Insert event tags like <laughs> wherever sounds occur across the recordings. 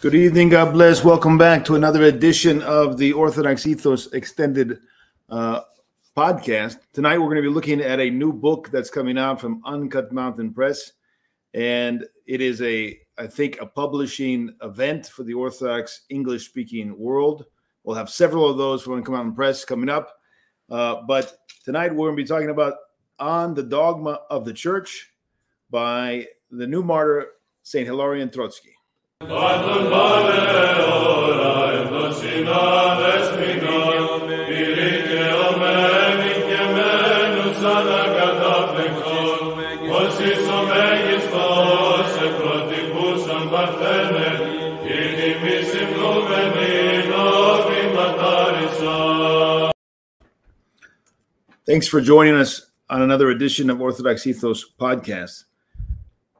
Good evening. God bless. Welcome back to another edition of the Orthodox Ethos Extended uh, podcast. Tonight, we're going to be looking at a new book that's coming out from Uncut Mountain Press. And it is a, I think, a publishing event for the Orthodox English speaking world. We'll have several of those from Uncut Mountain Press coming up. Uh, but tonight, we're going to be talking about On the Dogma of the Church by the new martyr, St. Hilarion Troitsky. Thanks for joining us on another edition of Orthodox Ethos podcast.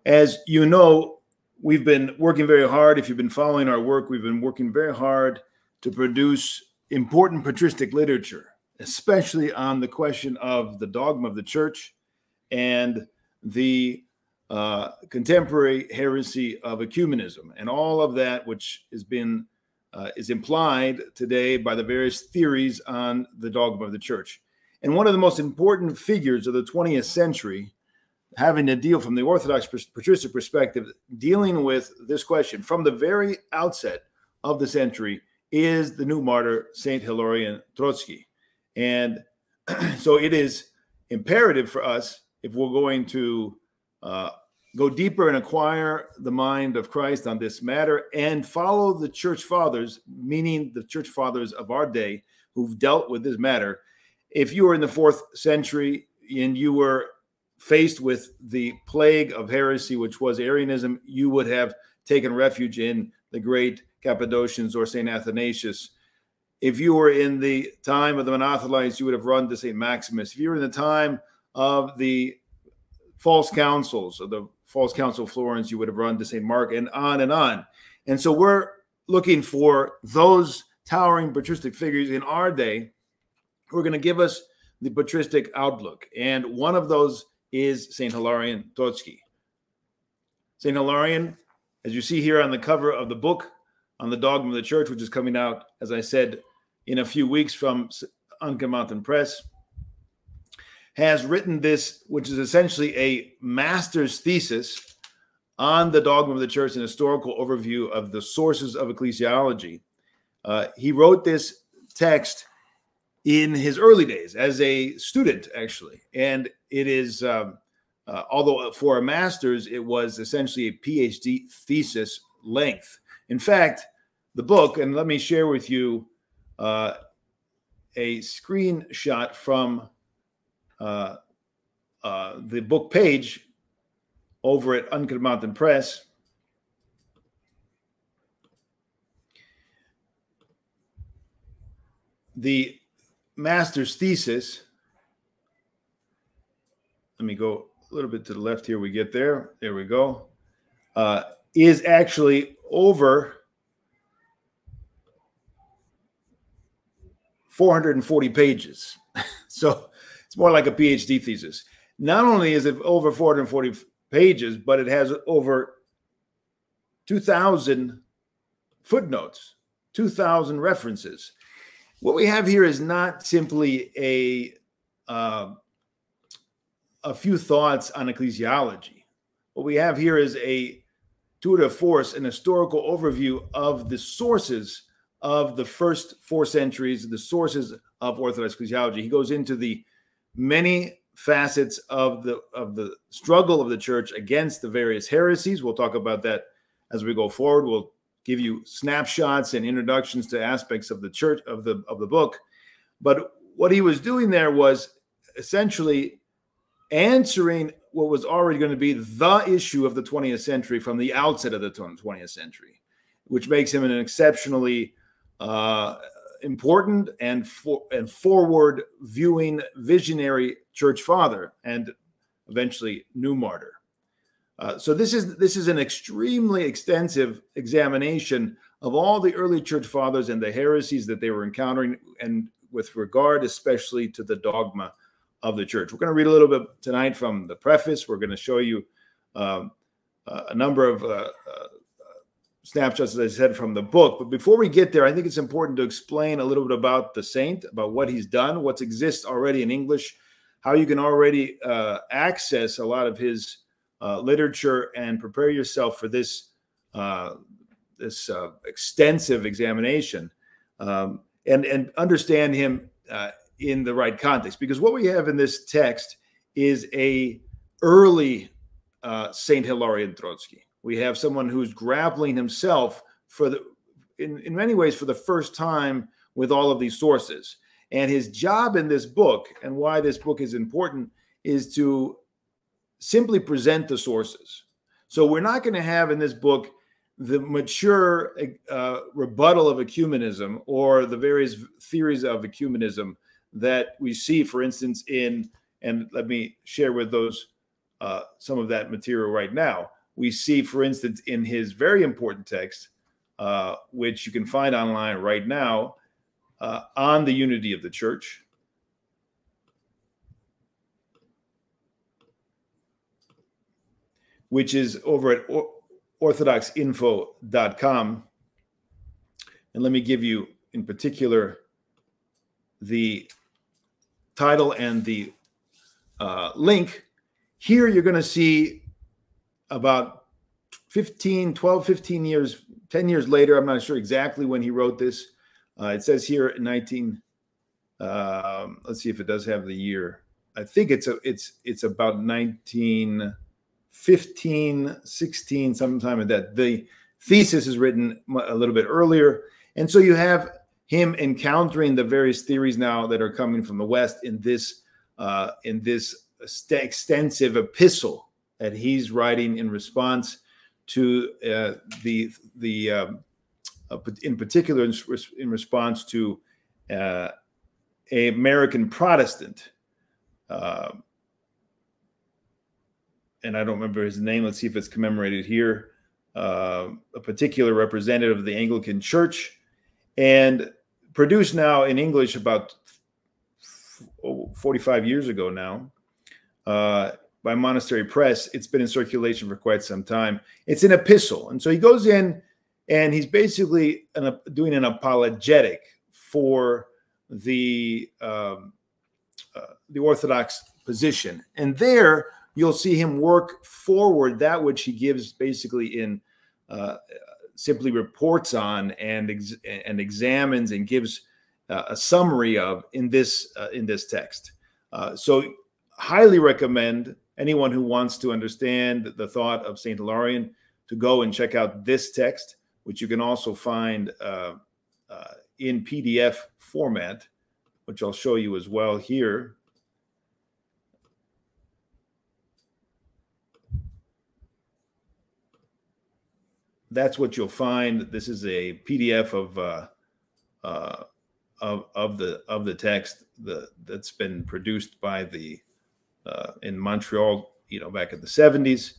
As you know, we've been working very hard. If you've been following our work, we've been working very hard to produce important patristic literature, especially on the question of the dogma of the church and the uh, contemporary heresy of ecumenism and all of that which has been uh, is implied today by the various theories on the dogma of the church. And one of the most important figures of the 20th century having to deal from the Orthodox patristic perspective, dealing with this question from the very outset of the century is the new martyr, Saint Hilarion Troitsky. And <clears throat> so it is imperative for us, if we're going to uh, go deeper and acquire the mind of Christ on this matter and follow the church fathers, meaning the church fathers of our day who've dealt with this matter. If you were in the fourth century and you were faced with the plague of heresy, which was Arianism, you would have taken refuge in the great Cappadocians or St. Athanasius. If you were in the time of the Monothelites, you would have run to St. Maximus. If you were in the time of the false councils, or the false council of Florence, you would have run to St. Mark, and on and on. And so we're looking for those towering patristic figures in our day who are going to give us the patristic outlook. And one of those is St. Hilarion Troitsky. St. Hilarion, as you see here on the cover of the book on the dogma of the church, which is coming out, as I said, in a few weeks from Uncut Mountain Press, has written this, which is essentially a master's thesis on the dogma of the church, an historical overview of the sources of ecclesiology. Uh, he wrote this text in his early days as a student, actually. And it is, um, uh, although for a master's, it was essentially a PhD thesis length. In fact, the book, and let me share with you uh, a screenshot from uh, uh the book page over at Uncut Mountain Press. The master's thesis. Let me go a little bit to the left here. We get there. There we go. Uh, is actually over 440 pages. <laughs> so it's more like a PhD thesis. Not only is it over 440 pages, but it has over 2,000 footnotes, 2,000 references. What we have here is not simply a uh, a few thoughts on ecclesiology. What we have here is a tour de force, an historical overview of the sources of the first four centuries, the sources of Orthodox ecclesiology. He goes into the many facets of the of the struggle of the church against the various heresies. We'll talk about that as we go forward. We'll give you snapshots and introductions to aspects of the church of the of the book. But what he was doing there was essentially answering what was already going to be the issue of the 20th century from the outset of the 20th century, which makes him an exceptionally uh, important and for, and forward viewing visionary church father and eventually new martyr. Uh, so this is this is an extremely extensive examination of all the early church fathers and the heresies that they were encountering, and with regard especially to the dogma of the church. We're going to read a little bit tonight from the preface. We're going to show you um, a number of uh, uh snapshots, as I said, from the book. But before we get there, I think it's important to explain a little bit about the saint, about what he's done, what exists already in English, how you can already uh, access a lot of his uh, literature and prepare yourself for this uh, this uh, extensive examination um, and and understand him in the right context. Because what we have in this text is a early uh, Saint Hilarion Troitsky. We have someone who's grappling himself for the in, in many ways for the first time with all of these sources. And his job in this book and why this book is important is to simply present the sources. So we're not going to have in this book the mature uh, rebuttal of ecumenism or the various theories of ecumenism that we see, for instance, in, and let me share with those uh, some of that material right now. We see, for instance, in his very important text, uh, which you can find online right now, uh, on the unity of the church. Which is over at orthodoxinfo.com. And let me give you, in particular, the title and the uh, link. Here you're going to see about 15, 12, 15 years, 10 years later. I'm not sure exactly when he wrote this. Uh, it says here 19. Um, let's see if it does have the year. I think it's a, it's it's about 19. 15, 16, sometime in that. The thesis is written a little bit earlier. And so you have him encountering the various theories now that are coming from the West in this uh, in this extensive epistle that he's writing in response to uh, the the um, uh, in particular in, in response to uh, a American Protestant uh, and I don't remember his name. Let's see if it's commemorated here. Uh, a particular representative of the Anglican Church, and produced now in English about 45 years ago now uh, by Monastery Press. It's been in circulation for quite some time. It's an epistle, and so he goes in and he's basically an, doing an apologetic for the um, uh, the Orthodox position, and there you'll see him work forward that which he gives basically in uh, simply reports on and ex- and examines and gives uh, a summary of in this uh, in this text. Uh, so, highly recommend anyone who wants to understand the thought of Saint Hilarion to go and check out this text, which you can also find uh, uh, in PDF format, which I'll show you as well here. That's what you'll find. This is a PDF of uh, uh, of of the of the text that's been produced by the uh, in Montreal, you know, back in the seventies.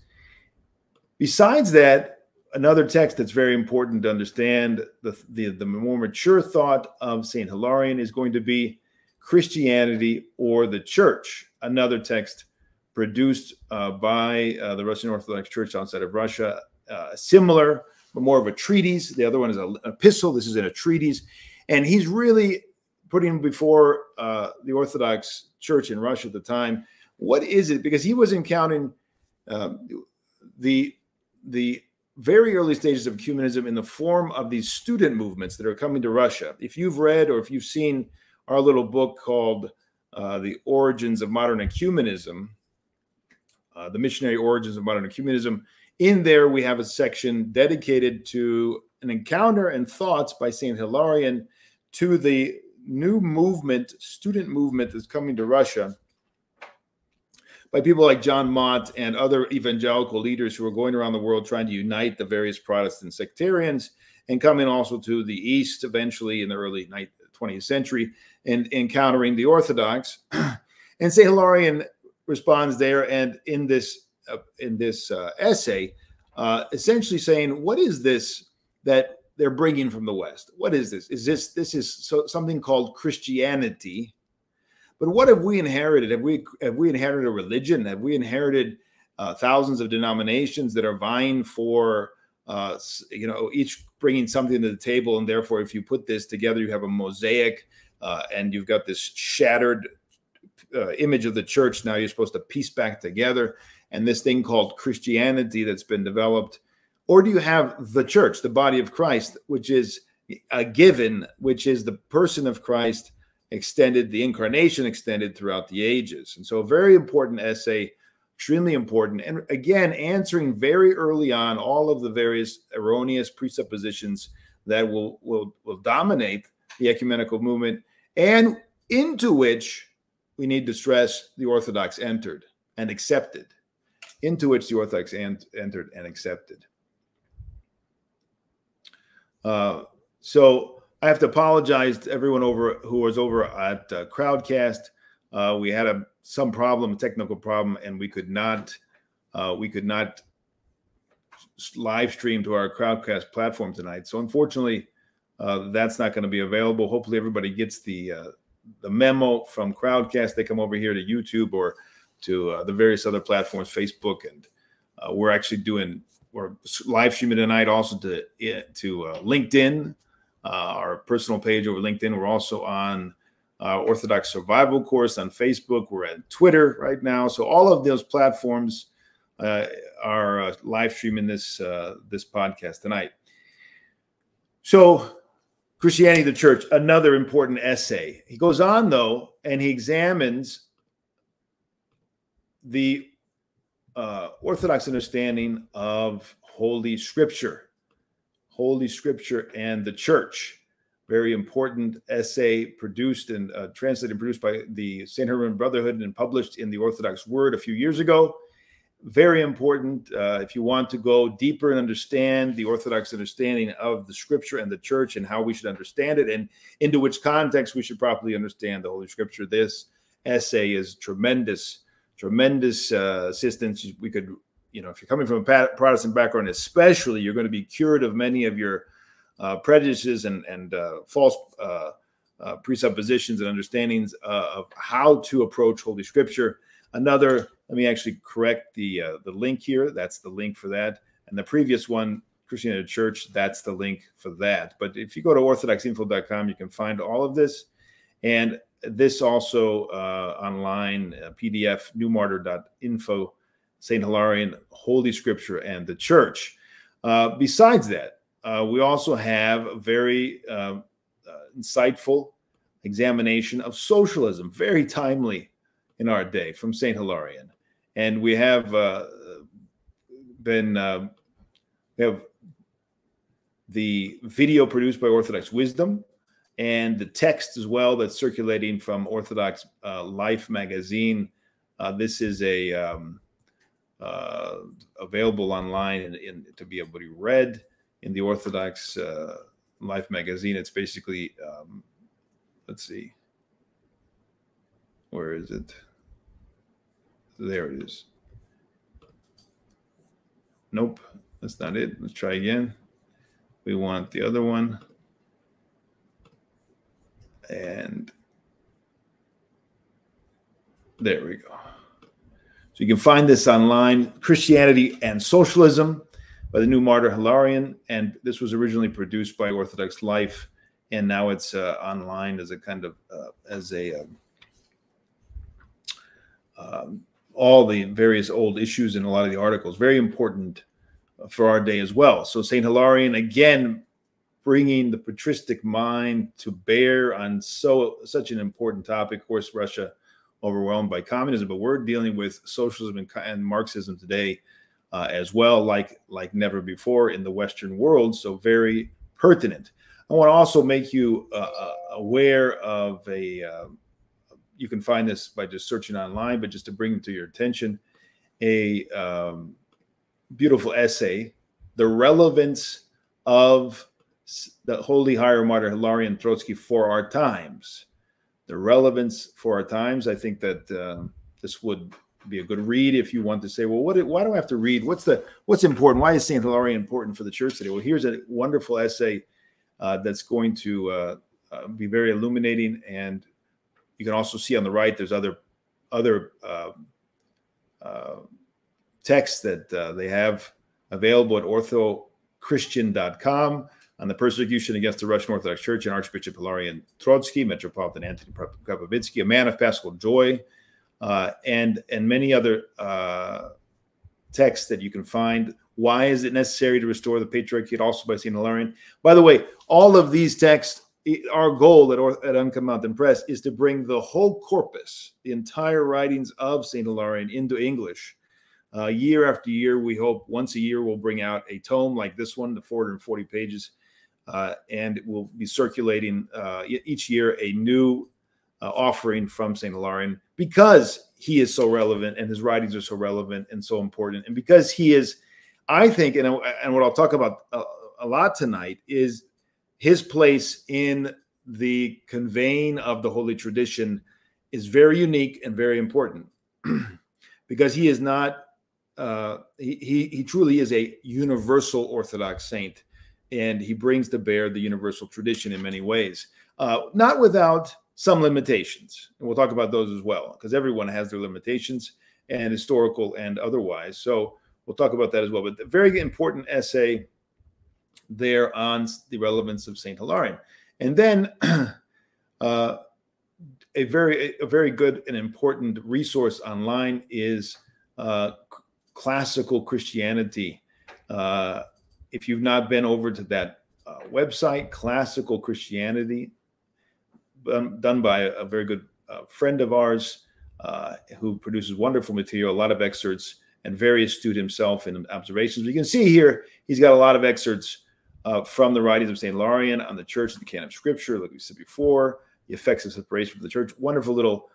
Besides that, another text that's very important to understand the the, the more mature thought of Saint Hilarion is going to be Christianity or the Church. Another text produced uh, by uh, the Russian Orthodox Church outside of Russia uh, similar, but more of a treatise. The other one is an epistle. This is in a treatise. And he's really putting before uh, the Orthodox Church in Russia at the time what is it? Because he was encountering uh, the the very early stages of ecumenism in the form of these student movements that are coming to Russia. If you've read or if you've seen our little book called uh, "The Origins of Modern Ecumenism," uh, the missionary origins of modern ecumenism, in there, we have a section dedicated to an encounter and thoughts by St. Hilarion to the new movement, student movement that's coming to Russia by people like John Mott and other evangelical leaders who are going around the world trying to unite the various Protestant sectarians and coming also to the East eventually in the early 20th century and encountering the Orthodox. <clears throat> and St. Hilarion responds there and in this in this uh, essay, uh, essentially saying, "What is this that they're bringing from the West? What is this? Is this this is so, something called Christianity? But what have we inherited? Have we have we inherited a religion? Have we inherited uh, thousands of denominations that are vying for uh, you know, each bringing something to the table. And therefore, if you put this together, you have a mosaic uh, and you've got this shattered uh, image of the church. Now you're supposed to piece back together. And this thing called Christianity that's been developed. Or do you have the church, the body of Christ, which is a given, which is the person of Christ extended, the incarnation extended throughout the ages? And so, a very important essay extremely important. And again, answering very early on all of the various erroneous presuppositions that will will will dominate the ecumenical movement, and into which we need to stress the Orthodox entered and accepted, into which the Orthodox ent- entered and accepted. Uh, so I have to apologize to everyone over who was over at uh, Crowdcast. Uh, we had a some problem, technical problem, and we could not uh, we could not live stream to our Crowdcast platform tonight. So unfortunately, uh, that's not going to be available. Hopefully, everybody gets the uh, the memo from Crowdcast. They come over here to YouTube or to uh, the various other platforms, Facebook, and uh, we're actually doing we're live streaming tonight also to to LinkedIn, our personal page over LinkedIn. We're also on uh, Orthodox Survival Course on Facebook. We're at Twitter right now. So all of those platforms uh, are uh, live streaming this uh, this podcast tonight. So Christianity, the Church, another important essay. He goes on though, and he examines the uh, Orthodox understanding of Holy Scripture, Holy Scripture, and the Church very important essay produced and uh, translated and produced by the St. Herman Brotherhood and published in the Orthodox Word a few years ago. Very important uh, if you want to go deeper and understand the Orthodox understanding of the Scripture and the Church and how we should understand it and into which context we should properly understand the Holy Scripture. This essay is tremendous, tremendous uh, assistance. We could, you know, if you're coming from a Protestant background, especially, you're going to be cured of many of your uh, prejudices and, and uh, false uh, uh, presuppositions and understandings uh, of how to approach Holy Scripture. Another, let me actually correct the the link here. That's the link for that. And the previous one, Christianity Church, that's the link for that. But if you go to orthodoxinfo.com, you can find all of this. And this also uh, online uh, PDF, newmartyr.info, St. Hilarion, Holy Scripture, and the Church. Uh, besides that, uh, we also have a very uh, uh, insightful examination of socialism, very timely in our day from St. Hilarion. And we have uh, been, we have the video produced by Orthodox Wisdom and the text as well that's circulating from Orthodox uh, Life magazine. this is a um, available online and, and to be able to read in the Orthodox uh, Life magazine. It's basically, um, let's see, where is it? There it is. Nope, that's not it. Let's try again. We want the other one. And there we go. So you can find this online Christianity and Socialism by the new martyr Hilarion, and this was originally produced by Orthodox Life, and now it's uh, online as a kind of uh, as a um, um, all the various old issues and a lot of the articles. Very important for our day as well. So Saint Hilarion again bringing the patristic mind to bear on so such an important topic. Of course, Russia overwhelmed by communism, but we're dealing with socialism and, and Marxism today uh, as well, like like never before in the Western world. So very pertinent. I want to also make you uh, uh, aware of a. Uh, you can find this by just searching online, but just to bring to your attention, a um, beautiful essay, the relevance of the Holy Higher Martyr Hilarion Troitsky for our times. The relevance for our times. I think that uh, this would be a good read if you want to say, well, what? Why do I have to read? What's the what's important? Why is Saint Hilarion important for the church today? Well, here's a wonderful essay uh, that's going to uh, uh, be very illuminating, and you can also see on the right there's other other um, uh, texts that uh, they have available at Ortho Christian.com on the persecution against the Russian Orthodox Church and Archbishop Hilarion Troitsky, Metropolitan Anthony Khrapovitsky, a man of paschal joy, uh, and and many other uh, texts that you can find. Why is it necessary to restore the patriarchate? Also by St. Hilarion. By the way, all of these texts, our goal at, at Mountain Press is to bring the whole corpus, the entire writings of St. Hilarion into English. Uh, year after year, we hope once a year we'll bring out a tome like this one, the 440 pages, uh, and we'll be circulating uh, each year a new uh, offering from St. Hilarion because he is so relevant and his writings are so relevant and so important. And because he is, I think, and, and what I'll talk about a, a lot tonight is his place in the conveying of the holy tradition is very unique and very important <clears throat> because he is not uh, he, he, he truly is a universal orthodox saint and he brings to bear the universal tradition in many ways uh, not without some limitations. And we'll talk about those as well, because everyone has their limitations and historical and otherwise. So we'll talk about that as well. But the very important essay there on the relevance of St. Hilarion. And then <clears throat> uh, a very a very good and important resource online is uh, classical Christianity. Uh, if you've not been over to that uh, website, classical Christianity, um, done by a, very good uh, friend of ours uh, who produces wonderful material, a lot of excerpts, and very astute himself in observations. You can see here he's got a lot of excerpts uh, from the writings of St. Hilarion on the church and the canon of scripture, like we said before, the effects of separation from the church. Wonderful little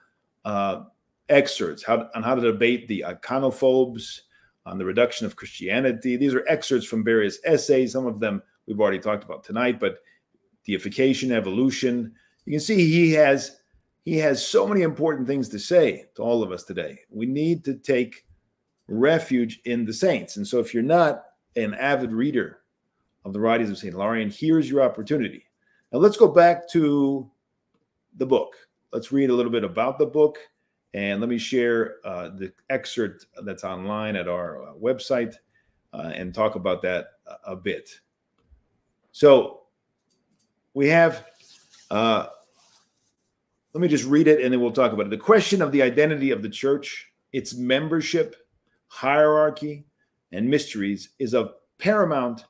uh, excerpts how, on how to debate the iconophobes, on the reduction of Christianity. These are excerpts from various essays. Some of them we've already talked about tonight, but deification, evolution, you can see he has he has so many important things to say to all of us today. We need to take refuge in the saints. And so if you're not an avid reader of the writings of St. Hilarion, here's your opportunity. Now let's go back to the book. Let's read a little bit about the book. And let me share uh, the excerpt that's online at our uh, website uh, and talk about that a, a bit. So we have uh, let me just read it and then we'll talk about it. The question of the identity of the church, its membership, hierarchy, and mysteries is of paramount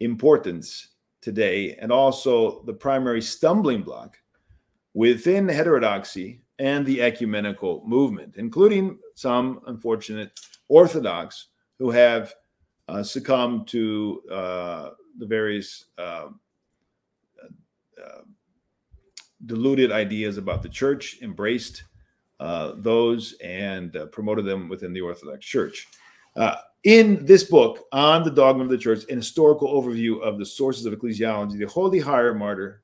importance today and also the primary stumbling block within heterodoxy and the ecumenical movement, including some unfortunate Orthodox who have uh, succumbed to uh, the various uh, uh diluted ideas about the church, embraced uh, those, and uh, promoted them within the Orthodox Church. Uh, in this book on the dogma of the church, an historical overview of the sources of ecclesiology, the Holy Higher Martyr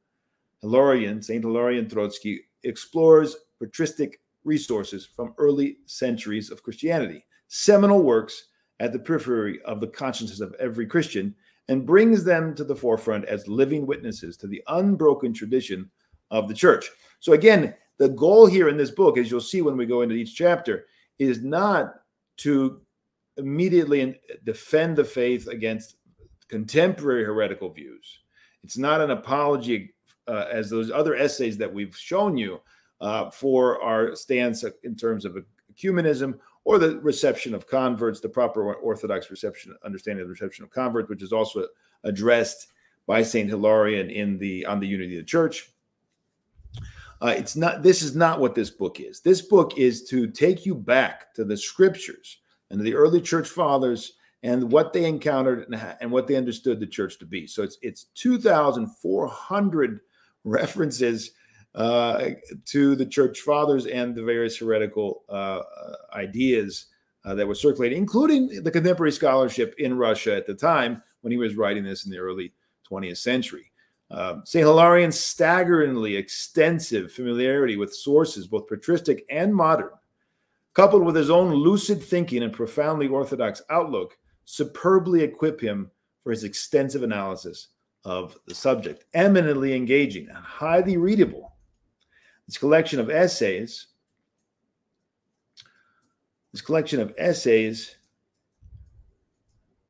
Hilarion, Saint Hilarion Troitsky, explores patristic resources from early centuries of Christianity, seminal works at the periphery of the consciences of every Christian, and brings them to the forefront as living witnesses to the unbroken tradition of the church. So again, the goal here in this book, as you'll see when we go into each chapter, is not to immediately defend the faith against contemporary heretical views. It's not an apology, uh, as those other essays that we've shown you, uh, for our stance in terms of ecumenism or the reception of converts, the proper Orthodox reception, understanding of the reception of converts, which is also addressed by Saint Hilarion in the on the unity of the church. Uh, it's not. This is not what this book is. This book is to take you back to the scriptures and the early church fathers and what they encountered and, and what they understood the church to be. So it's it's two thousand four hundred <laughs> references uh, to the church fathers and the various heretical uh, ideas uh, that were circulating, including the contemporary scholarship in Russia at the time when he was writing this in the early 20th century. Uh, St. Hilarion's staggeringly extensive familiarity with sources, both patristic and modern, coupled with his own lucid thinking and profoundly orthodox outlook, superbly equip him for his extensive analysis of the subject. Eminently engaging and highly readable, this collection of essays, this collection of essays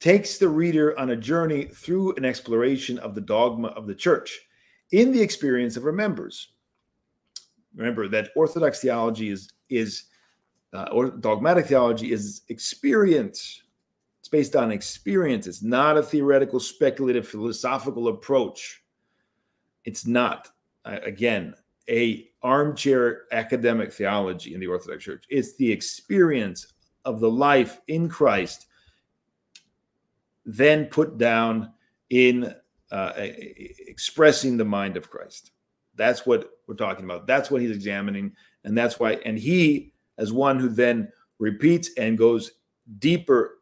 takes the reader on a journey through an exploration of the dogma of the church in the experience of her members. Remember that Orthodox theology is is uh, or dogmatic theology is experience. It's based on experience. It's not a theoretical, speculative, philosophical approach. It's not. Again, a armchair academic theology in the Orthodox Church. It's the experience of the life in Christ, then put down in uh, expressing the mind of Christ. That's what we're talking about. That's what he's examining, and that's why. And he, as one who then repeats and goes deeper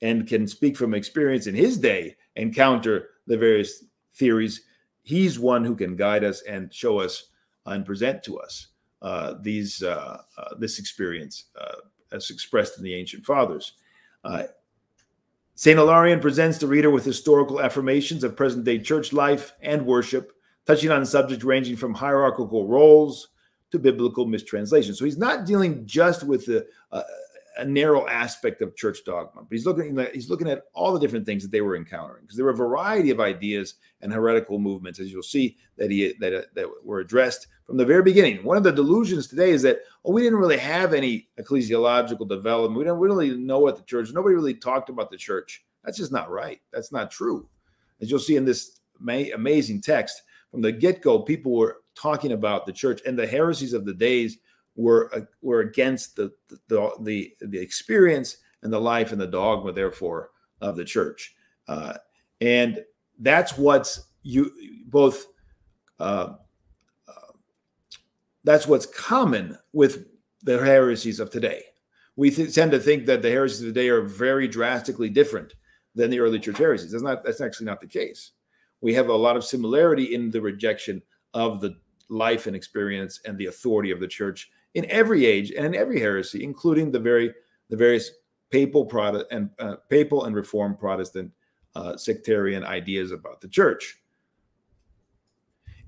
and can speak from experience in his day and counter the various theories, he's one who can guide us and show us and present to us uh, these uh, uh, this experience uh, as expressed in the ancient fathers. Uh, Saint Hilarion presents the reader with historical affirmations of present day church life and worship, touching on subjects ranging from hierarchical roles to biblical mistranslation. So he's not dealing just with the uh, a narrow aspect of church dogma, but he's looking at, he's looking at all the different things that they were encountering because there were a variety of ideas and heretical movements, as you'll see that he that uh, that were addressed from the very beginning. One of the delusions today is that oh, we didn't really have any ecclesiological development. We don't really know what the church. Nobody really talked about the church. That's just not right. That's not true. As you'll see in this amazing text, from the get go, people were talking about the church and the heresies of the days were uh, were against the, the the the experience and the life and the dogma, therefore, of the church. Uh, and that's what's you both. Uh, uh, that's what's common with the heresies of today. We th- tend to think that the heresies of today are very drastically different than the early church heresies. That's not. That's actually not the case. We have a lot of similarity in the rejection of the life and experience and the authority of the church in every age and in every heresy, including the very the various papal Protestant and uh, papal and Reformed Protestant uh, sectarian ideas about the church.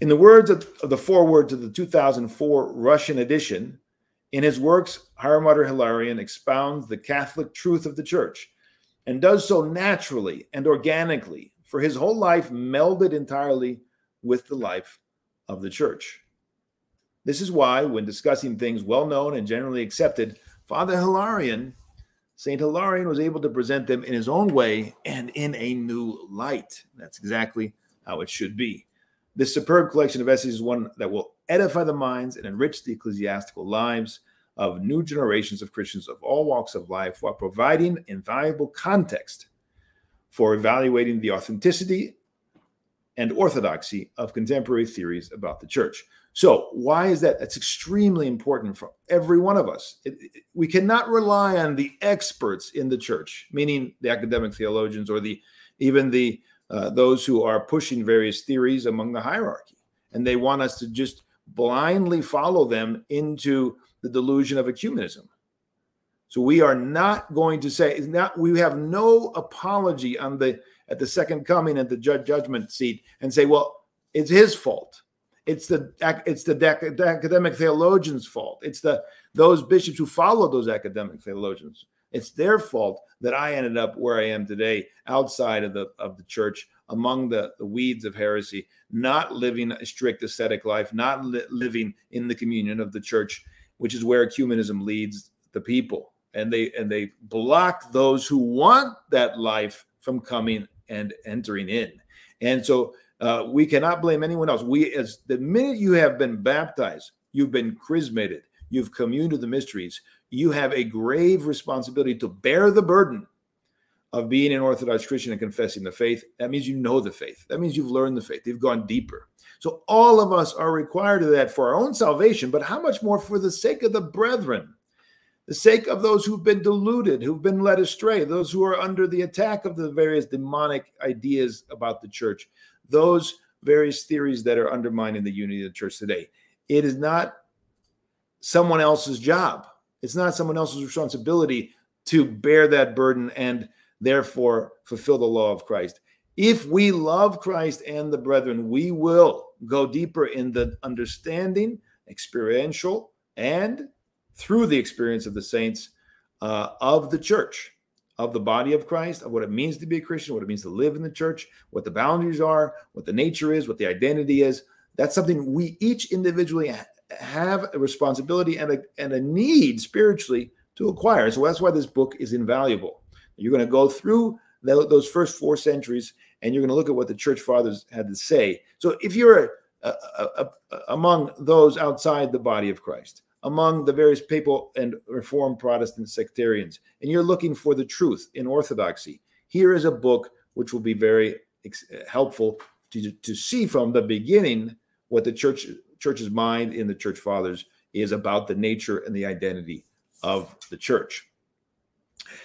In the words of, of, the foreword to the 2004 Russian edition, in his works, Higher Martyr Hilarion expounds the Catholic truth of the church and does so naturally and organically, for his whole life melded entirely with the life of the church. This is why, when discussing things well known and generally accepted, Father Hilarion, Saint Hilarion, was able to present them in his own way and in a new light. That's exactly how it should be. This superb collection of essays is one that will edify the minds and enrich the ecclesiastical lives of new generations of Christians of all walks of life while providing invaluable context for evaluating the authenticity and orthodoxy of contemporary theories about the church. So, why is that? That's extremely important for every one of us. It, it, we cannot rely on the experts in the church, meaning the academic theologians or the even the uh, those who are pushing various theories among the hierarchy, and they want us to just blindly follow them into the delusion of ecumenism. So we are not going to say not we have no apology on the at the second coming at the judgment seat and say, well, it's his fault it's the it's the, the academic theologians' fault. It's the those bishops who follow those academic theologians. It's their fault that I ended up where I am today, outside of the of the church, among the, the weeds of heresy, not living a strict ascetic life, not li- living in the communion of the church, which is where ecumenism leads the people, and they and they block those who want that life from coming and entering in. And so uh, we cannot blame anyone else. We, as the minute you have been baptized, you've been chrismated, you've communed with the mysteries, you have a grave responsibility to bear the burden of being an Orthodox Christian and confessing the faith. That means you know the faith. That means you've learned the faith. You've gone deeper. So all of us are required of that for our own salvation, but how much more for the sake of the brethren, the sake of those who've been deluded, who've been led astray, those who are under the attack of the various demonic ideas about the church those various theories that are undermining the unity of the church today. It is not someone else's job. It's not someone else's responsibility to bear that burden and therefore fulfill the law of Christ. If we love Christ and the brethren, we will go deeper in the understanding, experiential, and through the experience of the saints uh, of the church, of the body of Christ, of what it means to be a Christian, what it means to live in the church, what the boundaries are, what the nature is, what the identity is. That's something we each individually have a responsibility and a, and a need spiritually to acquire. So that's why this book is invaluable. You're going to go through those first four centuries and you're going to look at what the church fathers had to say. So if you're a, a, a, among those outside the body of Christ, among the various papal and reformed Protestant sectarians, and you're looking for the truth in orthodoxy, here is a book which will be very helpful to, to see from the beginning what the church church's mind in the church fathers is about the nature and the identity of the church.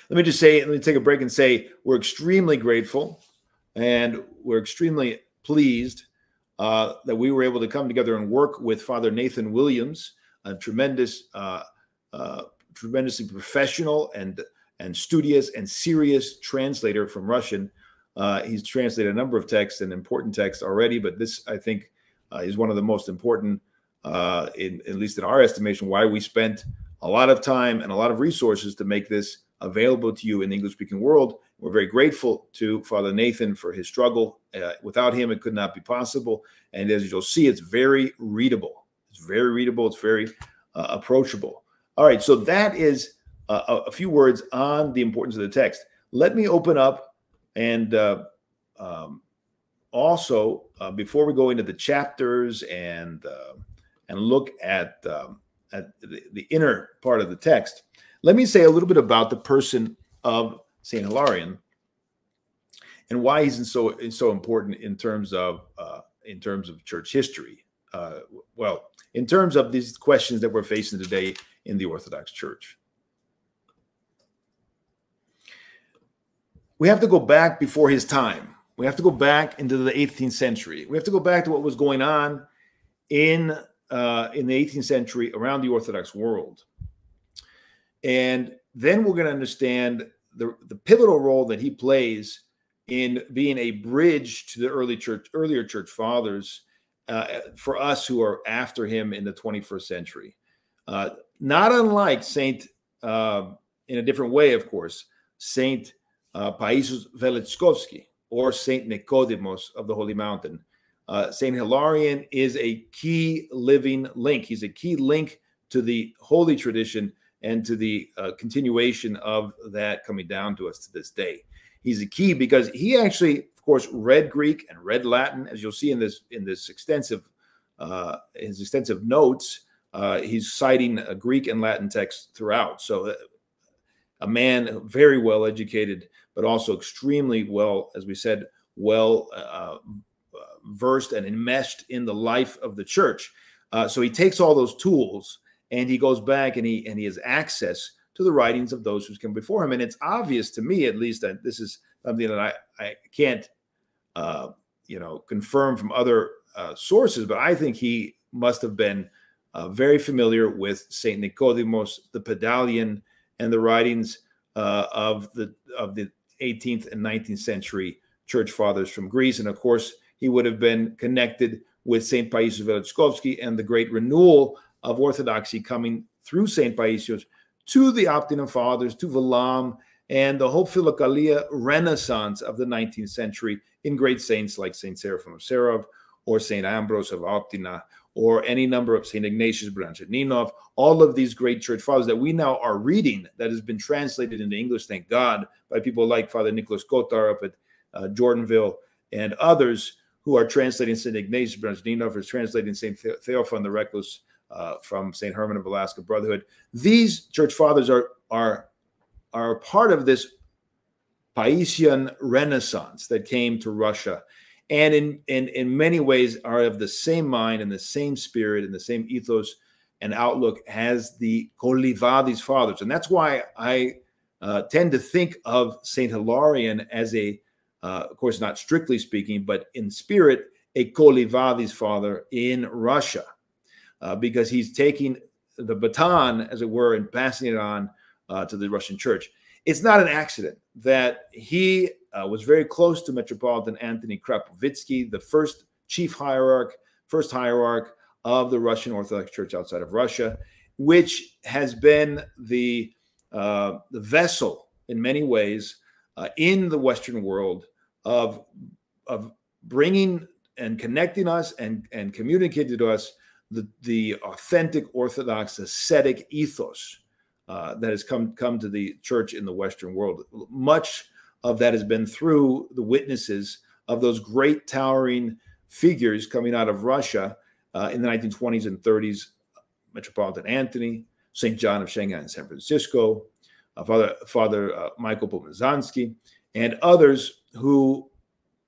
Let me just say, let me take a break and say we're extremely grateful and we're extremely pleased uh, that we were able to come together and work with Father Nathan Williams, a tremendous, uh, uh, tremendously professional and and studious and serious translator from Russian. Uh, he's translated a number of texts and important texts already, but this I think uh, is one of the most important, uh, in at least in our estimation, why we spent a lot of time and a lot of resources to make this available to you in the English speaking world. We're very grateful to Father Nathan for his struggle. Uh, without him, it could not be possible. And as you'll see, it's very readable. It's very readable. It's very uh, approachable. All right, so that is uh, a few words on the importance of the text. Let me open up and uh, um, also uh, before we go into the chapters and uh, and look at um, at the, the, inner part of the text, let me say a little bit about the person of Saint Hilarion and why he's so so important in terms of uh, in terms of church history. Uh, well, in terms of these questions that we're facing today in the Orthodox Church. We have to go back before his time we have to go back into the 18th century. We have to go back to what was going on in uh, in the 18th century around the Orthodox world, and then we're going to understand the the pivotal role that he plays in being a bridge to the early church, earlier church fathers, uh, for us who are after him in the 21st century. Uh, not unlike Saint, uh, in a different way, of course, Saint uh, Paisius Velichkovsky, or Saint Nicodemus of the Holy Mountain. Uh, Saint Hilarion is a key living link. He's a key link to the holy tradition and to the uh, continuation of that coming down to us to this day. He's a key because he actually, course, Read Greek and Read Latin, as you'll see in this in this extensive uh, his extensive notes. Uh, he's citing a Greek and Latin texts throughout. So, uh, a man very well educated, but also extremely well, as we said, well uh, versed and enmeshed in the life of the church. Uh, so he takes all those tools and he goes back and he and he has access to the writings of those who's come before him. And it's obvious to me, at least, that this is something that I I can't uh, you know confirmed from other uh, sources, but I think he must have been uh, very familiar with Saint Nicodemus, the Pedalion, and the writings uh, of the of the 18th and 19th century church fathers from Greece. And of course, he would have been connected with St. Paisius Velichkovsky and the great renewal of orthodoxy coming through St. Paisios to the Optina Fathers, to Valaam, and the whole Philokalia renaissance of the 19th century in great saints like St. Seraphim of Sarov or St. Ambrose of Optina or any number of St. Ignatius Brianchaninov, all of these great church fathers that we now are reading that has been translated into English, thank God, by people like Father Nicholas Kotar up at uh, Jordanville and others who are translating St. Ignatius Brianchaninov, is translating St. Theophan the Recluse uh, from St. Herman of Alaska Brotherhood. These church fathers are, are, are part of this Paisian renaissance that came to Russia and in, in in many ways are of the same mind and the same spirit and the same ethos and outlook as the Kollyvades fathers, and that's why I uh, tend to think of Saint Hilarion as a, uh, of course, not strictly speaking, but in spirit, a Kollyvades father in Russia, uh, because he's taking the baton, as it were, and passing it on uh, to the Russian Church. It's not an accident that he uh, was very close to Metropolitan Anthony Khrapovitsky, the first chief hierarch, first hierarch of the Russian Orthodox Church outside of Russia, which has been the uh, the vessel in many ways uh, in the Western world of, of bringing and connecting us and, and communicating to us the, the authentic Orthodox ascetic ethos uh, that has come, come to the church in the Western world. Much of that has been through the witnesses of those great towering figures coming out of Russia uh, in the 1920s and 30s Metropolitan Anthony, St. John of Shanghai and San Francisco, uh, Father, Father uh, Michael Pomazansky, and others who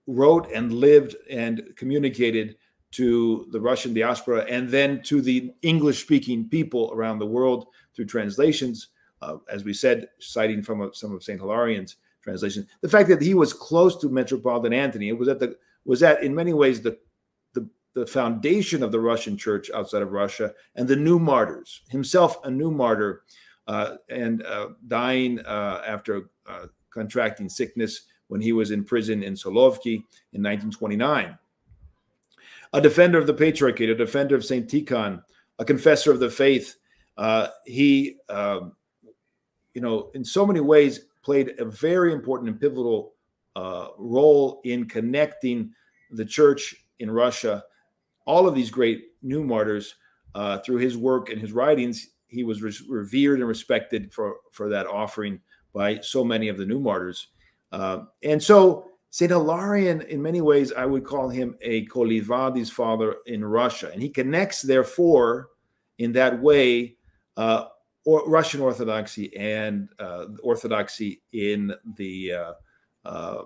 wrote and lived and communicated to the Russian diaspora and then to the English speaking people around the world through translations. Uh, as we said, citing from a, some of St. Hilarion's translations, the fact that he was close to Metropolitan Anthony, it was at the was that in many ways the, the the foundation of the Russian church outside of Russia and the new martyrs, himself a new martyr, uh, and uh, dying uh, after uh, contracting sickness when he was in prison in Solovki in 1929. A defender of the Patriarchate, a defender of St. Tikhon, a confessor of the faith. Uh, he, um, you know, in so many ways played a very important and pivotal uh, role in connecting the church in Russia. All of these great new martyrs, uh, through his work and his writings, he was re- revered and respected for, for that offering by so many of the new martyrs. Uh, and so St. Hilarion, in many ways, I would call him a Kollyvades father in Russia. And he connects, therefore, in that way, uh, or Russian Orthodoxy and uh, Orthodoxy in the uh, uh,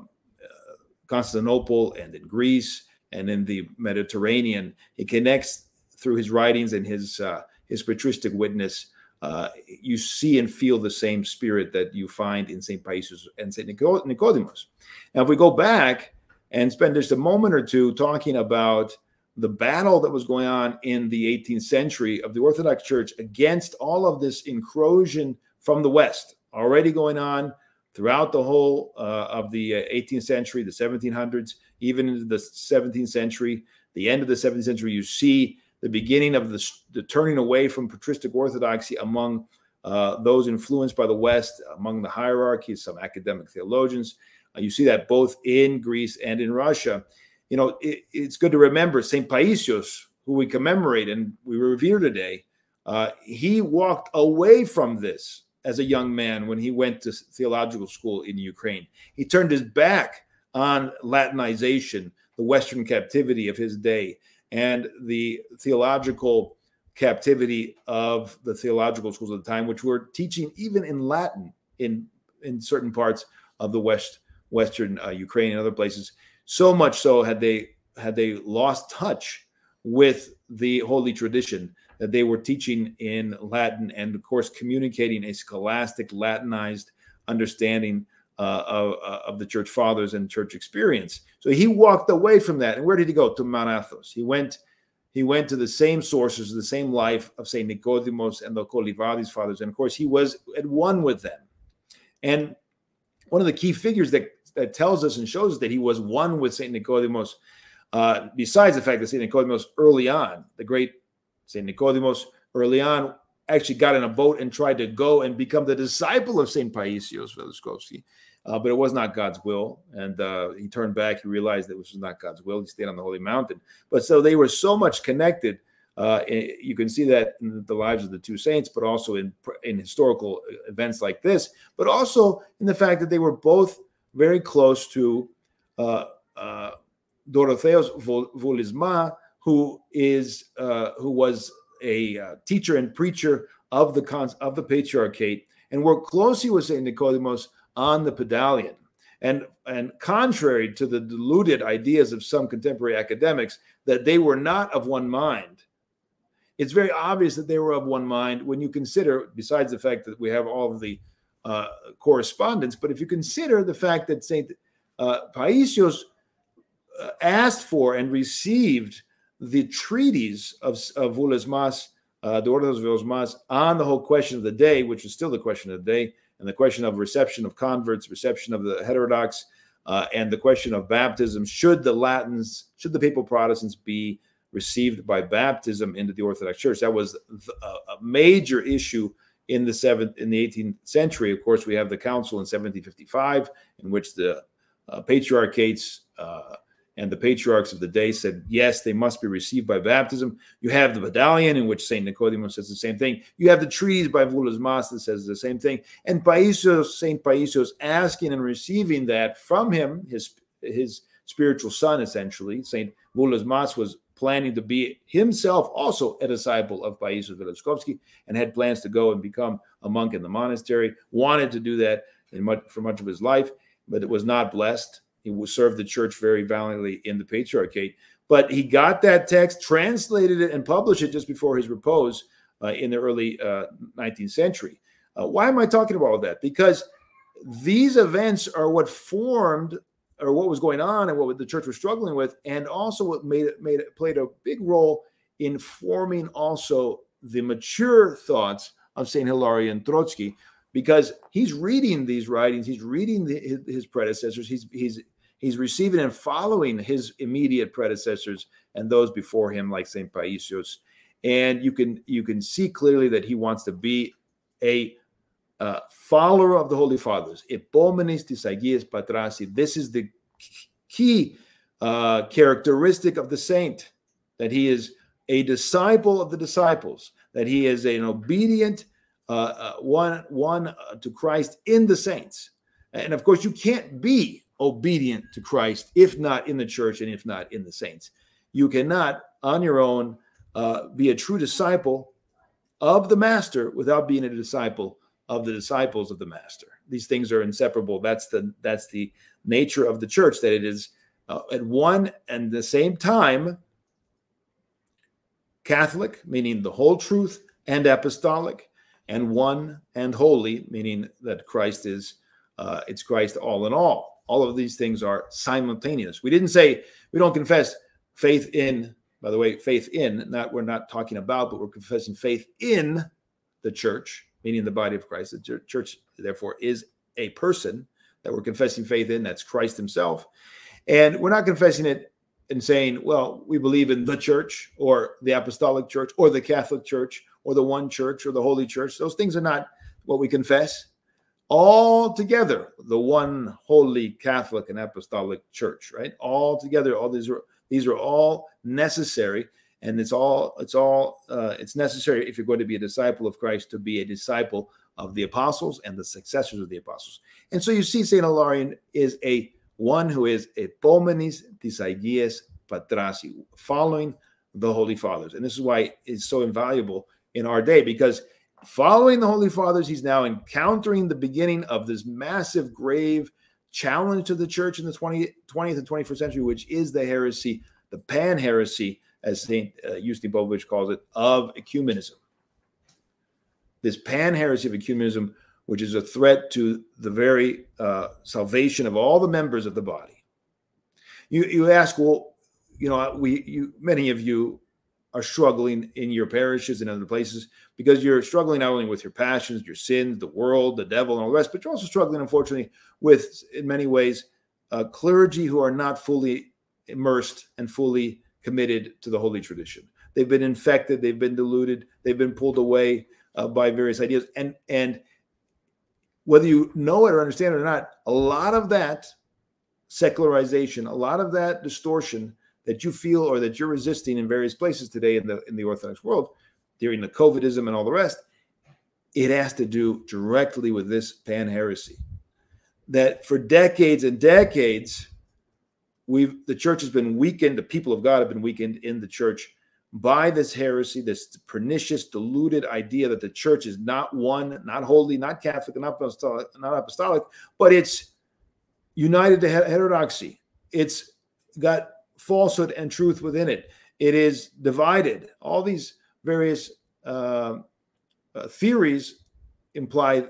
Constantinople and in Greece and in the Mediterranean. He connects through his writings and his uh, his patristic witness uh, you see and feel the same spirit that you find in St. Paisius and St. Nicodemus. Now, if we go back and spend just a moment or two talking about the battle that was going on in the 18th century of the Orthodox Church against all of this incursion from the West, already going on throughout the whole uh, of the 18th uh, century, the 1700s, even into the 17th century, the end of the 17th century, you see the beginning of the, the turning away from patristic orthodoxy among uh, those influenced by the West, among the hierarchies, some academic theologians. Uh, you see that both in Greece and in Russia. You know, it, it's good to remember St. Paisios, who we commemorate and we revere today. Uh, he walked away from this as a young man when he went to theological school in Ukraine. He turned his back on Latinization, the Western captivity of his day and the theological captivity of the theological schools of the time, which were teaching even in Latin in in certain parts of the west western uh, Ukraine and other places. So much so had they had they lost touch with the holy tradition that they were teaching in Latin and of course communicating a scholastic Latinized understanding uh, of, uh, of, the church fathers and church experience. So he walked away from that. And where did he go? To Mount Athos. He went, he went to the same sources, the same life of Saint Nicodemus and the Kollyvades fathers. And of course, he was at one with them. And one of the key figures that that tells us and shows us that he was one with Saint Nicodemus, uh, besides the fact that Saint Nicodemus early on, the great Saint Nicodemus early on actually got in a boat and tried to go and become the disciple of Saint Paisios Velichkovsky uh, but it was not God's will. And uh, he turned back. He realized that this was not God's will. He stayed on the holy mountain. But so they were so much connected. Uh, you can see that in the lives of the two saints, but also in in historical events like this, but also in the fact that they were both very close to uh, uh, Dorotheos Voulismas, who is uh, who was a uh, teacher and preacher of the cons- of the patriarchate, and worked closely with Saint Nicodemus on the Pedalion. And, and contrary to the deluded ideas of some contemporary academics that they were not of one mind, it's very obvious that they were of one mind when you consider, besides the fact that we have all of the uh, correspondence, but if you consider the fact that St. Uh, Paisios uh, asked for and received the treaties of, of Voulismas, uh, the Ordos Voulismas, on the whole question of the day, which is still the question of the day, and the question of reception of converts, reception of the heterodox, uh, and the question of baptism. Should the Latins, should the papal Protestants be received by baptism into the Orthodox Church? That was a major issue in the seventh in the 18th century. Of course, we have the council in 1755, in which the uh, patriarchates uh, and the patriarchs of the day said, yes, they must be received by baptism. You have the Pedalion in which St. Nicodemus says the same thing. You have the trees by Voulismas that says the same thing. And Paisios, St. Paisios asking and receiving that from him, his, his spiritual son, essentially. St. Voulismas was planning to be himself also a disciple of Paisios Velichkovsky and had plans to go and become a monk in the monastery, wanted to do that much, for much of his life, but it was not blessed he served the church very valiantly in the Patriarchate. But he got that text, translated it, and published it just before his repose uh, in the early uh, 19th century. Uh, why am I talking about all that? Because these events are what formed or what was going on and what the church was struggling with, and also what made it made it played a big role in forming also the mature thoughts of Saint Hilarion Troitsky, because he's reading these writings, he's reading the, his, his, predecessors, he's he's he's receiving and following his immediate predecessors and those before him, like Saint Paisios, and you can you can see clearly that he wants to be a follower of the Holy Fathers. Epomenes tisagies patrasi. This is the key uh, characteristic of the saint that he is a disciple of the disciples, that he is an obedient uh, uh, one one uh, to Christ in the saints. And of course, you can't be obedient to Christ if not in the church and if not in the saints. You cannot on your own uh, be a true disciple of the master without being a disciple of the disciples of the master. These things are inseparable. That's the that's the nature of the church that it is uh, at one and the same time Catholic, meaning the whole truth, and apostolic, and one and holy, meaning that Christ is, uh, it's Christ all in all. All of these things are simultaneous. We didn't say we don't confess faith in, by the way, faith in, not we're not talking about, but we're confessing faith in the church, meaning the body of Christ. The church, therefore, is a person that we're confessing faith in. That's Christ himself. And we're not confessing it and saying, well, we believe in the church or the apostolic church or the Catholic church or the one church or the holy church. Those things are not what we confess. All together, the one holy Catholic and apostolic church, right? All together, all these are these are all necessary, and it's all it's all uh, it's necessary if you're going to be a disciple of Christ to be a disciple of the apostles and the successors of the apostles. And so you see, Saint Hilarion is a one who is a pomenis tisaigies patrasi, following the Holy Fathers, and this is why it's so invaluable in our day because following the Holy Fathers, he's now encountering the beginning of this massive, grave challenge to the church in the 20, 20th and 21st century, which is the heresy, the pan heresy, as St. Uh, Justin calls it, of ecumenism. This pan heresy of ecumenism, which is a threat to the very uh, salvation of all the members of the body. You, you ask, well, you know, we, you, many of you are struggling in your parishes and other places because you're struggling not only with your passions, your sins, the world, the devil, and all the rest, but you're also struggling, unfortunately, with, in many ways, uh, clergy who are not fully immersed and fully committed to the holy tradition. They've been infected, they've been diluted, they've been pulled away uh, by various ideas, and and whether you know it or understand it or not, a lot of that secularization, a lot of that distortion that you feel or that you're resisting in various places today in the in the Orthodox world during the COVIDism and all the rest, it has to do directly with this pan heresy. That for decades and decades, we've the church has been weakened, the people of God have been weakened in the church by this heresy, this pernicious, deluded idea that the church is not one, not holy, not Catholic, not apostolic, not apostolic, but it's united to heterodoxy. It's got falsehood and truth within it. It is divided. All these various uh, uh, theories imply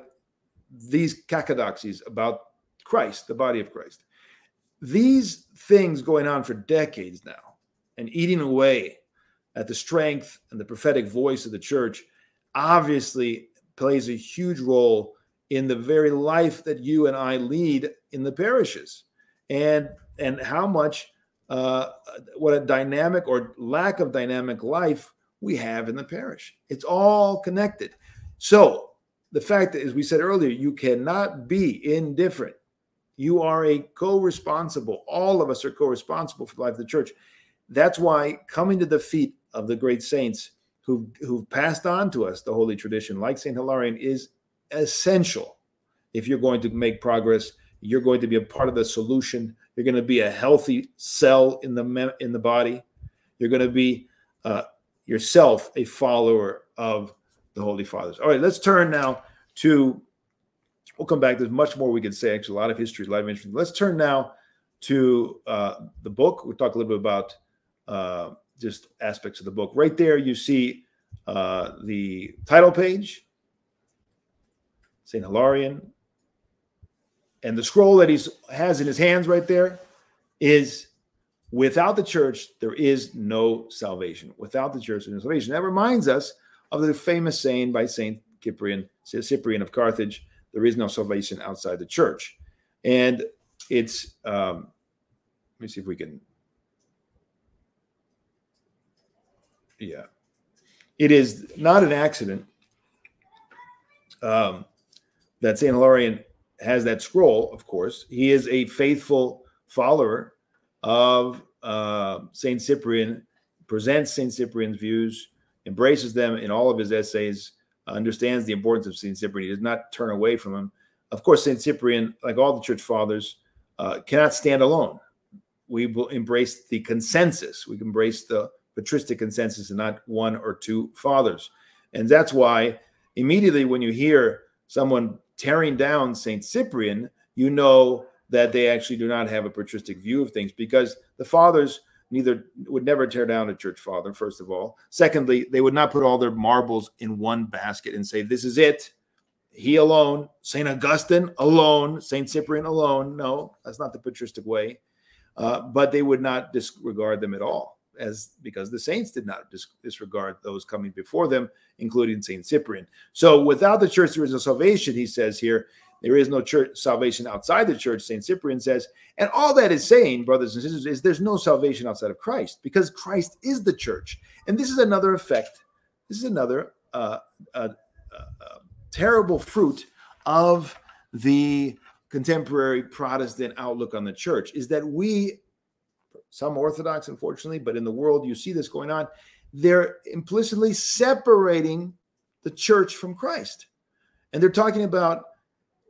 these cacodoxies about Christ, the body of Christ. These things going on for decades now and eating away at the strength and the prophetic voice of the church obviously plays a huge role in the very life that you and I lead in the parishes and and how much uh, what a dynamic or lack of dynamic life we have in the parish. It's all connected. So the fact that, as we said earlier, you cannot be indifferent. You are a co responsible. All of us are co responsible for the life of the church. That's why coming to the feet of the great saints who, who've passed on to us the holy tradition, like St. Hilarion, is essential if you're going to make progress. You're going to be a part of the solution. You're going to be a healthy cell in the in the body. You're going to be uh, yourself a follower of the Holy Fathers. All right, let's turn now to. We'll come back. There's much more we could say. Actually, a lot of history, a lot of interesting. Let's turn now to uh, the book. We'll talk a little bit about uh, just aspects of the book. Right there, you see uh, the title page, Saint Hilarion, and the scroll that he has in his hands right there is without the church there is no salvation. Without the church, there's no salvation. That reminds us of the famous saying by Saint Cyprian, Cyprian of Carthage, there is no salvation outside the church. And it's, um, let me see if we can, yeah. It is not an accident um, that St. Hilarion has that scroll, of course. He is a faithful follower of uh, St. Cyprian, presents St. Cyprian's views embraces them in all of his essays, understands the importance of St. Cyprian. He does not turn away from him. Of course, St. Cyprian, like all the church fathers, uh, cannot stand alone. We will embrace the consensus. We embrace the patristic consensus and not one or two fathers. And that's why immediately when you hear someone tearing down St. Cyprian, you know that they actually do not have a patristic view of things because the fathers neither would never tear down a church father first of all. Secondly they would not put all their marbles in one basket and say this is it. He alone saint augustine alone saint cyprian alone. No that's not the patristic way. Uh, but they would not disregard them at all as because the saints did not dis- disregard those coming before them including saint cyprian. So without the church there is no salvation he says here there is no church salvation outside the church, St. Cyprian says. And all that is saying, brothers and sisters, is there's no salvation outside of Christ because Christ is the church. And this is another effect. This is another uh, uh, uh, terrible fruit of the contemporary Protestant outlook on the church is that we, some Orthodox, unfortunately, but in the world, you see this going on, they're implicitly separating the church from Christ. And they're talking about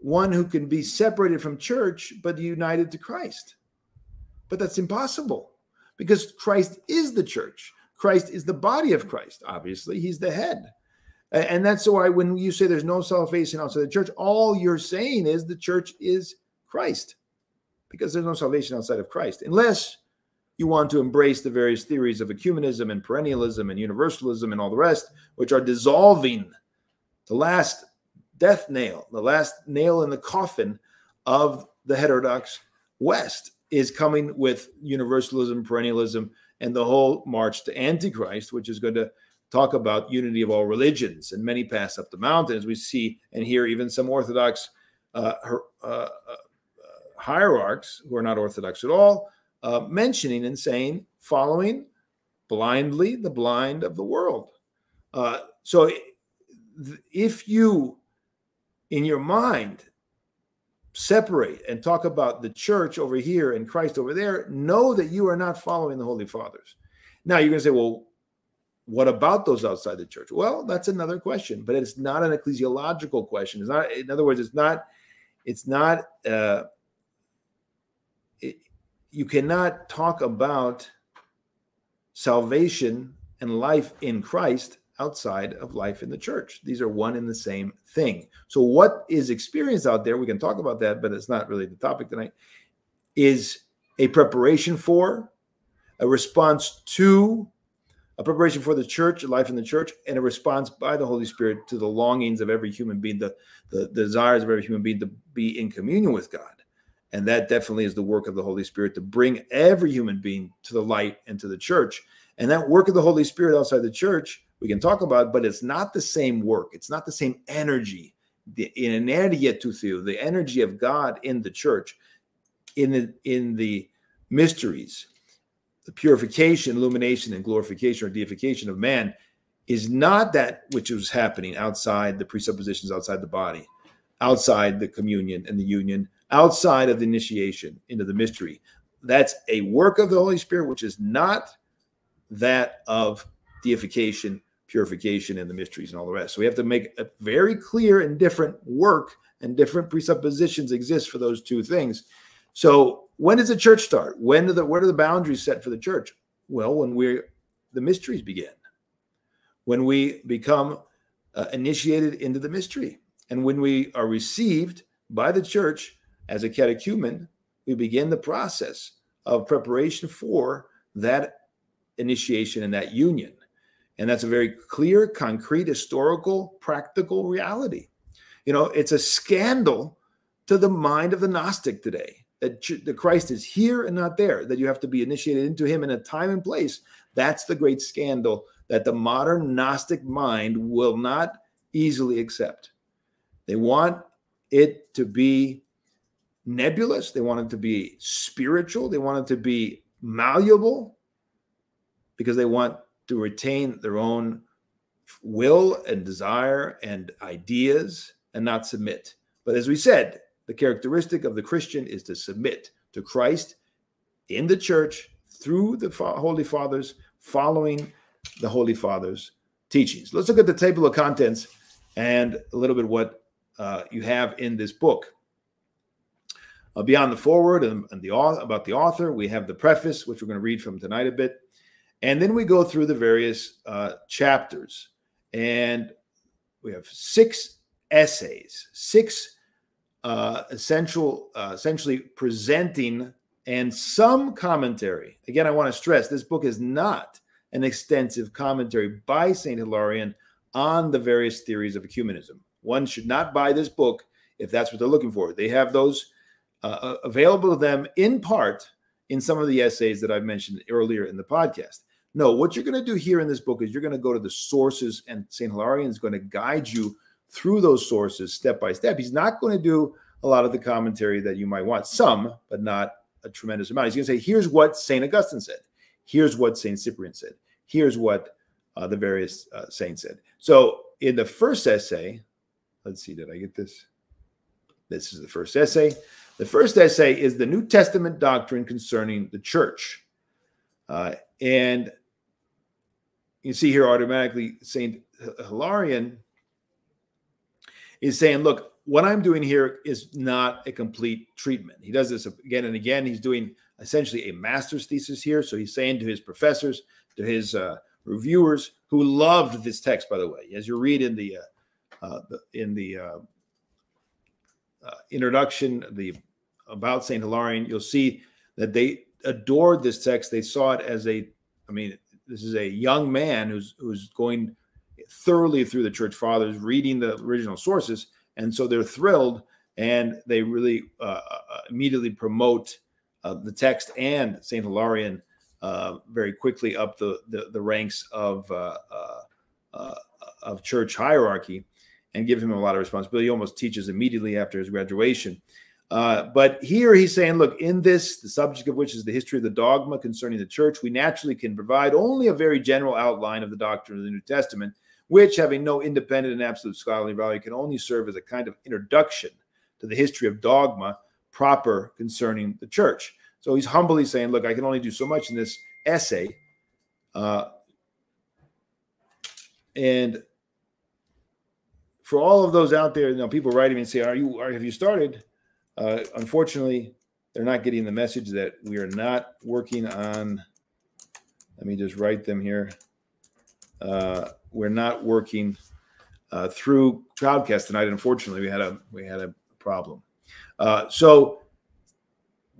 one who can be separated from church but united to Christ. But that's impossible because Christ is the church. Christ is the body of Christ. Obviously, he's the head. And that's why when you say there's no salvation outside the church, all you're saying is the church is Christ because there's no salvation outside of Christ, unless you want to embrace the various theories of ecumenism and perennialism and universalism and all the rest, which are dissolving the last death nail, the last nail in the coffin of the heterodox West is coming with universalism, perennialism, and the whole march to Antichrist, which is going to talk about unity of all religions. And many pass up the mountain, as we see and hear even some Orthodox uh, uh, uh, hierarchs who are not Orthodox at all uh, mentioning and saying, following blindly the blind of the world. Uh, so if you in your mind separate and talk about the church over here and Christ over there, know that you are not following the Holy Fathers. Now you're going to say, well, what about those outside the church? Well, that's another question, but it's not an ecclesiological question. It's not, in other words, it's not, it's not, uh, it, you cannot talk about salvation and life in Christ outside of life in the church. These are one and the same thing. So, what is experienced out there, we can talk about that, but it's not really the topic tonight, is a preparation for, a response to, a preparation for the church, life in the church, and a response by the Holy Spirit to the longings of every human being, the, the, desires of every human being to be in communion with God. And that definitely is the work of the Holy Spirit to bring every human being to the light and to the church. And that work of the Holy Spirit outside the church we can talk about, but it's not the same work. It's not the same energy. The energia to Theo, the energy of God in the church, in the in the mysteries, the purification, illumination, and glorification or deification of man is not that which was happening outside the presuppositions outside the body, outside the communion and the union, outside of the initiation into the mystery. That's a work of the Holy Spirit, which is not that of deification, purification, and the mysteries and all the rest. So we have to make a very clear and different work and different presuppositions exist for those two things. So when does the church start? When do the where are the boundaries set for the church? Well, when we're the mysteries begin, when we become uh, initiated into the mystery, and when we are received by the church as a catechumen, we begin the process of preparation for that initiation and that union. And that's a very clear, concrete, historical, practical reality. You know, it's a scandal to the mind of the Gnostic today that the Christ is here and not there, that you have to be initiated into him in a time and place. That's the great scandal that the modern Gnostic mind will not easily accept. They want it to be nebulous, they want it to be spiritual, they want it to be malleable because they want to retain their own will and desire and ideas and not submit. But as we said, the characteristic of the Christian is to submit to Christ in the church through the Holy Fathers, following the Holy Fathers' teachings. Let's look at the table of contents and a little bit what uh, you have in this book. Uh, beyond the foreword and, and the about the author, we have the preface, which we're going to read from tonight a bit, and then we go through the various uh, chapters, and we have six essays, six uh, essential, uh, essentially presenting and some commentary. Again, I want to stress this book is not an extensive commentary by St. Hilarion on the various theories of ecumenism. One should not buy this book if that's what they're looking for. They have those uh, uh available to them in part in some of the essays that I've mentioned earlier in the podcast. No, what you're going to do here in this book is you're going to go to the sources, and St. Hilarion is going to guide you through those sources step by step. He's not going to do a lot of the commentary that you might want, some, but not a tremendous amount. He's going to say, here's what St. Augustine said. Here's what St. Cyprian said. Here's what uh, the various uh, saints said. So in the first essay, let's see, did I get this? This is the first essay. The first essay is the New Testament doctrine concerning the church. Uh, and you see here automatically St. Hilarion is saying, look, what I'm doing here is not a complete treatment. He does this again and again. He's doing essentially a master's thesis here. So he's saying to his professors, to his uh, reviewers who loved this text, by the way, as you read in the, uh, uh, the in the uh, uh, introduction, the about Saint Hilarion, you'll see that they adored this text. They saw it as a, I mean, this is a young man who's who's going thoroughly through the church fathers, reading the original sources, and so they're thrilled and they really uh, uh immediately promote uh, the text and Saint Hilarion uh, very quickly up the the, the ranks of uh, uh, of church hierarchy and give him a lot of responsibility. He almost teaches immediately after his graduation. Uh, but here he's saying, look, in this, the subject of which is the history of the dogma concerning the church, we naturally can provide only a very general outline of the doctrine of the New Testament, which, having no independent and absolute scholarly value, can only serve as a kind of introduction to the history of dogma proper concerning the church. So he's humbly saying, look, I can only do so much in this essay. Uh, and for all of those out there, you know, people writing me and say, "Are you? Are, have you started?" Uh, unfortunately, they're not getting the message that we are not working on. Let me just write them here. Uh, we're not working uh, through Crowdcast tonight. Unfortunately, we had a we had a problem. Uh, so,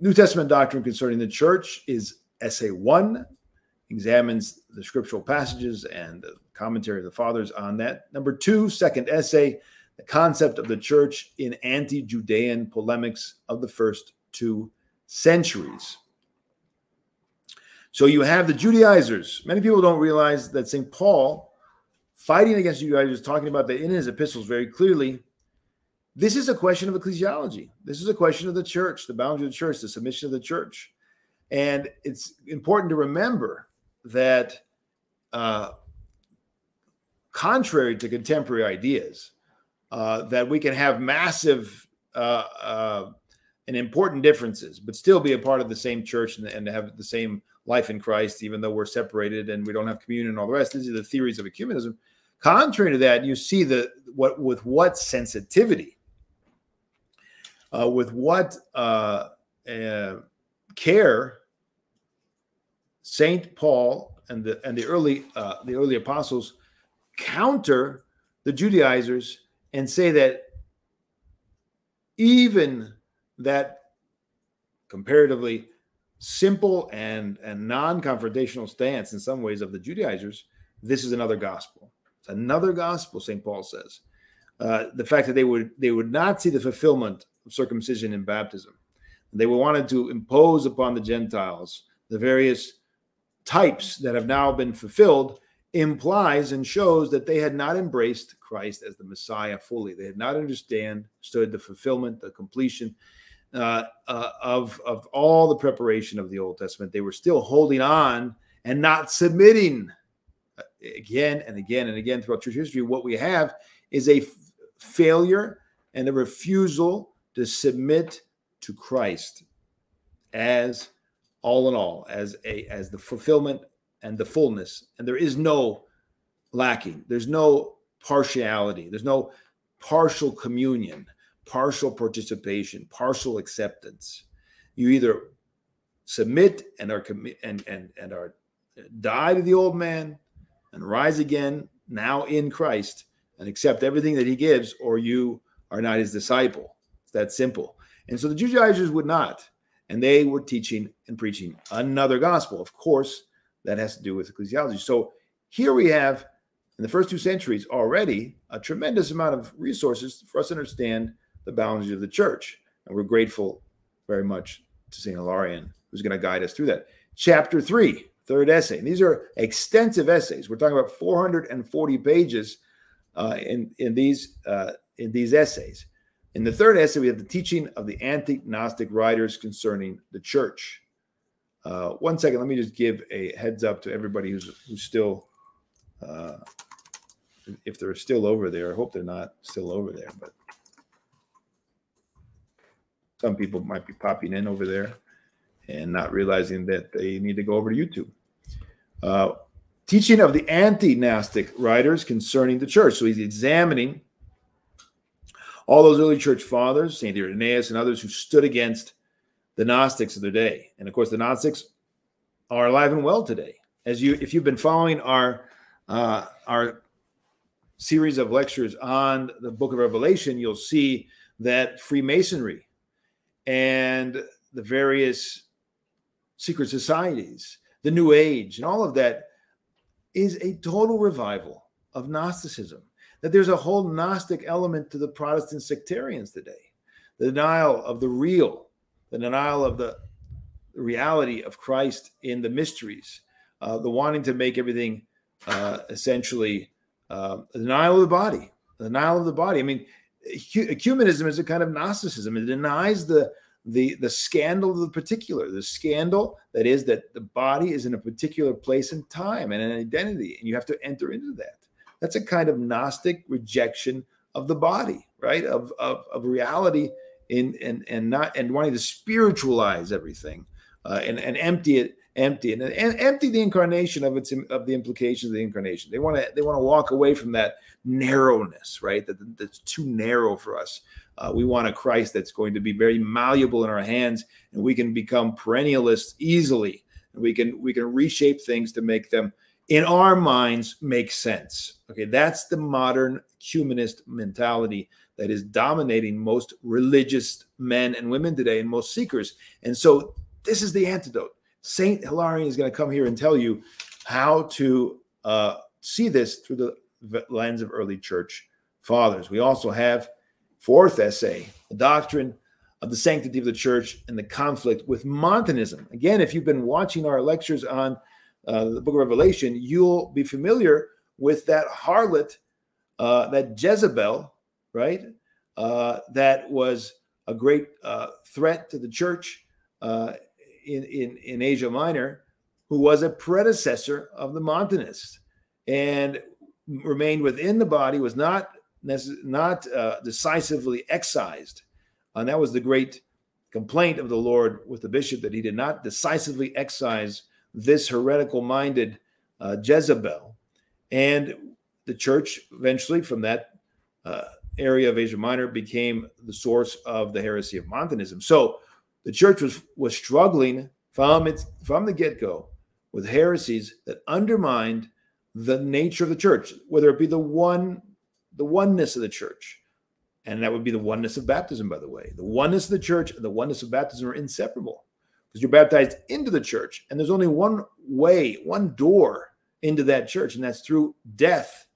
New Testament doctrine concerning the church is essay one, examines the scriptural passages and the commentary of the fathers on that. Number two, second essay, the concept of the church in anti Judean polemics of the first two centuries. So you have the Judaizers. Many people don't realize that St. Paul, fighting against the Judaizers, talking about that in his epistles very clearly. This is a question of ecclesiology. This is a question of the church, the boundary of the church, the submission of the church. And it's important to remember that uh, contrary to contemporary ideas, uh, that we can have massive uh, uh, and important differences, but still be a part of the same church and, and have the same life in Christ, even though we're separated and we don't have communion and all the rest. These are the theories of ecumenism. Contrary to that, you see the what with what sensitivity, uh, with what uh, uh, care, Saint Paul and the and the early uh, the early apostles counter the Judaizers and say that even that comparatively simple and and non-confrontational stance in some ways of the Judaizers, this is another gospel. It's another gospel, St. Paul says. Uh, the fact that they would they would not see the fulfillment of circumcision and baptism. They were wanted to impose upon the Gentiles the various types that have now been fulfilled implies and shows that they had not embraced Christ as the Messiah fully. They had not understood the fulfillment, the completion uh, uh, of, of all the preparation of the Old Testament. They were still holding on and not submitting again and again and again throughout church history. What we have is a failure and a refusal to submit to Christ as all in all, as a as the fulfillment and the fullness. And there is no lacking. There's no partiality. There's no partial communion, partial participation, partial acceptance. You either submit and are commit and and and are uh, die to the old man and rise again now in Christ and accept everything that he gives, or you are not his disciple. It's that simple. And so the Judaizers would not. And they were teaching and preaching another gospel. Of course, that has to do with ecclesiology. So here we have, in the first two centuries, already a tremendous amount of resources for us to understand the boundaries of the church. And we're grateful very much to St. Hilarion, who's going to guide us through that. Chapter three, third essay. And these are extensive essays. We're talking about 440 pages uh, in, in, these, uh, in these essays. In the third essay, we have the teaching of the anti Gnostic writers concerning the church. Uh, one second, let me just give a heads up to everybody who's who's still, uh, if they're still over there. I hope they're not still over there, but some people might be popping in over there and not realizing that they need to go over to YouTube. Uh, teaching of the anti-Gnostic writers concerning the church. So he's examining all those early church fathers, Saint Irenaeus and others who stood against the Gnostics of their day. And of course, the Gnostics are alive and well today. As you, if you've been following our uh, our series of lectures on the Book of Revelation, you'll see that Freemasonry and the various secret societies, the New Age, and all of that is a total revival of Gnosticism. That there's a whole Gnostic element to the Protestant sectarians today, the denial of the real the denial of the reality of Christ in the mysteries, uh, the wanting to make everything uh, essentially uh, the denial of the body, the denial of the body. I mean, ecumenism is a kind of Gnosticism. It denies the the the scandal of the particular, the scandal that is that the body is in a particular place and time and an identity, and you have to enter into that. That's a kind of Gnostic rejection of the body, right? Of of, of reality in and and not and wanting to spiritualize everything uh, and and empty it empty and, and empty the incarnation of its of the implications of the incarnation. They want to they want to walk away from that narrowness right? That that's too narrow for us. Uh, we want a christ that's going to be very malleable in our hands and we can become perennialists easily and we can we can reshape things to make them in our minds make sense. Okay that's the modern humanist mentality that is dominating most religious men and women today and most seekers. And so this is the antidote. Saint Hilarion is going to come here and tell you how to uh, see this through the lens of early church fathers. We also have fourth essay, the doctrine of the sanctity of the church and the conflict with Montanism. Again, if you've been watching our lectures on uh, the book of Revelation, you'll be familiar with that harlot, uh, that Jezebel, right? Uh, that was a great uh, threat to the church uh, in, in, in Asia Minor, who was a predecessor of the Montanists. And remained within the body, was not not uh, decisively excised, and that was the great complaint of the Lord with the bishop that he did not decisively excise this heretical-minded uh, Jezebel, and the church eventually from that uh, area of Asia Minor became the source of the heresy of Montanism. So the church was was struggling from its from the get-go with heresies that undermined the nature of the church, whether it be the one the oneness of the church. And that would be the oneness of baptism, by the way. The oneness of the church and the oneness of baptism are inseparable because you're baptized into the church. And there's only one way, one door into that church, and that's through death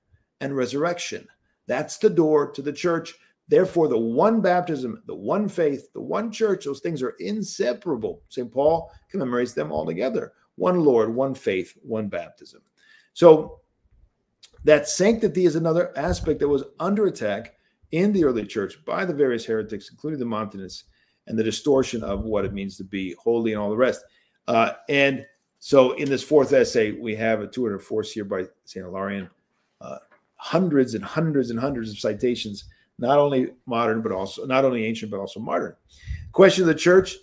and resurrection. That's the door to the church. Therefore, the one baptism, the one faith, the one church, those things are inseparable. St. Paul commemorates them all together one Lord, one faith, one baptism. So, that sanctity is another aspect that was under attack in the early church by the various heretics, including the Montanists, and the distortion of what it means to be holy and all the rest. Uh, and so, in this fourth essay, we have a 204 here by St. Hilarion, uh, hundreds and hundreds and hundreds of citations, not only modern, but also not only ancient, but also modern. Question of the church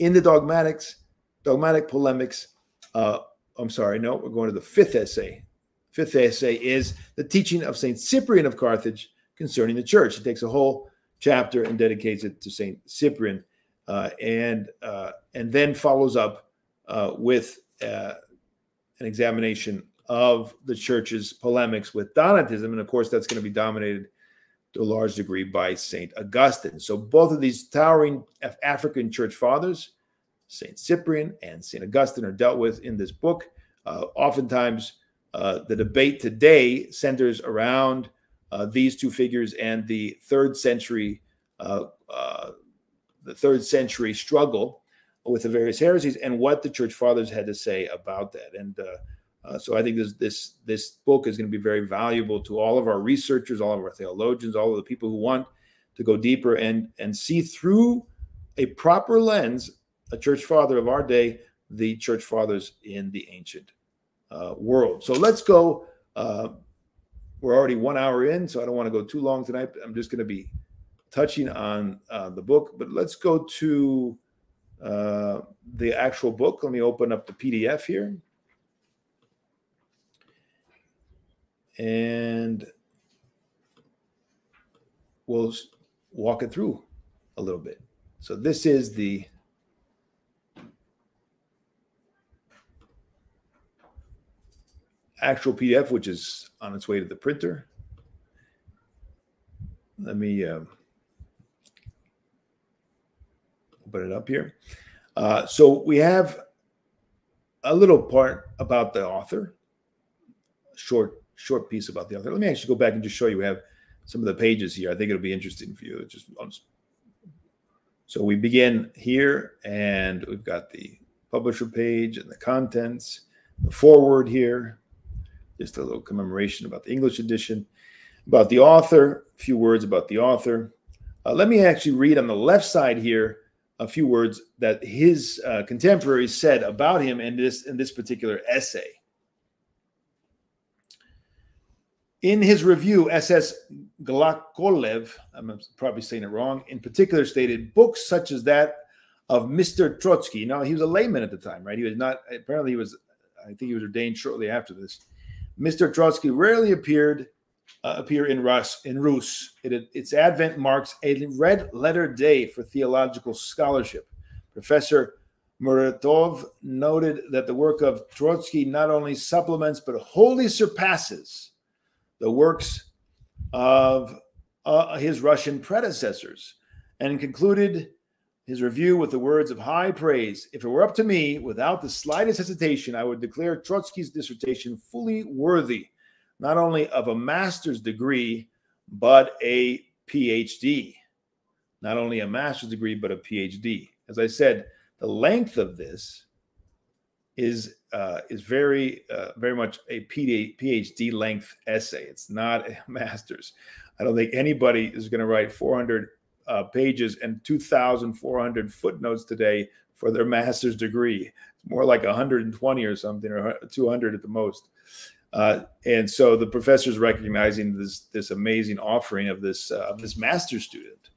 in the dogmatics, dogmatic polemics. Uh, I'm sorry, no, we're going to the fifth essay. Fifth essay is the teaching of Saint Cyprian of Carthage concerning the church. It takes a whole chapter and dedicates it to Saint Cyprian, uh, and uh, and then follows up uh, with uh, an examination of the church's polemics with Donatism. And of course, that's going to be dominated to a large degree by St. Augustine. So both of these towering African church fathers, St. Cyprian and St. Augustine, are dealt with in this book. Uh, oftentimes, uh, the debate today centers around uh, these two figures and the third century, uh, uh, the third century struggle with the various heresies and what the church fathers had to say about that. And uh, so I think this this this book is going to be very valuable to all of our researchers, all of our theologians, all of the people who want to go deeper and and see through a proper lens a church father of our day, the church fathers in the ancient uh, world. So let's go. Uh, we're already one hour in, so I don't want to go too long tonight. I'm just going to be touching on uh, the book, but let's go to uh, the actual book. Let me open up the PDF here. And we'll walk it through a little bit. So this is the actual PDF, which is on its way to the printer. Let me uh, open it up here. Uh, so we have a little part about the author, short short piece about the author. Let me actually go back and just show you. We have some of the pages here. I think it'll be interesting for you. Just, just so we begin here, and we've got the publisher page and the contents, the foreword here, just a little commemoration about the English edition, about the author, a few words about the author. Uh, let me actually read on the left side here a few words that his uh, contemporaries said about him in this in this particular essay. In his review, SS Glagolev, I'm probably saying it wrong, in particular stated books such as that of Mr. Troitsky. Now, he was a layman at the time, right? He was not, apparently, he was, I think he was ordained shortly after this. Mr. Troitsky rarely appeared uh, appear in Rus. In Rus, it, its advent marks a red letter day for theological scholarship. Professor Muretov noted that the work of Troitsky not only supplements but wholly surpasses the works of uh, his Russian predecessors and concluded his review with the words of high praise. If it were up to me, without the slightest hesitation, I would declare Troitsky's dissertation fully worthy not only of a master's degree, but a PhD. Not only a master's degree, but a PhD. As I said, the length of this is uh, is very uh, very much a PhD length essay. It's not a <laughs> master's. I don't think anybody is going to write 400 uh, pages and 2,400 footnotes today for their <laughs> master's degree. It's more like 120 or something, or 200 at the most. Uh, and so the professor's recognizing this this amazing offering of this uh, of this master student.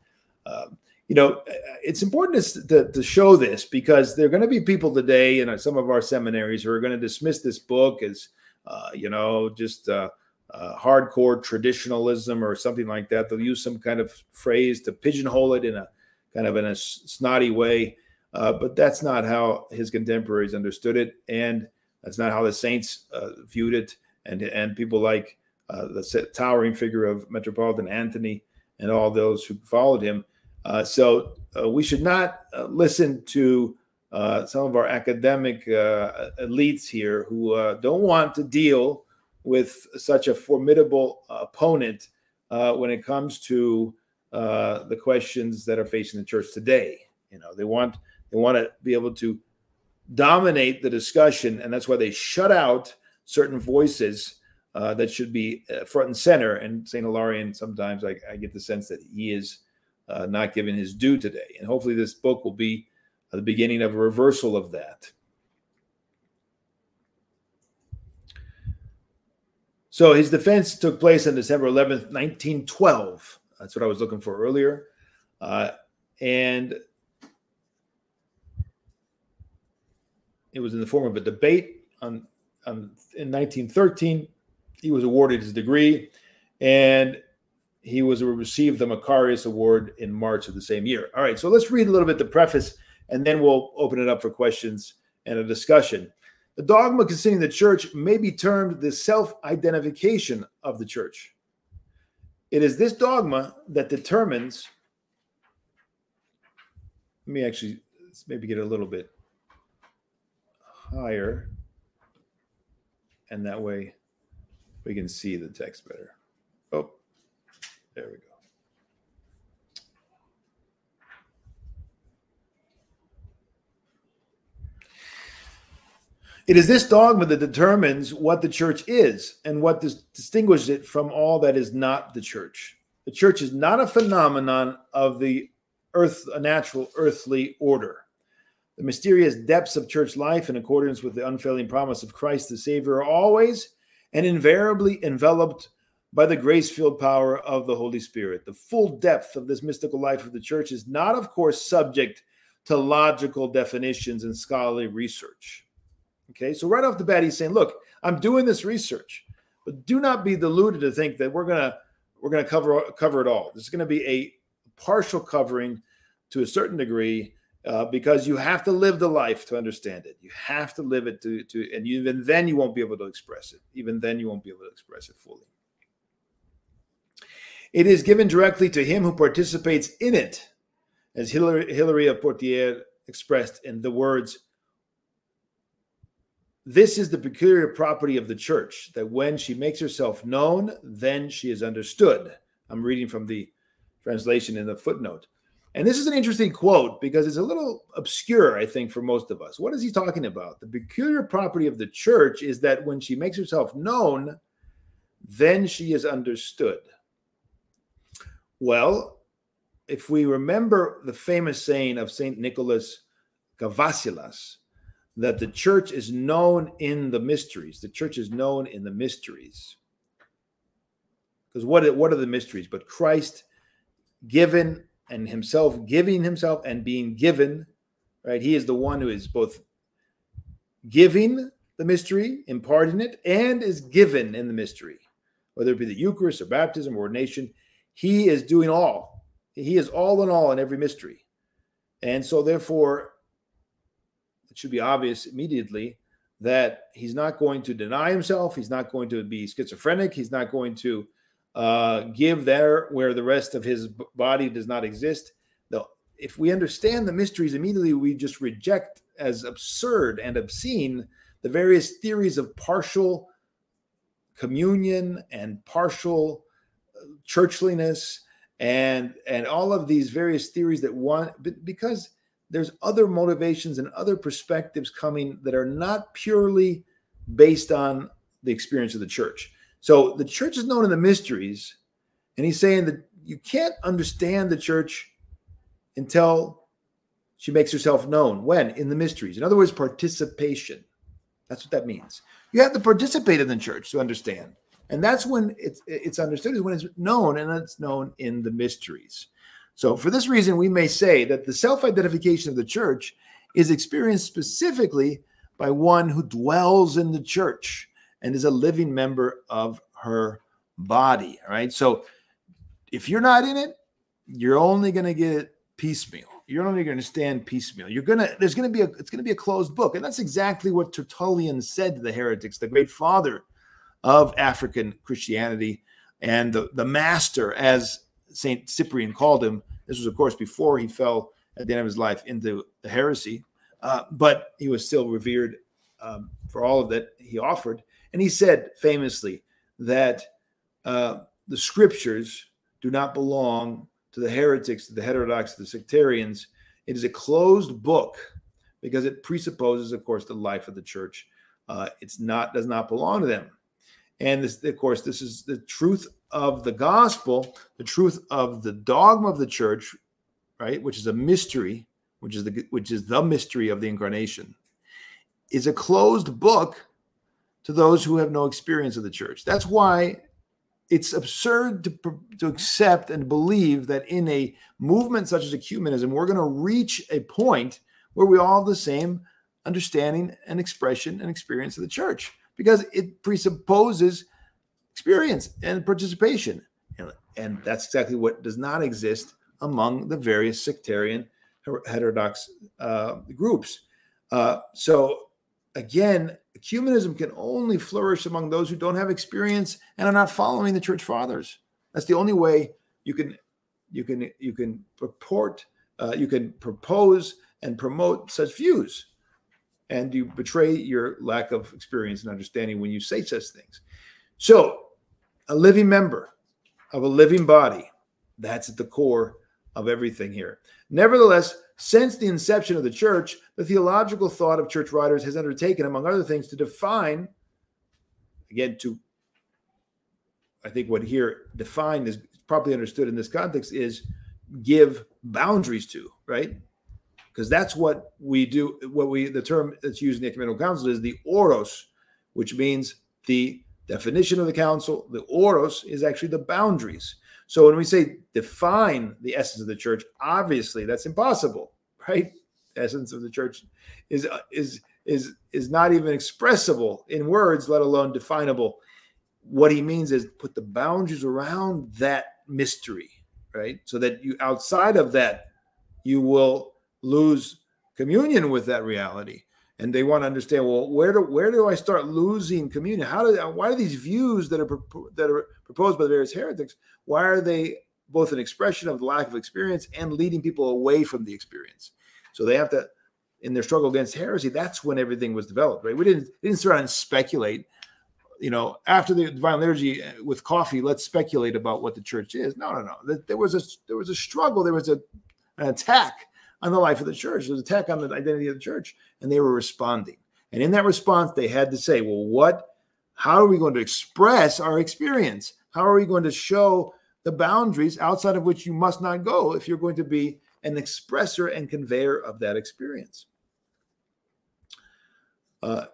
Um, you know, it's important to, to, to, show this because there are going to be people today in some of our seminaries who are going to dismiss this book as, uh, you know, just uh, uh, hardcore traditionalism or something like that. They'll use some kind of phrase to pigeonhole it in a kind of in a snotty way. Uh, but that's not how his contemporaries understood it, and that's not how the saints uh, viewed it. And and people like uh, the towering figure of Metropolitan Anthony and all those who followed him uh, so uh, we should not uh, listen to uh, some of our academic uh, elites here who don't want to deal with such a formidable opponent when it comes to the questions that are facing the church today. You know, they want they want to be able to dominate the discussion, and that's why they shut out certain voices that should be front and center. And Saint Hilarion, sometimes I, I, get the sense that he is uh, not given his due today. And hopefully, this book will be the beginning of a reversal of that. So his defense took place on December 11th, 1912. That's what I was looking for earlier. Uh, and it was in the form of a debate on, on, in 1913. He was awarded his degree. And he was received the Macarius Award in March of the same year. All right, so let's read a little bit the preface, and then we'll open it up for questions and a discussion. The dogma concerning the church may be termed the self-identification of the church. It is this dogma that determines. Let me actually let's maybe get a little bit higher, and that way we can see the text better. There we go. It is this dogma that determines what the church is and what dis- distinguishes it from all that is not the church. The church is not a phenomenon of the earth, a natural earthly order. The mysterious depths of church life, in accordance with the unfailing promise of Christ the Savior, are always and invariably enveloped by the grace filled power of the Holy Spirit. The full depth of this mystical life of the church is not, of course, subject to logical definitions and scholarly research. Okay, so right off the bat, he's saying, Look, I'm doing this research, but do not be deluded to think that we're gonna we're gonna cover cover it all. This is gonna be a partial covering to a certain degree uh, because you have to live the life to understand it. You have to live it to, to and even then you won't be able to express it. Even then you won't be able to express it fully. It is given directly to him who participates in it, as Hilary, Hilary of Poitiers expressed in the words This is the peculiar property of the church, that when she makes herself known, then she is understood. I'm reading from the translation in the footnote. And this is an interesting quote because it's a little obscure, I think, for most of us. What is he talking about? The peculiar property of the church is that when she makes herself known, then she is understood. Well, if we remember the famous saying of St. Nicholas Kavasilas, that the church is known in the mysteries, the church is known in the mysteries. Because what, what are the mysteries? But Christ given and himself giving himself and being given, right? He is the one who is both giving the mystery, imparting it, and is given in the mystery, whether it be the Eucharist or baptism or ordination. He is doing all. He is all in all in every mystery. And so, therefore, it should be obvious immediately that he's not going to deny himself. He's not going to be schizophrenic. He's not going to uh, give there where the rest of his body does not exist. Though, if we understand the mysteries immediately, we just reject as absurd and obscene the various theories of partial communion and partial churchliness and and all of these various theories that want because there's other motivations and other perspectives coming that are not purely based on the experience of the church. So the church is known in the mysteries, and he's saying that you can't understand the church until she makes herself known. When? In the mysteries. In other words, participation. That's what that means. You have to participate in the church to understand. And that's when it's it's understood is when it's known, and it's known in the mysteries. So for this reason, we may say that the self-identification of the church is experienced specifically by one who dwells in the church and is a living member of her body. All right. So if you're not in it, you're only going to get piecemeal. You're only going to stand piecemeal. You're gonna there's going to be a it's going to be a closed book, and that's exactly what Tertullian said to the heretics, the great father of African Christianity and the, the master, as Saint Cyprian called him. This was, of course, before he fell at the end of his life into the heresy, uh, but he was still revered um, for all of that he offered. And he said famously that uh, the scriptures do not belong to the heretics, to the heterodox, to the sectarians. It is a closed book because it presupposes, of course, the life of the church. Uh, it's not does not belong to them. And this, of course, this is the truth of the gospel, the truth of the dogma of the church, right? Which is a mystery, which is the which is the mystery of the incarnation, is a closed book to those who have no experience of the church. That's why it's absurd to, to accept and believe that in a movement such as ecumenism, we're going to reach a point where we all have the same understanding and expression and experience of the church because it presupposes experience and participation. And, and that's exactly what does not exist among the various sectarian heterodox uh, groups. Uh, so, again, ecumenism can only flourish among those who don't have experience and are not following the church fathers. That's the only way you can you can you can purport uh, you can propose and promote such views and you betray your lack of experience and understanding when you say such things. So, a living member of a living body, that's at the core of everything here. Nevertheless, since the inception of the church, the theological thought of church writers has undertaken, among other things, to define, again, to I think what here defined is properly understood in this context is give boundaries to, right? Because that's what we do. What we the term that's used in the ecumenical council is the oros, which means the definition of the council. The oros is actually the boundaries. So when we say define the essence of the church, obviously that's impossible, <laughs> right? Essence of the church is uh, is is is not even expressible in words, let alone definable. What he means is put the boundaries around that mystery, right? So that you outside of that, you will lose communion with that reality. And they want to understand well where do where do i start losing communion? How do why are these views that are that are proposed by the various heretics why are they both an expression of the lack of experience and leading people away from the experience? So they have to in their struggle against heresy that's when everything was developed right? We didn't didn't start and speculate you know after the divine liturgy uh, with coffee let's speculate about what the church is. No no no. There was a there was a struggle there was a an attack on the life of the church. There was an attack on the identity of the church, and they were responding. And in that response, they had to say, well, what, how are we going to express our experience? How are we going to show the boundaries outside of which you must not go if you're going to be an expresser and conveyor of that experience? Uh,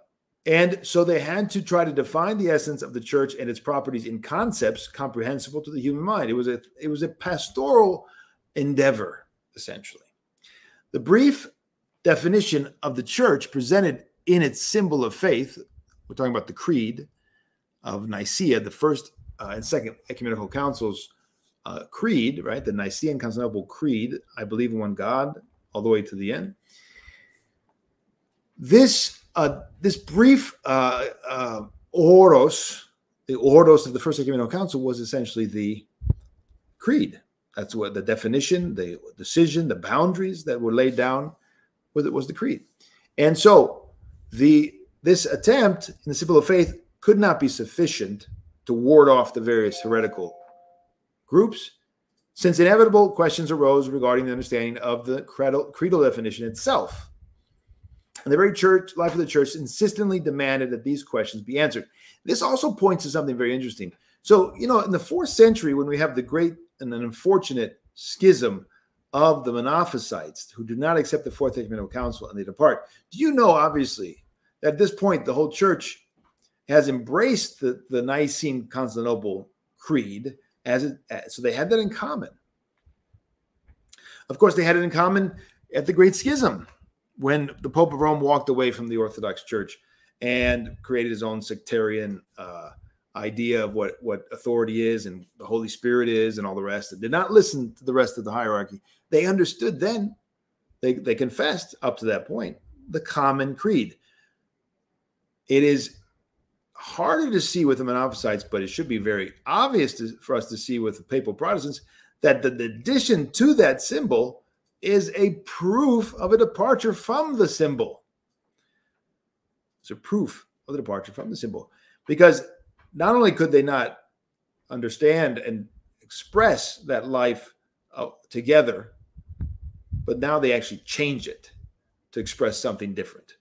and so they had to try to define the essence of the church and its properties in concepts comprehensible to the human mind. It was a it was a pastoral endeavor, essentially. The brief definition of the church presented in its symbol of faith, we're talking about the creed of Nicaea, the first uh, and second ecumenical councils uh, creed, right? The Nicene Constantinople Creed, I believe in one God, all the way to the end. This uh, this brief uh, uh, oros, the oros of the first ecumenical council was essentially the creed, that's what the definition, the decision, the boundaries that were laid down with it was the creed. And so the this attempt in the symbol of faith could not be sufficient to ward off the various heretical groups, since inevitable questions arose regarding the understanding of the creedal, creedal definition itself. And the very church, life of the church, insistently demanded that these questions be answered. This also points to something very interesting. So, you know, in the fourth century, when we have the great an unfortunate schism of the Monophysites who do not accept the Fourth Ecumenical Council and they depart. Do you know, obviously, at this point, the whole church has embraced the, the Nicene Constantinople Creed as it, so they had that in common. Of course, they had it in common at the Great Schism when the Pope of Rome walked away from the Orthodox Church and created his own sectarian uh, idea of what what authority is and the Holy Spirit is and all the rest. They did not listen to the rest of the hierarchy. They understood then. They they confessed up to that point the common creed. It is harder to see with the Monophysites, but it should be very obvious to, for us to see with the papal Protestants that the, the addition to that symbol is a proof of a departure from the symbol. It's a proof of the departure from the symbol because not only could they not understand and express that life uh, together, but now they actually change it to express something different,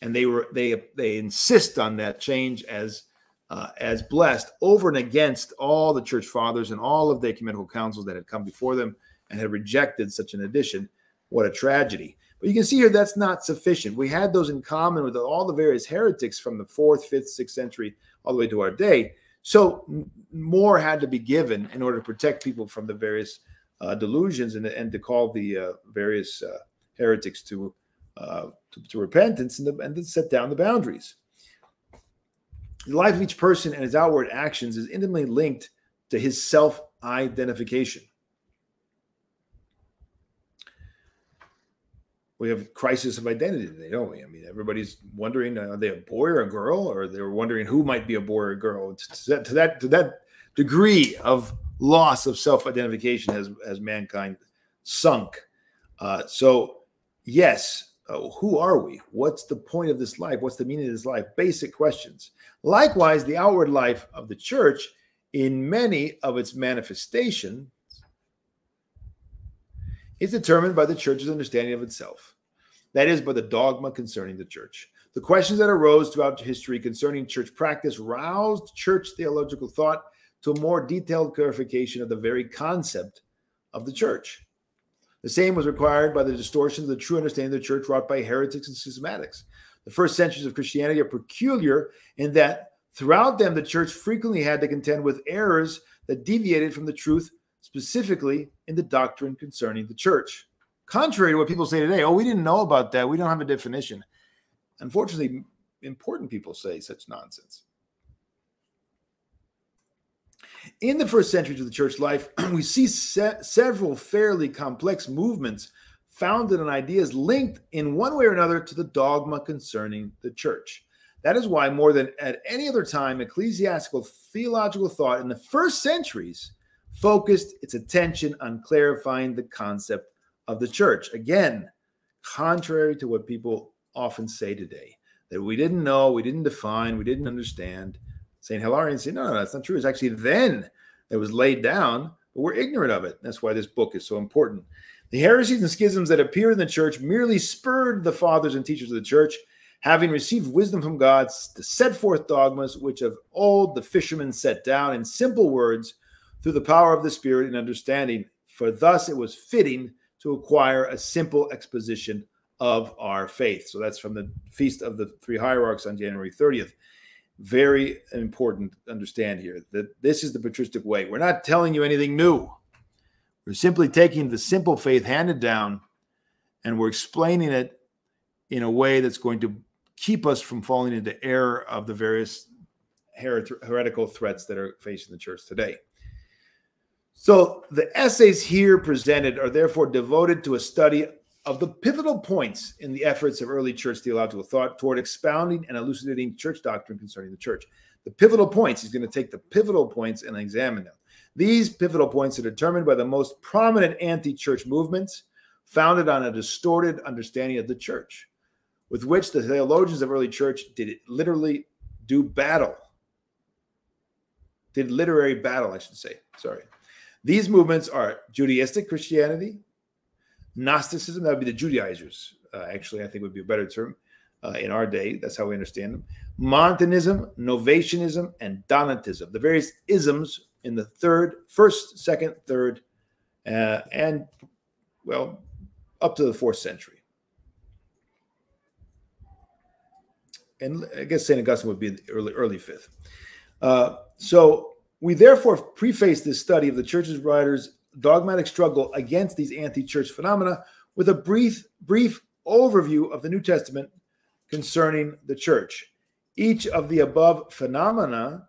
and they were they they insist on that change as uh, as blessed over and against all the church fathers and all of the ecumenical councils that had come before them and had rejected such an addition. What a tragedy! But you can see here that's not sufficient. We had those in common with all the various heretics from the fourth, fifth, sixth century all the way to our day. So more had to be given in order to protect people from the various uh, delusions and, and to call the uh, various uh, heretics to, uh, to, to repentance and, to, and set down the boundaries. The life of each person and his outward actions is intimately linked to his self we have crisis of identity today, don't we? I mean, everybody's wondering are they a boy or a girl, or they're wondering who might be a boy or a girl. To that to that, to that degree of loss of self-identification has has mankind sunk. Uh, so, yes, uh, who are we? What's the point of this life? What's the meaning of this life? Basic questions. Likewise, the outward life of the church, in many of its manifestations, is determined by the church's understanding of itself. That is, by the dogma concerning the church. The questions that arose throughout history concerning church practice roused church theological thought to a more detailed clarification of the very concept of the church. The same was required by the distortions of the true understanding of the church wrought by heretics and schismatics. The first centuries of Christianity are peculiar in that throughout them the church frequently had to contend with errors that deviated from the truth specifically in the doctrine concerning the church. Contrary to what people say today, oh, we didn't know about that. We don't have a definition. Unfortunately, important people say such nonsense. In the first centuries of the church life, <clears throat> we see se- several fairly complex movements founded on ideas linked in one way or another to the dogma concerning the church. That is why, more than at any other time, ecclesiastical theological thought in the first centuries focused its attention on clarifying the concept of the church. Again, contrary to what people often say today, that we didn't know, we didn't define, we didn't understand. St. Hilarion said, no, no, that's not true. It's actually then that was laid down, but we're ignorant of it. That's why this book is so important. The heresies and schisms that appeared in the church merely spurred the fathers and teachers of the church, having received wisdom from God, to set forth dogmas which of old the fishermen set down in simple words through the power of the Spirit and understanding, for thus it was fitting to acquire a simple exposition of our faith. So that's from the Feast of the Three Hierarchs on January 30th. Very important to understand here that this is the patristic way. We're not telling you anything new. We're simply taking the simple faith handed down and we're explaining it in a way that's going to keep us from falling into error of the various heretical threats that are facing the church today. So the essays here presented are therefore devoted to a study of the pivotal points in the efforts of early church theological thought toward expounding and elucidating church doctrine concerning the church. The pivotal points, he's going to take the pivotal points and examine them. These pivotal points are determined by the most prominent anti church movements founded on a distorted understanding of the church, with which the theologians of early church did literally do battle. Did literary battle, I should say. Sorry. These movements are Judaistic Christianity, Gnosticism, that would be the Judaizers, uh, actually, I think would be a better term uh, in our day. That's how we understand them. Montanism, Novatianism, and Donatism, the various isms in the third, first, second, third, uh, and, well, up to the fourth century. and I guess St. Augustine would be the early, early fifth. Uh, so we therefore preface this study of the church's writers' dogmatic struggle against these anti-church phenomena with a brief, brief overview of the New Testament concerning the church. Each of the above phenomena,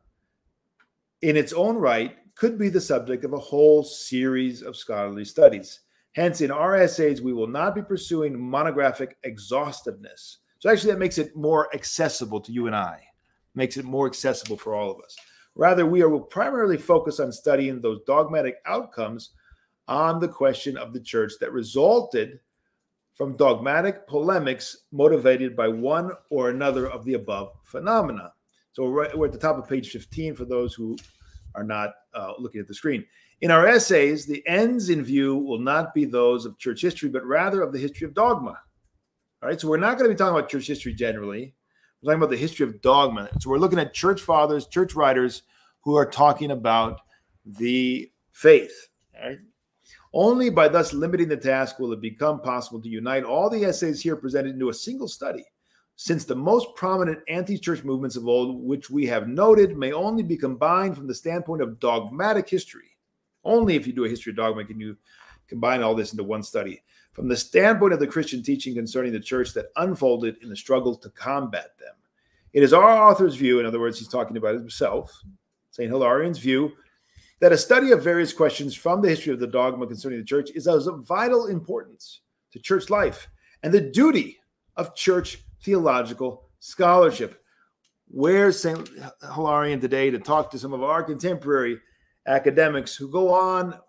in its own right, could be the subject of a whole series of scholarly studies. Hence, in our essays, we will not be pursuing monographic exhaustiveness. So, actually, that makes it more accessible to you and I, makes it more accessible for all of us. Rather, we are primarily focused on studying those dogmatic outcomes on the question of the church that resulted from dogmatic polemics motivated by one or another of the above phenomena. So we're at the top of page 15 for those who are not uh, looking at the screen. In our essays, the ends in view will not be those of church history, but rather of the history of dogma. All right, so we're not going to be talking about church history generally. We're talking about the history of dogma. So we're looking at church fathers, church writers who are talking about the faith. Right? Only by thus limiting the task will it become possible to unite all the essays here presented into a single study, since the most prominent anti church movements of old, which we have noted, may only be combined from the standpoint of dogmatic history. Only if you do a history of dogma can you combine all this into one study. From the standpoint of the Christian teaching concerning the church that unfolded in the struggle to combat them. It is our author's view, in other words, he's talking about himself, St. Hilarion's view, that a study of various questions from the history of the dogma concerning the church is of vital importance to church life and the duty of church theological scholarship. Where's St. Hilarion today to talk to some of our contemporary academics who go on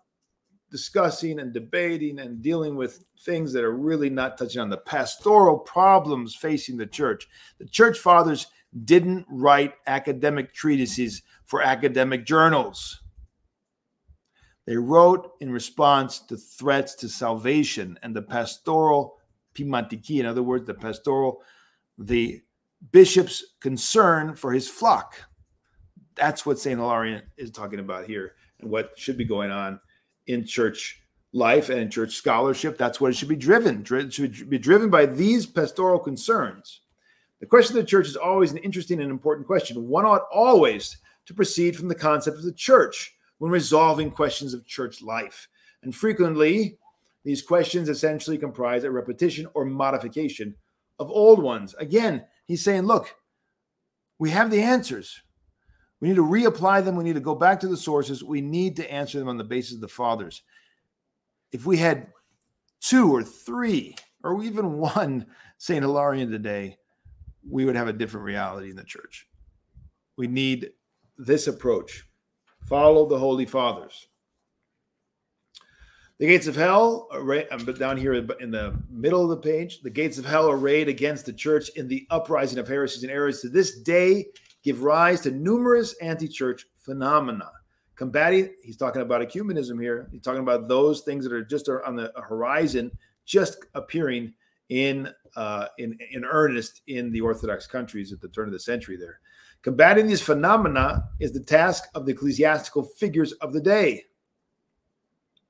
discussing and debating and dealing with things that are really not touching on the pastoral problems facing the church? The church fathers didn't write academic treatises for academic journals. They wrote in response to threats to salvation and the pastoral pimantiki, in other words, the pastoral, the bishop's concern for his flock. That's what St. Hilarion is talking about here and what should be going on in church life and church scholarship. That's what it should be driven. It should be driven by these pastoral concerns. The question of the church is always an interesting and important question. One ought always to proceed from the concept of the church when resolving questions of church life. And frequently, these questions essentially comprise a repetition or modification of old ones. Again, he's saying, look, we have the answers. We need to reapply them. We need to go back to the sources. We need to answer them on the basis of the fathers. If we had two or three or even <laughs> one St. Hilarion today, we would have a different reality in the church. We need this approach. Follow the Holy Fathers. The gates of hell, array, but down here in the middle of the page, the gates of hell arrayed against the church in the uprising of heresies and errors to this day give rise to numerous anti-church phenomena. Combating, he's talking about ecumenism here. He's talking about those things that are just on the horizon, just appearing in uh, in in earnest in the Orthodox countries at the turn of the century. There, Combating these phenomena is the task of the ecclesiastical figures of the day.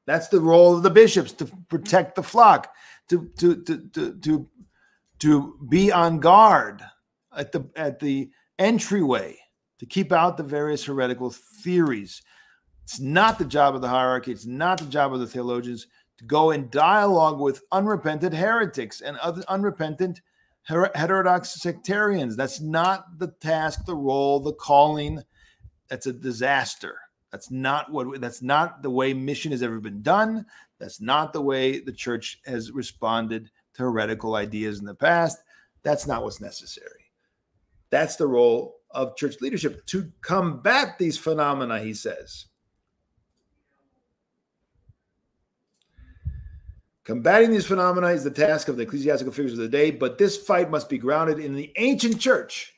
That's the role of the bishops to protect the flock, to to to to to, to be on guard at the at the entryway to keep out the various heretical theories. It's not the job of the hierarchy, it's not the job of the theologians to go in dialogue with unrepentant heretics and other unrepentant heterodox sectarians. That's not the task, the role, the calling. That's a disaster. That's not what that's not the way mission has ever been done. That's not the way the church has responded to heretical ideas in the past. That's not what's necessary. That's the role of church leadership to combat these phenomena, he says. Combating these phenomena is the task of the ecclesiastical figures of the day, but this fight must be grounded in the ancient church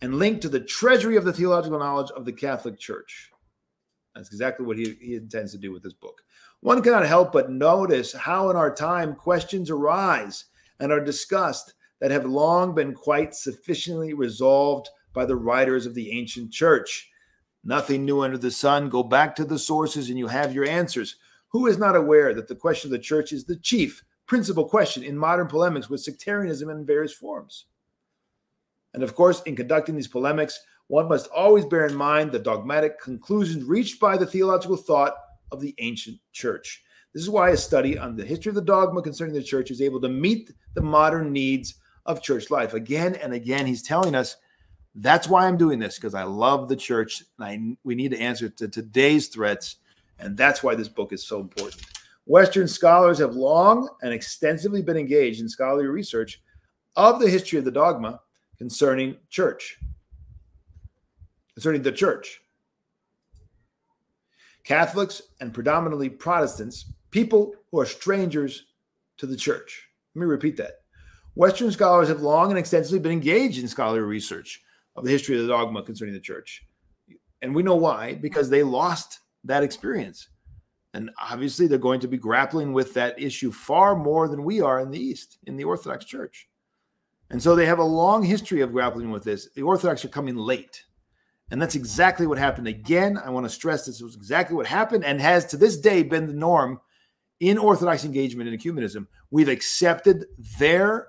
and linked to the treasury of the theological knowledge of the Catholic Church. That's exactly what he, he intends to do with this book. One cannot help but notice how, in our time, questions arise and are discussed that have long been quite sufficiently resolved by the writers of the ancient church. Nothing new under the sun. Go back to the sources and you have your answers. Who is not aware that the question of the church is the chief, principal question in modern polemics with sectarianism in various forms? And of course, in conducting these polemics, one must always bear in mind the dogmatic conclusions reached by the theological thought of the ancient church. This is why a study on the history of the dogma concerning the church is able to meet the modern needs of church life. Again and again, he's telling us that's why I'm doing this because I love the church and I, we need to answer to today's threats. And that's why this book is so important. Western scholars have long and extensively been engaged in scholarly research of the history of the dogma concerning church, concerning the church. Catholics and predominantly Protestants, people who are strangers to the church. Let me repeat that. Western scholars have long and extensively been engaged in scholarly research of the history of the dogma concerning the church. And we know why, because they lost that experience. And obviously, they're going to be grappling with that issue far more than we are in the East, in the Orthodox Church. And so they have a long history of grappling with this. The Orthodox are coming late. And that's exactly what happened. Again, I want to stress this was exactly what happened and has to this day been the norm in Orthodox engagement in ecumenism. We've accepted their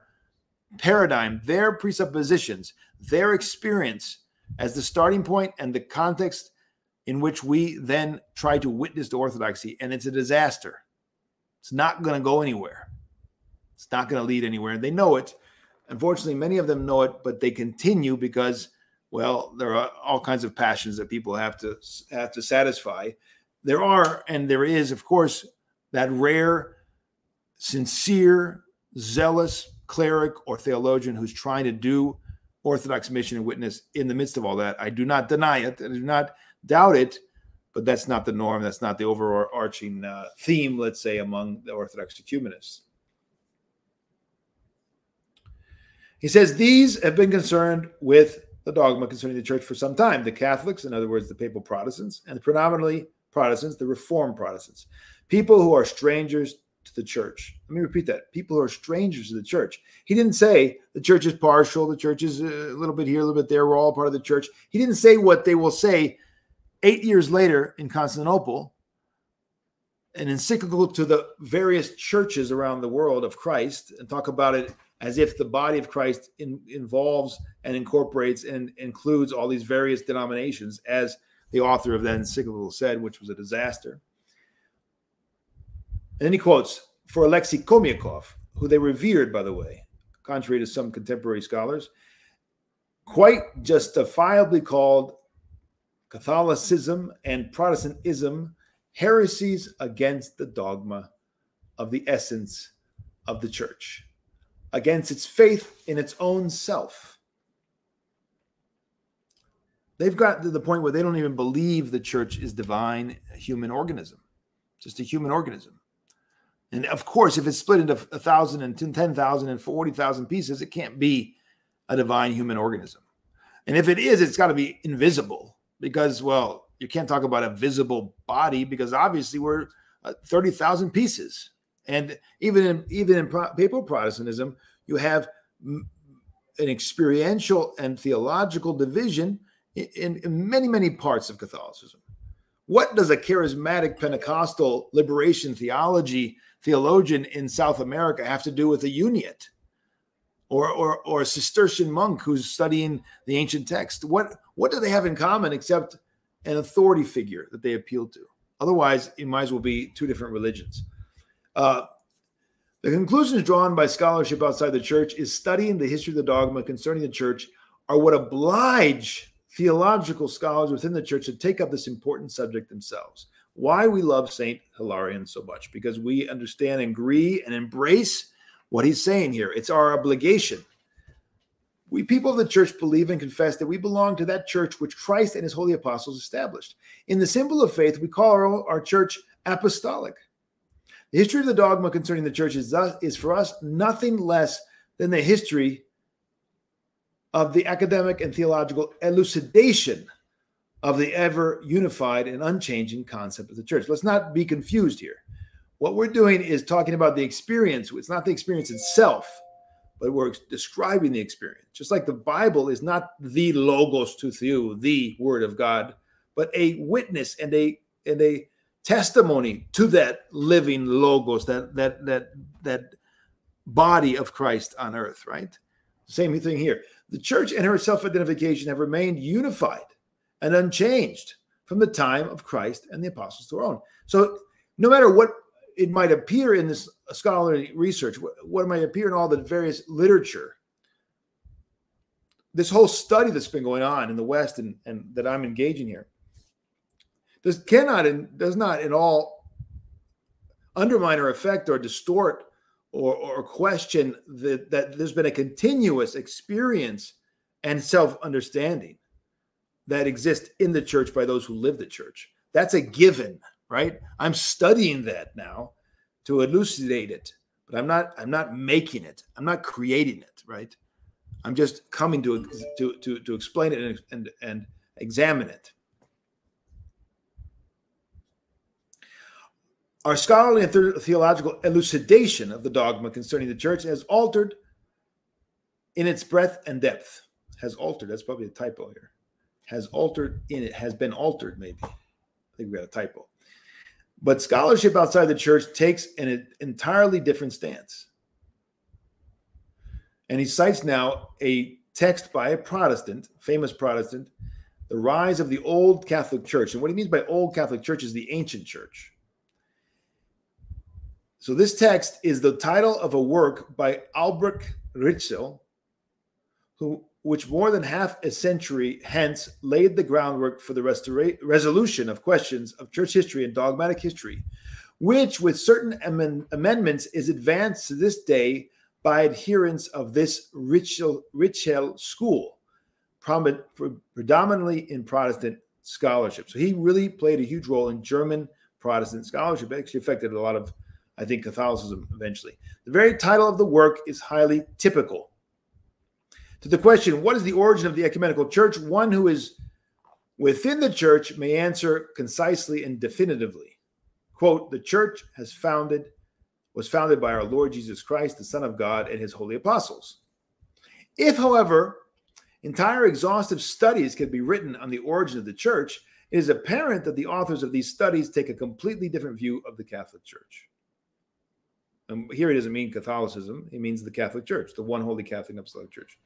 paradigm, their presuppositions, their experience as the starting point and the context in which we then try to witness to orthodoxy. And it's a disaster. It's not going to go anywhere. It's not going to lead anywhere. They know it. Unfortunately, many of them know it, but they continue because, well, there are all kinds of passions that people have to have to satisfy. There are, and there is, of course, that rare, sincere, zealous cleric or theologian who's trying to do Orthodox mission and witness in the midst of all that. I do not deny it. I do not doubt it, but that's not the norm. That's not the overarching uh, theme, let's say, among the Orthodox ecumenists. He says these have been concerned with the dogma concerning the church for some time. The Catholics, in other words, the papal Protestants, and predominantly Protestants, the Reformed Protestants, people who are strangers to the church. Let me repeat that. People who are strangers to the church. He didn't say the church is partial, the church is uh, a little bit here, a little bit there, we're all part of the church. He didn't say what they will say eight years later in Constantinople, an encyclical to the various churches around the world of Christ, and talk about it as if the body of Christ in, involves and incorporates and includes all these various denominations, as the author of that encyclical said, which was a disaster. And then he quotes for Alexei Khomyakov, who they revered, by the way, contrary to some contemporary scholars, quite justifiably called Catholicism and Protestantism heresies against the dogma of the essence of the church, against its faith in its own self. They've got to the point where they don't even believe the church is divine a human organism, just a human organism. And of course, if it's split into a thousand and ten thousand and forty thousand pieces, it can't be a divine human organism. And if it is, it's got to be invisible because, well, you can't talk about a visible body because obviously we're uh, thirty thousand pieces. And even in even in pro- papal Protestantism, you have m- an experiential and theological division in, in, in many many parts of Catholicism. What does a charismatic Pentecostal liberation theology theologian in South America have to do with a uniate or, or, or a Cistercian monk who's studying the ancient text? What, what do they have in common except an authority figure that they appeal to? Otherwise, it might as well be two different religions. Uh, the conclusions drawn by scholarship outside the church is studying the history of the dogma concerning the church are what oblige theological scholars within the church to take up this important subject themselves why we love Saint Hilarion so much because we understand and agree and embrace what he's saying here. It's our obligation. We people of the church believe and confess that we belong to that church which Christ and his holy apostles established. In the symbol of faith, we call our, our church apostolic. The history of the dogma concerning the church is, thus, is for us nothing less than the history of the academic and theological elucidation of the ever unified and unchanging concept of the church. Let's not be confused here. What we're doing is talking about the experience. It's not the experience itself, but we're describing the experience. Just like the Bible is not the logos to theou, the word of God, but a witness and a and a testimony to that living logos, that that that that body of Christ on earth, right? Same thing here. The church and her self identification have remained unified and unchanged from the time of Christ and the apostles to our own. So, no matter what it might appear in this scholarly research, what, might appear in all the various literature, this whole study that's been going on in the West and, and that I'm engaging here, this cannot and does not in all undermine or affect or distort or, or question that, that there's been a continuous experience and self understanding that exist in the church by those who live the church. That's a given, right? I'm studying that now to elucidate it, but I'm not I'm not making it. I'm not creating it, right? I'm just coming to to to, to explain it and, and and examine it. Our scholarly and theological elucidation of the dogma concerning the church has altered in its breadth and depth. Has altered. That's probably a typo here. Has altered in it. Has been altered. Maybe. I think we got a typo. But scholarship outside the church takes an entirely different stance. And he cites now a text by a Protestant, famous Protestant, the rise of the old Catholic Church. And what he means by old Catholic Church is the ancient church. So this text is the title of a work by Albrecht Ritschl, who, which more than half a century hence laid the groundwork for the restora- resolution of questions of church history and dogmatic history, which, with certain am- amendments, is advanced to this day by adherents of this Ritschl school, prom- predominantly in Protestant scholarship. So he really played a huge role in German Protestant scholarship. It actually affected a lot of I think, Catholicism eventually. The very title of the work is highly typical. To the question, what is the origin of the ecumenical church? One who is within the church may answer concisely and definitively. Quote, the church has founded, was founded by our Lord Jesus Christ, the Son of God, and his holy apostles. If, however, entire exhaustive studies can be written on the origin of the church, it is apparent that the authors of these studies take a completely different view of the Catholic Church. And here he doesn't mean Catholicism, he means the Catholic Church, the one holy Catholic and Apostolic Church.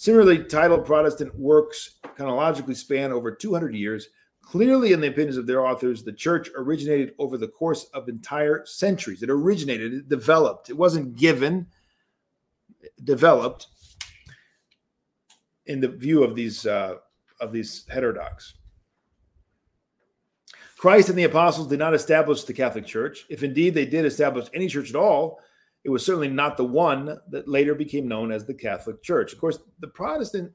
Similarly, titled Protestant works chronologically span over 200 years. Clearly, in the opinions of their authors, the church originated over the course of entire centuries. It originated, it developed. It wasn't given, developed in the view of these uh, of these heterodox. Christ and the apostles did not establish the Catholic Church. If indeed they did establish any church at all, it was certainly not the one that later became known as the Catholic Church. Of course, the Protestant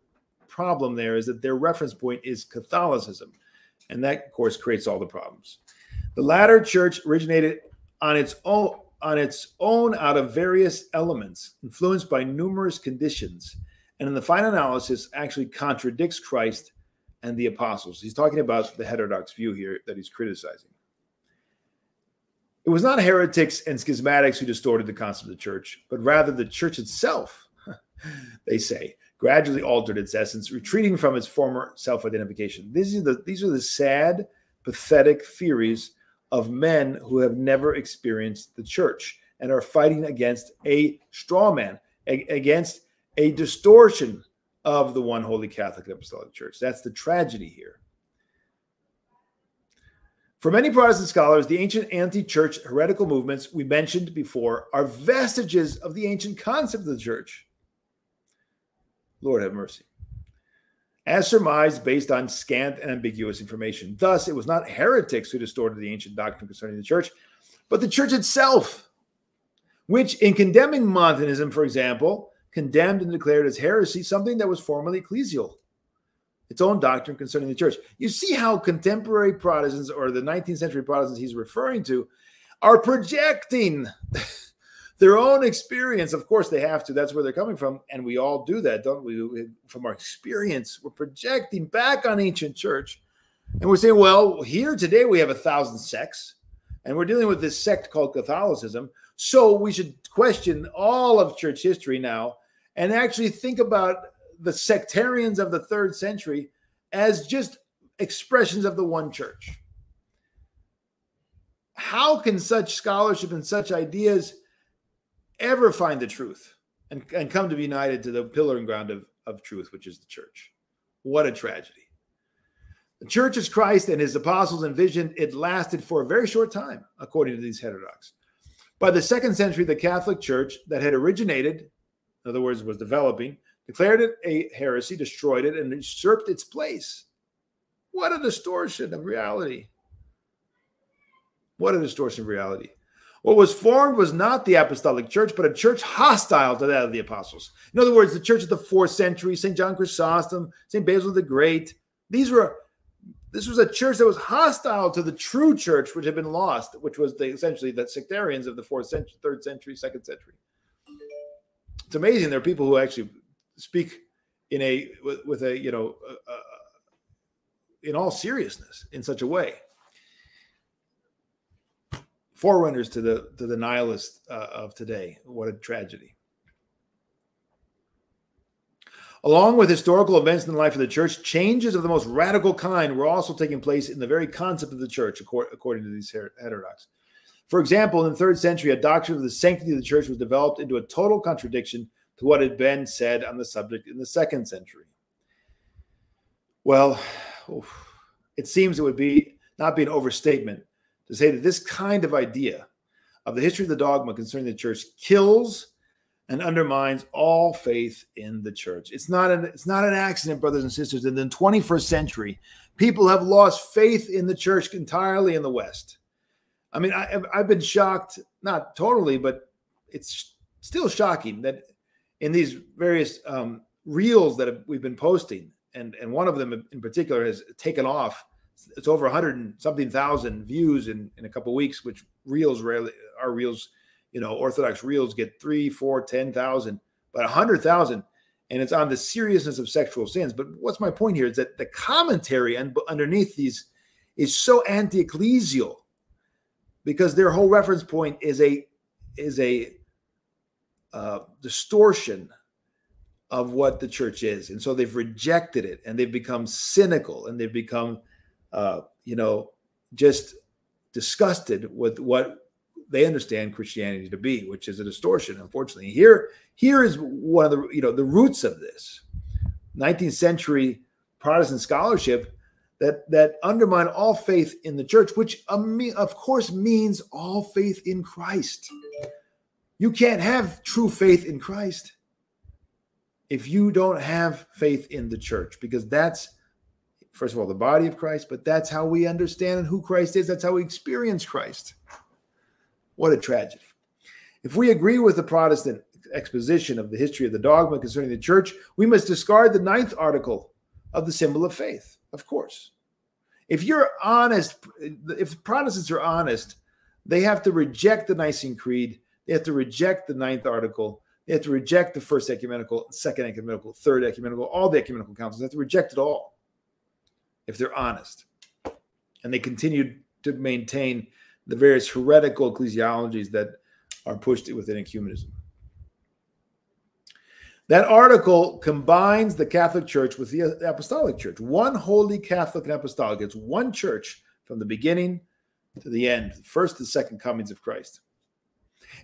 problem there is that their reference point is Catholicism. And that, of course, creates all the problems. The latter church originated on its own on its own out of various elements, influenced by numerous conditions, and in the final analysis actually contradicts Christ and the apostles. He's talking about the heterodox view here that he's criticizing. It was not heretics and schismatics who distorted the concept of the church, but rather the church itself, <laughs> they say, gradually altered its essence, retreating from its former self identification. These are, the, these are the sad, pathetic theories of men who have never experienced the church and are fighting against a straw man, a, against a distortion of the one holy Catholic Apostolic Church. That's the tragedy here. For many Protestant scholars, the ancient anti church heretical movements we mentioned before are vestiges of the ancient concept of the church. Lord have mercy. As surmised based on scant and ambiguous information. Thus, it was not heretics who distorted the ancient doctrine concerning the church, but the church itself, which, in condemning Montanism, for example, condemned and declared as heresy something that was formerly ecclesial, its own doctrine concerning the church. You see how contemporary Protestants or the 19th century Protestants he's referring to are projecting <laughs> their own experience. Of course, they have to. That's where they're coming from. And we all do that, don't we? From our experience, we're projecting back on ancient church. And we're saying, well, here today we have a thousand sects, and we're dealing with this sect called Catholicism. So we should question all of church history now and actually think about the sectarians of the third century as just expressions of the one church. How can such scholarship and such ideas ever find the truth and, and come to be united to the pillar and ground of, of truth, which is the church. What a tragedy. The church as Christ and his apostles envisioned it lasted for a very short time, according to these heterodox. By the second century, the Catholic Church that had originated, in other words, was developing, declared it a heresy, destroyed it, and usurped its place. What a distortion of reality. What a distortion of reality. What was formed was not the apostolic church, but a church hostile to that of the apostles. In other words, the church of the fourth century, St. John Chrysostom, St. Basil the Great, these were this was a church that was hostile to the true church, which had been lost, which was the, essentially the sectarians of the fourth century, third century, second century. It's amazing. There are people who actually speak in a with, with a you know uh, in all seriousness in such a way. Forerunners to the to the nihilists uh, of today. What a tragedy. Along with historical events in the life of the church, changes of the most radical kind were also taking place in the very concept of the church, according to these heterodox. For example, in the third century, a doctrine of the sanctity of the church was developed into a total contradiction to what had been said on the subject in the second century. Well, it seems it would be not be an overstatement to say that this kind of idea of the history of the dogma concerning the church kills and undermines all faith in the church. It's not an it's not an accident, brothers and sisters. In the 21st century, people have lost faith in the church entirely in the West. I mean, I, I've been shocked, not totally, but it's still shocking that in these various um, reels that we've been posting, and and one of them in particular has taken off. It's over 100 and something thousand views in in a couple weeks, which reels rarely are reels you know, Orthodox reels get three, four, ten thousand, but a hundred thousand, and it's on the seriousness of sexual sins. But what's my point here is that the commentary and underneath these is so anti-ecclesial because their whole reference point is a is a uh, distortion of what the church is, and so they've rejected it, and they've become cynical, and they've become, uh, you know, just disgusted with what they understand Christianity to be, which is a distortion. Unfortunately, here here is one of the you know the roots of this 19th century Protestant scholarship that that undermine all faith in the church, which of course means all faith in Christ. You can't have true faith in Christ if you don't have faith in the church, because that's first of all the body of Christ, but that's how we understand who Christ is. That's how we experience Christ. What a tragedy. If we agree with the Protestant exposition of the history of the dogma concerning the church, we must discard the ninth article of the symbol of faith, of course. If you're honest, if Protestants are honest, they have to reject the Nicene Creed, they have to reject the ninth article, they have to reject the first ecumenical, second ecumenical, third ecumenical, all the ecumenical councils, they have to reject it all if they're honest. And they continue to maintain the various heretical ecclesiologies that are pushed within ecumenism. That article combines the Catholic Church with the Apostolic Church, one holy Catholic and Apostolic. It's one church from the beginning to the end, the first and second comings of Christ.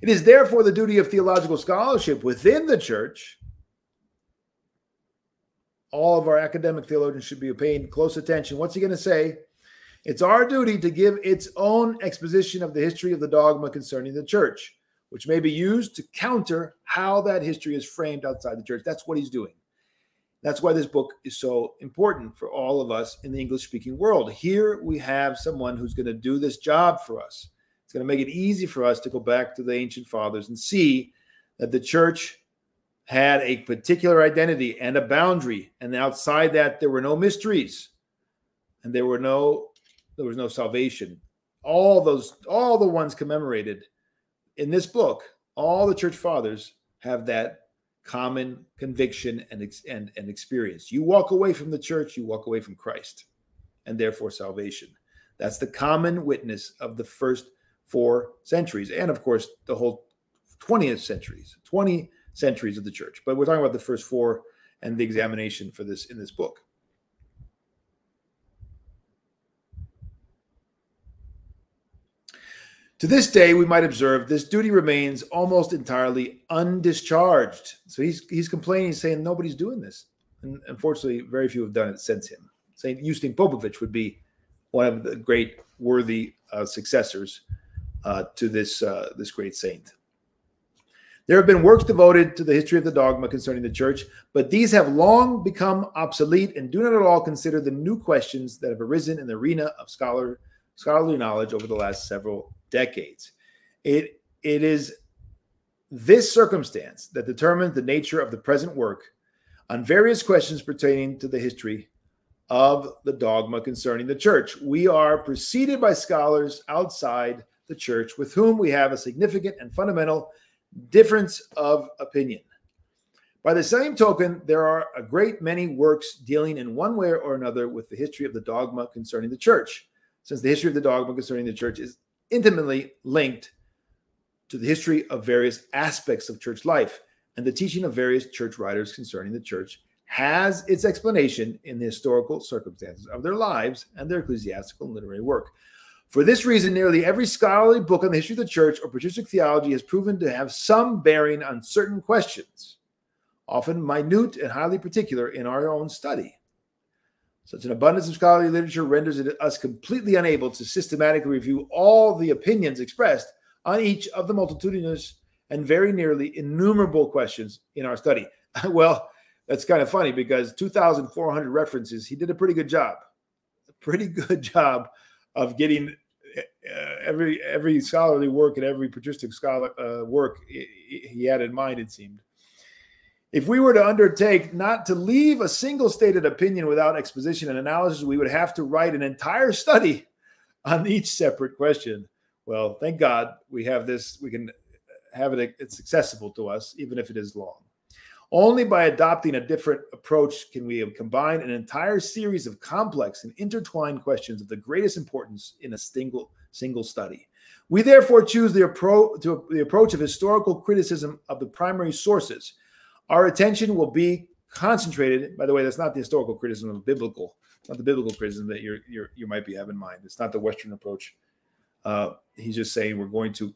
It is therefore the duty of theological scholarship within the church. All of our academic theologians should be paying close attention. What's he going to say? It's our duty to give its own exposition of the history of the dogma concerning the church, which may be used to counter how that history is framed outside the church. That's what he's doing. That's why this book is so important for all of us in the English speaking world. Here we have someone who's going to do this job for us. It's going to make it easy for us to go back to the ancient fathers and see that the church had a particular identity and a boundary. And outside that, there were no mysteries and there were no there was no salvation. All those, all the ones commemorated in this book, all the church fathers have that common conviction and, and, and experience. You walk away from the church, you walk away from Christ, and therefore salvation. That's the common witness of the first four centuries, and of course, the whole 20th centuries, 20 centuries of the church. But we're talking about the first four and the examination for this in this book. To this day, we might observe this duty remains almost entirely undischarged. So he's he's complaining, saying nobody's doing this. And unfortunately, very few have done it since him. St. Justin Popovich would be one of the great worthy uh, successors uh, to this uh, this great saint. There have been works devoted to the history of the dogma concerning the church, but these have long become obsolete and do not at all consider the new questions that have arisen in the arena of scholar, scholarly knowledge over the last several decades. It, it is this circumstance that determines the nature of the present work on various questions pertaining to the history of the dogma concerning the church. We are preceded by scholars outside the church with whom we have a significant and fundamental difference of opinion. By the same token, there are a great many works dealing in one way or another with the history of the dogma concerning the church, since the history of the dogma concerning the church is intimately linked to the history of various aspects of church life and the teaching of various church writers concerning the church has its explanation in the historical circumstances of their lives and their ecclesiastical and literary work. For this reason, nearly every scholarly book on the history of the church or patristic theology has proven to have some bearing on certain questions, often minute and highly particular in our own study. Such an abundance of scholarly literature renders it us completely unable to systematically review all the opinions expressed on each of the multitudinous and very nearly innumerable questions in our study. <laughs> well, that's kind of funny because 2,400 references, he did a pretty good job. A pretty good <laughs> job of getting every every scholarly work and every patristic scholar uh, work he had in mind. It seemed. If we were to undertake not to leave a single stated opinion without exposition and analysis, we would have to write an entire study on each separate question. Well, thank God we have this. We can have it. It's accessible to us, even if it is long. Only by adopting a different approach can we combine an entire series of complex and intertwined questions of the greatest importance in a single single study. We therefore choose the, appro- to, the approach of historical criticism of the primary sources. Our attention will be concentrated. By the way, that's not the historical criticism of biblical, not the biblical criticism that you you might be having in mind. It's not the Western approach. Uh, he's just saying we're going to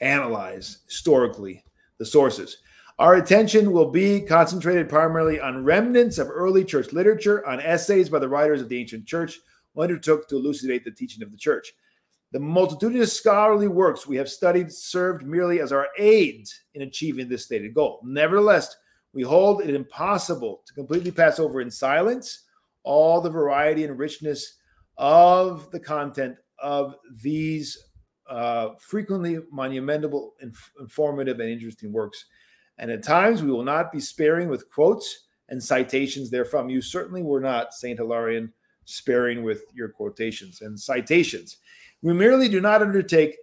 analyze historically the sources. Our attention will be concentrated primarily on remnants of early church literature, on essays by the writers of the ancient church who undertook to elucidate the teaching of the church. The multitudinous scholarly works we have studied served merely as our aids in achieving this stated goal. Nevertheless, we hold it impossible to completely pass over in silence all the variety and richness of the content of these uh, frequently monumental, inf- informative, and interesting works and at times we will not be sparing with quotes and citations therefrom. You certainly were not, St. Hilarion, sparing with your quotations and citations. We merely do not undertake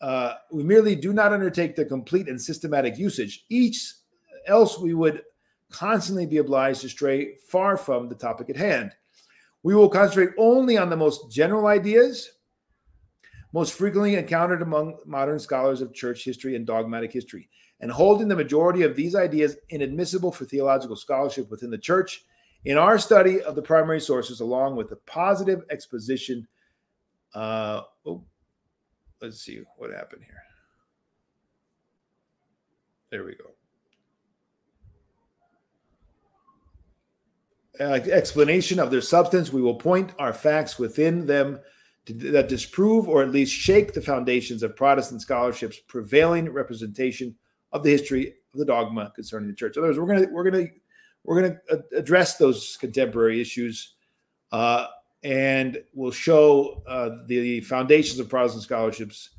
uh, we merely do not undertake the complete and systematic usage. Each else we would constantly be obliged to stray far from the topic at hand. We will concentrate only on the most general ideas, most frequently encountered among modern scholars of church history and dogmatic history and holding the majority of these ideas inadmissible for theological scholarship within the church in our study of the primary sources, along with the positive exposition. Uh, oh, let's see what happened here. There we go. Uh, explanation of their substance, we will point our facts within them to, that disprove or at least shake the foundations of Protestant scholarship's prevailing representation of the history of the dogma concerning the church. In other words, we're gonna we're gonna we're gonna address those contemporary issues, uh, and we'll show uh, the foundations of Protestant scholarships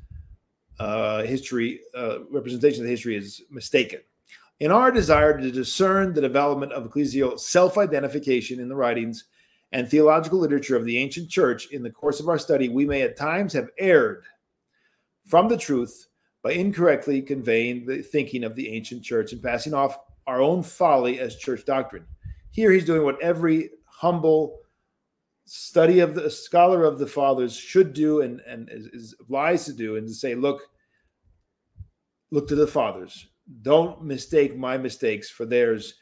uh, history uh, representation of the history is mistaken. In our desire to discern the development of ecclesial self-identification in the writings and theological literature of the ancient church in the course of our study, we may at times have erred from the truth by incorrectly conveying the thinking of the ancient church and passing off our own folly as church doctrine. Here he's doing what every humble study of the scholar of the fathers should do and, and is, is obliged to do and to say, look, look to the fathers. Don't mistake my mistakes for theirs.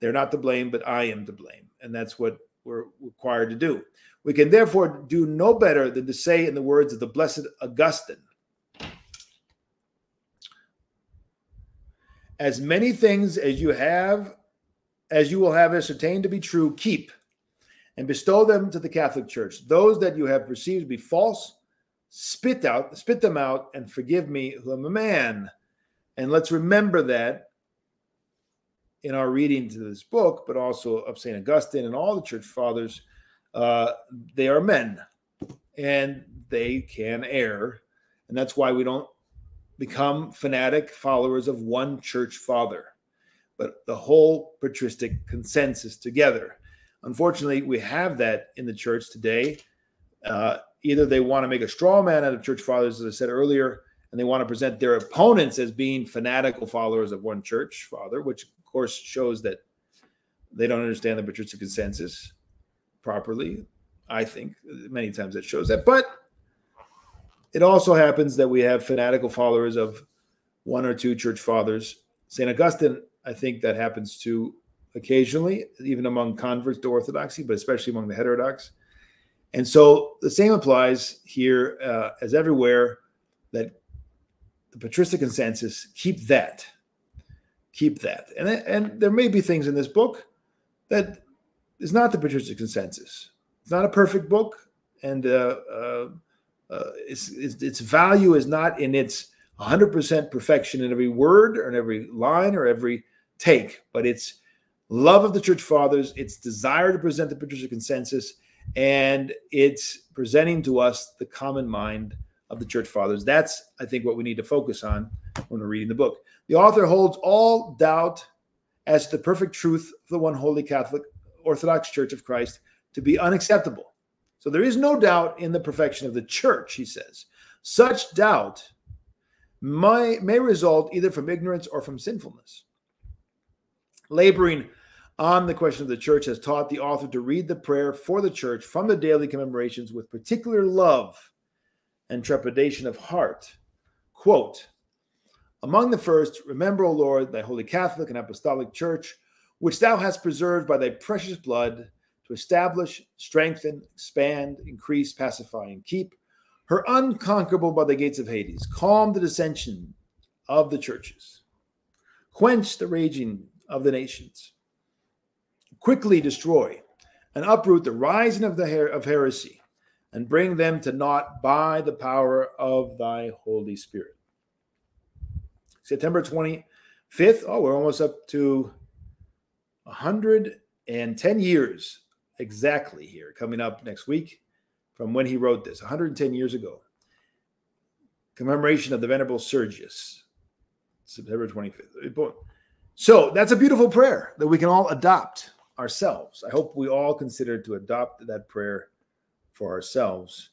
They're not to blame, but I am to blame. And that's what we're required to do. We can therefore do no better than to say, in the words of the blessed Augustine, as many things as you have as you will have ascertained to be true, keep and bestow them to the Catholic Church. Those that you have perceived to be false, spit out, spit them out, and forgive me, who am a man. And let's remember that in our reading to this book, but also of St. Augustine and all the church fathers, uh, they are men and they can err. And that's why we don't become fanatic followers of one church father, but the whole patristic consensus together. Unfortunately, we have that in the church today. Uh, either they want to make a straw man out of church fathers, as I said earlier, and they want to present their opponents as being fanatical followers of one church father, which of course shows that they don't understand the patristic consensus properly. I think many times it shows that. But it also happens that we have fanatical followers of one or two church fathers. St. Augustine, I think that happens too occasionally, even among converts to Orthodoxy, but especially among the heterodox. And so the same applies here uh, as everywhere that the patristic consensus keep that. Keep that. And, and there may be things in this book that is not the patristic consensus. It's not a perfect book. And uh, uh, uh its, its, value is not in its 100% perfection in every word or in every line or every take, but it's love of the church fathers, its desire to present the patristic consensus, and it's presenting to us the common mind of the church fathers. That's, I think, what we need to focus on when we're reading the book. The author holds all doubt as to the perfect truth of the one holy Catholic Orthodox Church of Christ to be unacceptable. So there is no doubt in the perfection of the church, he says. Such doubt may, may result either from ignorance or from sinfulness. Laboring on the question of the church has taught the author to read the prayer for the church from the daily commemorations with particular love and trepidation of heart. Quote Among the first, remember, O Lord, thy holy Catholic and Apostolic Church, which thou hast preserved by thy precious blood to establish, strengthen, expand, increase, pacify, and keep her unconquerable by the gates of Hades. Calm the dissension of the churches, quench the raging of the nations quickly destroy and uproot the rising of the her- of heresy and bring them to naught by the power of thy Holy Spirit. September 25th. Oh, we're almost up to 110 years exactly here, coming up next week from when he wrote this, 110 years ago. Commemoration of the Venerable Sergius, September 25th. So that's a beautiful prayer that we can all adopt ourselves. I hope we all consider to adopt that prayer for ourselves.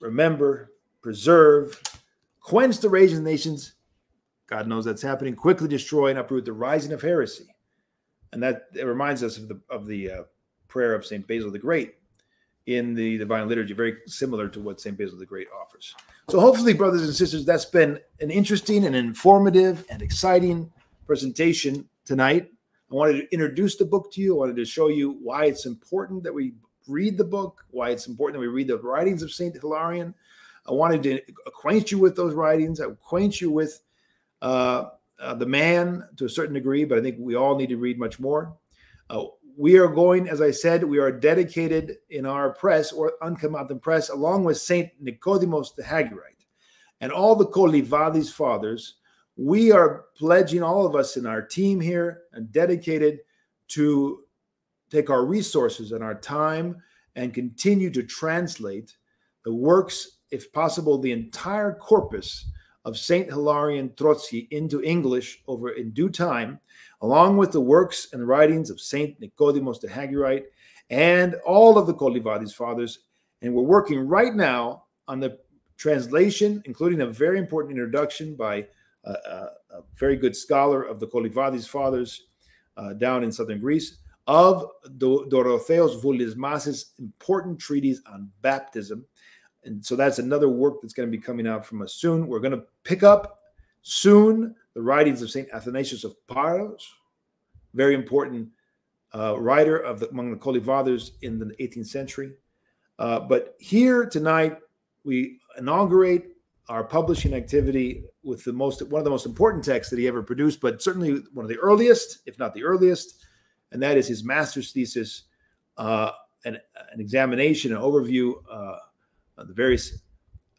Remember, preserve, quench the rage of nations. God knows that's happening. Quickly destroy and uproot the rising of heresy. And that it reminds us of the of the uh, prayer of Saint Basil the Great in the Divine Liturgy, very similar to what Saint Basil the Great offers. So, hopefully, brothers and sisters, that's been an interesting and informative and exciting presentation tonight. I wanted to introduce the book to you. I wanted to show you why it's important that we read the book, why it's important that we read the writings of Saint Hilarion. I wanted to acquaint you with those writings, I acquaint you with uh, uh, the man to a certain degree, but I think we all need to read much more. Uh, we are going, as I said, we are dedicated in our press or Uncommon Press, along with Saint Nicodemus the Hagiorite and all the Kollyvades fathers we are pledging all of us in our team here and dedicated to take our resources and our time and continue to translate the works, if possible, the entire corpus of Saint Hilarion Troitsky into English over in due time, along with the works and writings of Saint Nicodemus the Hagiorite and all of the Kollyvades fathers. And we're working right now on the translation, including a very important introduction by a, a, very good scholar of the Kollyvades fathers uh, down in southern Greece, of Dorotheos Voulismas' important treatise on baptism. And so that's another work that's going to be coming out from us soon. We're going to pick up soon the writings of St. Athanasius of Paros, very important uh, writer of the, among the Holy Fathers in the 18th century. Uh, but here tonight, we inaugurate our publishing activity with the most one of the most important texts that he ever produced, but certainly one of the earliest, if not the earliest, and that is his master's thesis, uh, an, an examination, an overview uh, the various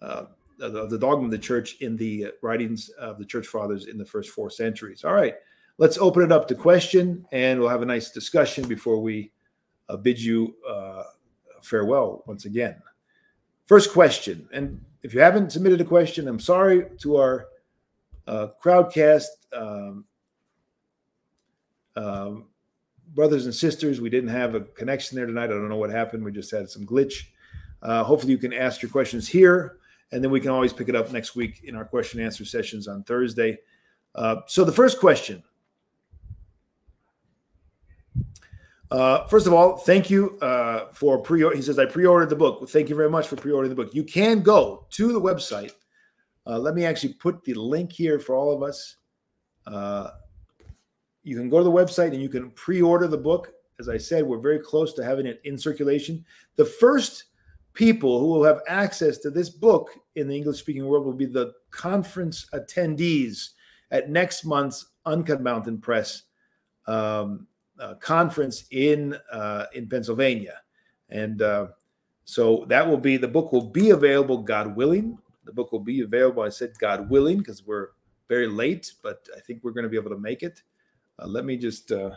uh, of the dogma of the church in the writings of the church fathers in the first four centuries. All right, let's open it up to question, and we'll have a nice discussion before we uh, bid you uh, farewell once again. First question, and if you haven't submitted a question, I'm sorry to our uh, crowdcast um, um, brothers and sisters. We didn't have a connection there tonight. I don't know what happened. We just had some glitch. Uh, hopefully, you can ask your questions here, and then we can always pick it up next week in our question and answer sessions on Thursday. Uh, so, the first question Uh, first of all, thank you uh, for pre. He says I pre-ordered the book. Well, thank you very much for pre-ordering the book. You can go to the website. Uh, let me actually put the link here for all of us. Uh, you can go to the website and you can pre-order the book. As I said, we're very close to having it in circulation. The first people who will have access to this book in the English-speaking world will be the conference attendees at next month's Uncut Mountain Press. Um, uh, conference in uh, in Pennsylvania, and uh, so that will be the book will be available, God willing. The book will be available. I said God willing because we're very late, but I think we're going to be able to make it. Uh, let me just uh,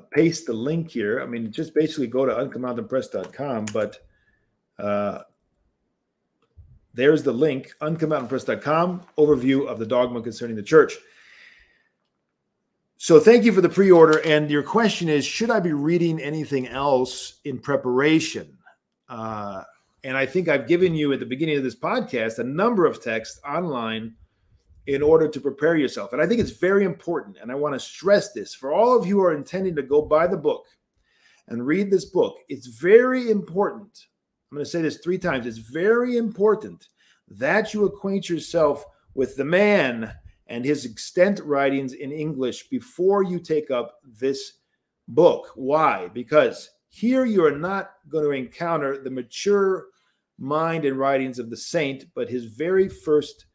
paste the link here. I mean, just basically go to uncutmountainpress.com, but uh, there's the link, uncutmountainpress.com, overview of the dogma concerning the church. So thank you for the pre-order. And your question is, should I be reading anything else in preparation? Uh, and I think I've given you at the beginning of this podcast a number of texts online in order to prepare yourself. And I think it's very important. And I want to stress this for all of you who are intending to go buy the book and read this book. It's very important. I'm going to say this three times. It's very important that you acquaint yourself with the man and his extant writings in English before you take up this book. Why? Because here you are not going to encounter the mature mind and writings of the saint, but his very first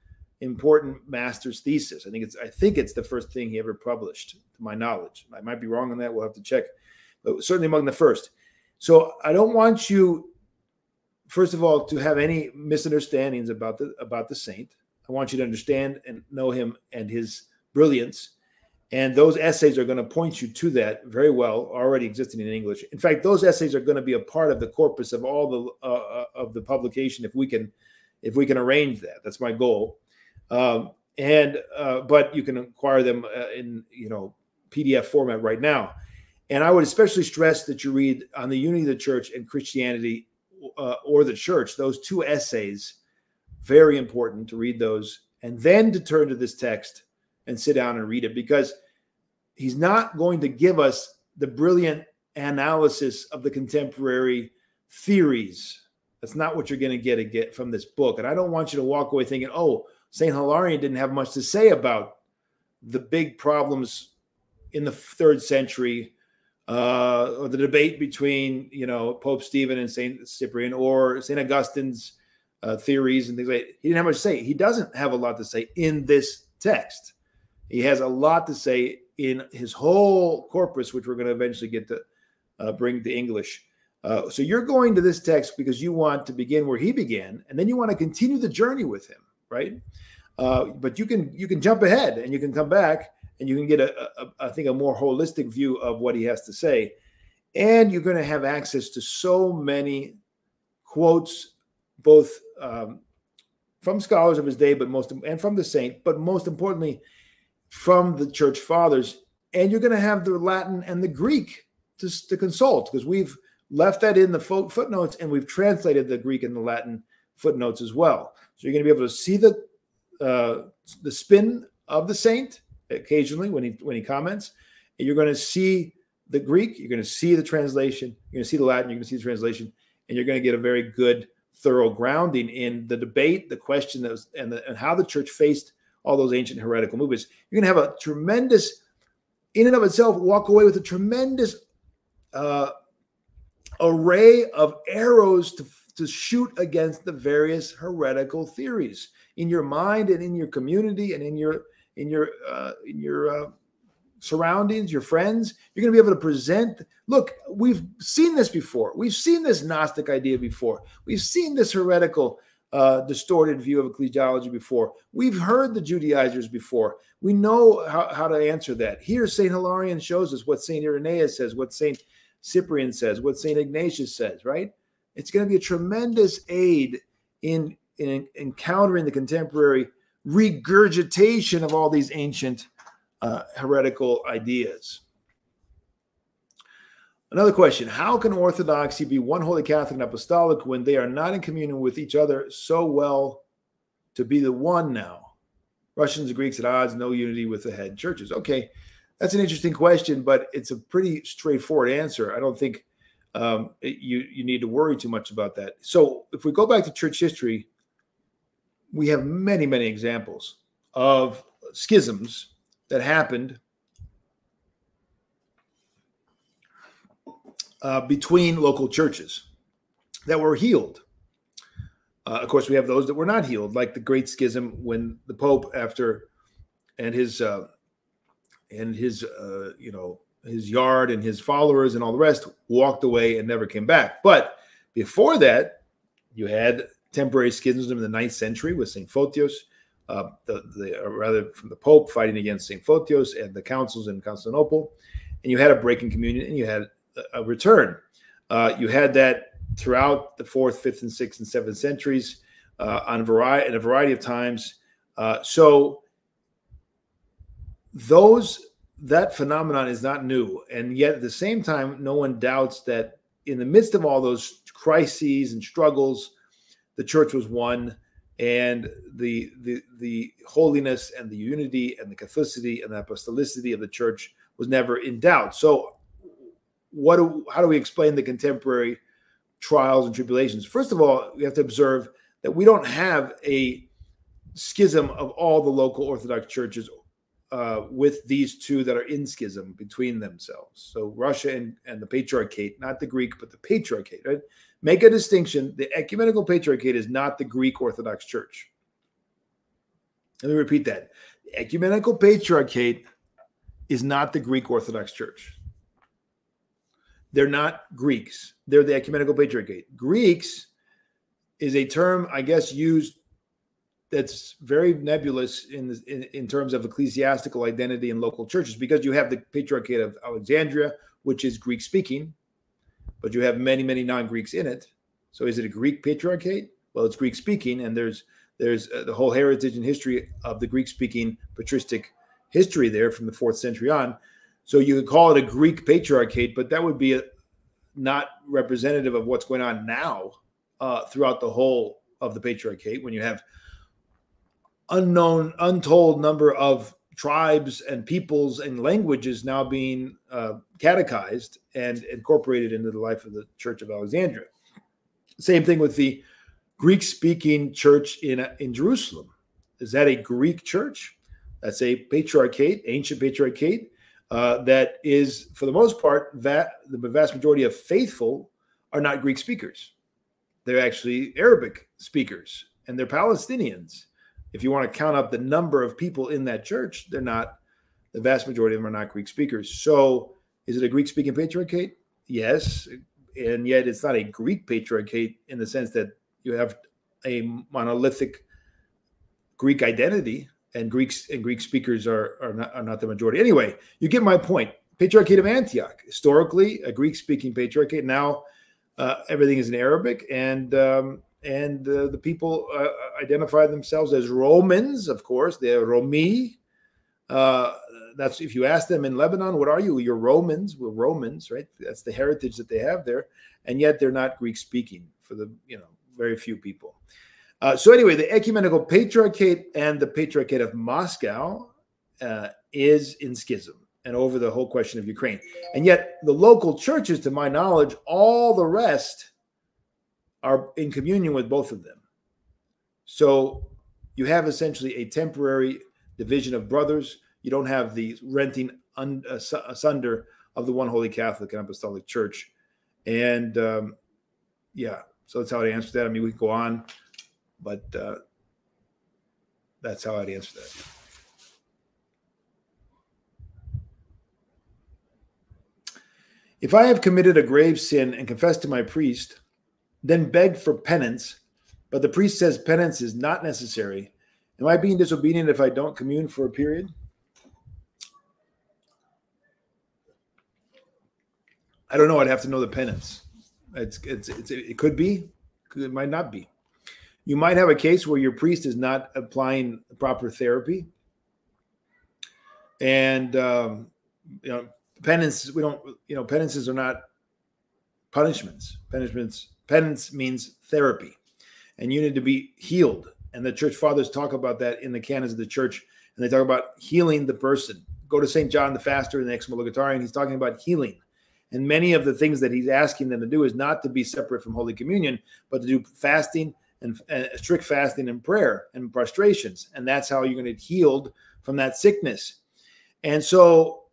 important master's thesis. I think it's I think it's the first thing he ever published, to my knowledge. I might be wrong on that. We'll have to check, but certainly among the first. So I don't want you, first of all, to have any misunderstandings about the about the saint. I want you to understand and know him and his brilliance. And those essays are going to point you to that very well, already existing in English. In fact, those essays are going to be a part of the corpus of all the uh, uh, of the publication if we can if we can arrange that. That's my goal. Um, and uh, but you can acquire them uh, in you know PDF format right now. And I would especially stress that you read on the unity of the church and Christianity uh, or the church. Those two essays very important to read those and then to turn to this text and sit down and read it because he's not going to give us the brilliant analysis of the contemporary theories. That's not what you're going to get, from this book. And I don't want you to walk away thinking, oh, St. Hilarion didn't have much to say about the big problems in the third century uh, or the debate between, you know, Pope Stephen and St. Cyprian or St. Augustine's uh, theories and things like that. He didn't have much to say. He doesn't have a lot to say in this text. He has a lot to say in his whole corpus, which we're going to eventually get to uh, bring to English. Uh, so you're going to this text because you want to begin where he began, and then you want to continue the journey with him, right? Uh, but you can you can jump ahead and you can come back and you can get a, I think a more holistic view of what he has to say, and you're going to have access to so many quotes both um, from scholars of his day, but most and from the saint, but most importantly, from the church fathers. And you're going to have the Latin and the Greek to, to consult because we've left that in the footnotes and we've translated the Greek and the Latin footnotes as well. So you're going to be able to see the uh, the spin of the saint occasionally when he when he comments. And you're going to see the Greek, you're going to see the translation, you're going to see the Latin, you're going to see the translation, and you're going to get a very good thorough grounding in the debate, the question that was, and, the, and how the church faced all those ancient heretical movements. You're going to have a tremendous, in and of itself, walk away with a tremendous uh, array of arrows to, to shoot against the various heretical theories in your mind and in your community and in your in your uh, in your uh, surroundings, your friends. You're going to be able to present. Look, we've seen this before. We've seen this Gnostic idea before. We've seen this heretical, uh, distorted view of ecclesiology before. We've heard the Judaizers before. We know how, how to answer that. Here, St. Hilarion shows us what St. Irenaeus says, what St. Cyprian says, what St. Ignatius says, right? It's going to be a tremendous aid in, in encountering the contemporary regurgitation of all these ancient uh, heretical ideas. Another question How can Orthodoxy be one Holy Catholic and Apostolic when they are not in communion with each other so well to be the one now? Russians and Greeks at odds, no unity with the head churches. Okay, that's an interesting question, but it's a pretty straightforward answer. I don't think um, it, you, you need to worry too much about that. So, if we go back to church history, we have many, many examples of schisms that happened uh, between local churches that were healed. Uh, of course, we have those that were not healed, like the Great Schism when the Pope, after and his uh, and his uh, you know his yard and his followers and all the rest walked away and never came back. But before that, you had temporary schisms in the ninth century with Saint Photios, uh, the, the rather from the Pope fighting against Saint Photios and the councils in Constantinople, and you had a break in communion and you had a, a return. Uh, you had that throughout the fourth, fifth, and sixth and seventh centuries uh, on variety in a variety of times. Uh, so those that phenomenon is not new, and yet at the same time, no one doubts that in the midst of all those crises and struggles, the church was one and the the the holiness and the unity and the catholicity and the apostolicity of the church was never in doubt. So, what do, how do we explain the contemporary trials and tribulations? First of all, we have to observe that we don't have a schism of all the local Orthodox churches uh, with these two that are in schism between themselves. So Russia and, and the Patriarchate, not the Greek, but the Patriarchate, right? Make a distinction. The Ecumenical Patriarchate is not the Greek Orthodox Church. Let me repeat that. The Ecumenical Patriarchate is not the Greek Orthodox Church. They're not Greeks. They're the Ecumenical Patriarchate. Greeks is a term, I guess, used that's very nebulous in, in, in terms of ecclesiastical identity in local churches because you have the Patriarchate of Alexandria, which is Greek speaking, but you have many, many non-Greeks in it. So is it a Greek patriarchate? Well, it's Greek speaking, and there's there's uh, the whole heritage and history of the Greek speaking patristic history there from the fourth century on. So you could call it a Greek patriarchate, but that would be a, not representative of what's going on now uh, throughout the whole of the patriarchate when you have unknown, untold number of tribes and peoples and languages now being uh, catechized and incorporated into the life of the Church of Alexandria. Same thing with the Greek speaking church in, in Jerusalem. Is that a Greek church? That's a patriarchate, ancient patriarchate, uh, that is, for the most part, that the vast majority of faithful are not Greek speakers. They're actually Arabic speakers and they're Palestinians if you want to count up the number of people in that church, they're not, the vast majority of them are not Greek speakers. So is it a Greek speaking patriarchate? Yes. And yet it's not a Greek patriarchate in the sense that you have a monolithic Greek identity and Greeks and Greek speakers are, are, not, are not the majority. Anyway, you get my point. Patriarchate of Antioch, historically a Greek speaking patriarchate. Now uh, everything is in Arabic. And um, and uh, the people uh, identify themselves as Romans, of course. They're Romi. Uh, that's if you ask them in Lebanon, what are you? You're Romans. We're Romans, right? That's the heritage that they have there, and yet they're not Greek speaking for the you know very few people. Uh, so anyway, the ecumenical patriarchate and the patriarchate of Moscow uh, is in schism and over the whole question of Ukraine, and yet the local churches, to my knowledge, all the rest are in communion with both of them. So you have essentially a temporary division of brothers. You don't have the renting un, uh, asunder of the one holy Catholic and Apostolic Church. And um, yeah, So that's how I'd answer that. I mean, we could go on, but uh, that's how I'd answer that. If I have committed a grave sin and confessed to my priest, then beg for penance, but the priest says penance is not necessary, am I being disobedient if I don't commune for a period? I don't know. I'd have to know the penance. It's, it's, it's it could be, it might not be. You might have a case where your priest is not applying proper therapy, and um, you know penance we don't you know penances are not punishments punishments penance means therapy and you need to be healed. And the church fathers talk about that in the canons of the church and they talk about healing the person. Go to st john the faster in the Exomologetarion he's talking about healing. And many of the things that he's asking them to do is not to be separate from holy communion but to do fasting and, and strict fasting and prayer and prostrations. And that's how you're going to get healed from that sickness. And so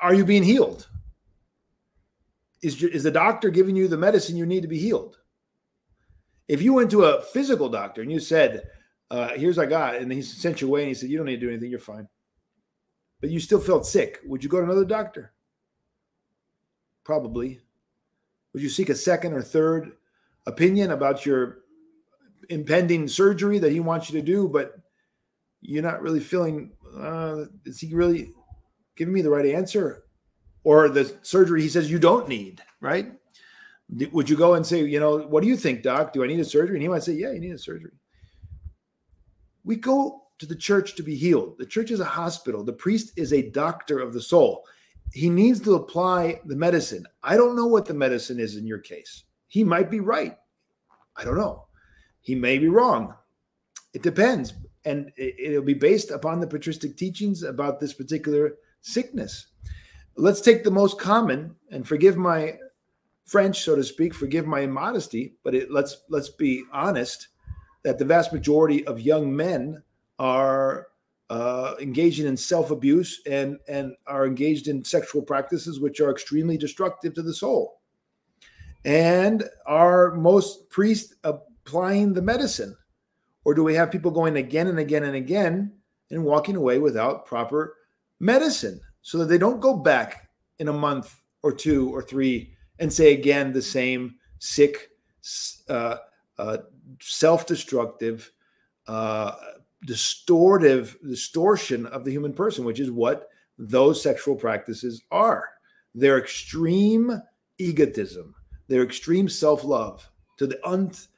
are you being healed? Is, is the doctor giving you the medicine you need to be healed? If you went to a physical doctor and you said, uh, here's I got, and he sent you away and he said, you don't need to do anything, you're fine. But you still felt sick, would you go to another doctor? Probably. Would you seek a second or third opinion about your impending surgery that he wants you to do, but you're not really feeling, uh, is he really giving me the right answer or the surgery he says you don't need, right? Would you go and say, you know, what do you think, doc? Do I need a surgery? And he might say, yeah, you need a surgery. We go to the church to be healed. The church is a hospital. The priest is a doctor of the soul. He needs to apply the medicine. I don't know what the medicine is in your case. He might be right. I don't know. He may be wrong. It depends. And it'll be based upon the patristic teachings about this particular sickness. Let's take the most common and forgive my French, so to speak, forgive my immodesty, but it, let's let's be honest that the vast majority of young men are uh, engaging in self-abuse and and are engaged in sexual practices which are extremely destructive to the soul. And are most priests applying the medicine, or do we have people going again and again and again and walking away without proper medicine so that they don't go back in a month or two or three and say again the same sick, uh, uh, self destructive, uh, distortive distortion of the human person, which is what those sexual practices are. Their extreme egotism, their extreme self love to the nth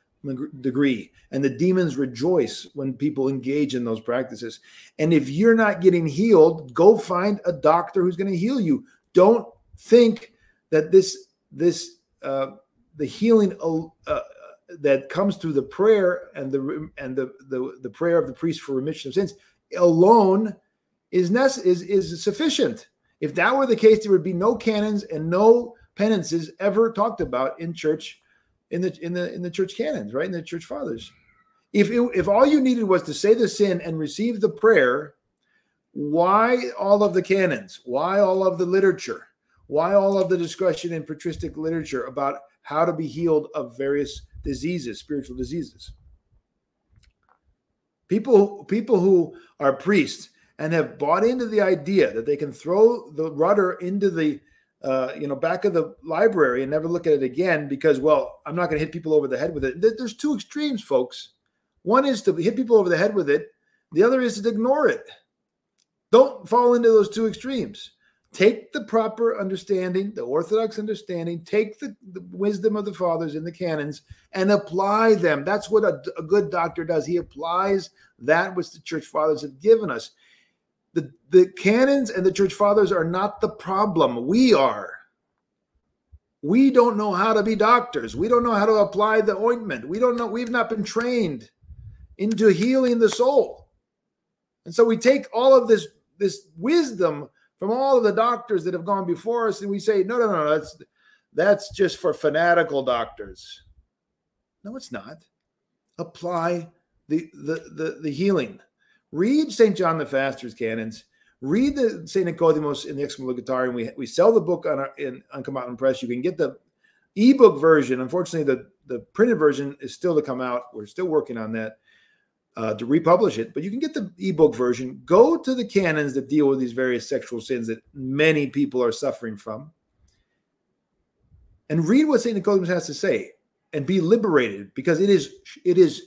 degree. And the demons rejoice when people engage in those practices. And if you're not getting healed, go find a doctor who's going to heal you. Don't think that this this uh, the healing uh, that comes through the prayer and the and the, the the prayer of the priest for remission of sins alone is nece- is is sufficient. If that were the case, there would be no canons and no penances ever talked about in church in the in the in the church canons, right? In the church fathers. If it, if all you needed was to say the sin and receive the prayer, why all of the canons? Why all of the literature? Why all of the discussion in patristic literature about how to be healed of various diseases, spiritual diseases? People people who are priests and have bought into the idea that they can throw the rudder into the uh, you know, back of the library and never look at it again because, well, I'm not going to hit people over the head with it. There's two extremes, folks. One is to hit people over the head with it. The other is to ignore it. Don't fall into those two extremes. Take the proper understanding, the orthodox understanding, take the, the wisdom of the fathers in the canons and apply them. That's what a, a good doctor does. He applies that which the church fathers have given us. The, the canons and the church fathers are not the problem. We are. We don't know how to be doctors. We don't know how to apply the ointment. We don't know. We've not been trained into healing the soul. And so we take all of this, this wisdom from all of the doctors that have gone before us and we say, no, no, no, that's that's just for fanatical doctors. No, it's not. Apply the the the, the healing. Read St. John the Faster's canons. Read the St. Nicodemus in the Exomologetarion. We, we sell the book on our, in on and Press. You can get the ebook version, unfortunately, the, the printed version is still to come out. We're still working on that uh, to republish it, but you can get the ebook version. Go to the canons that deal with these various sexual sins that many people are suffering from, and read what Saint Nicodemus has to say, and be liberated because it is it is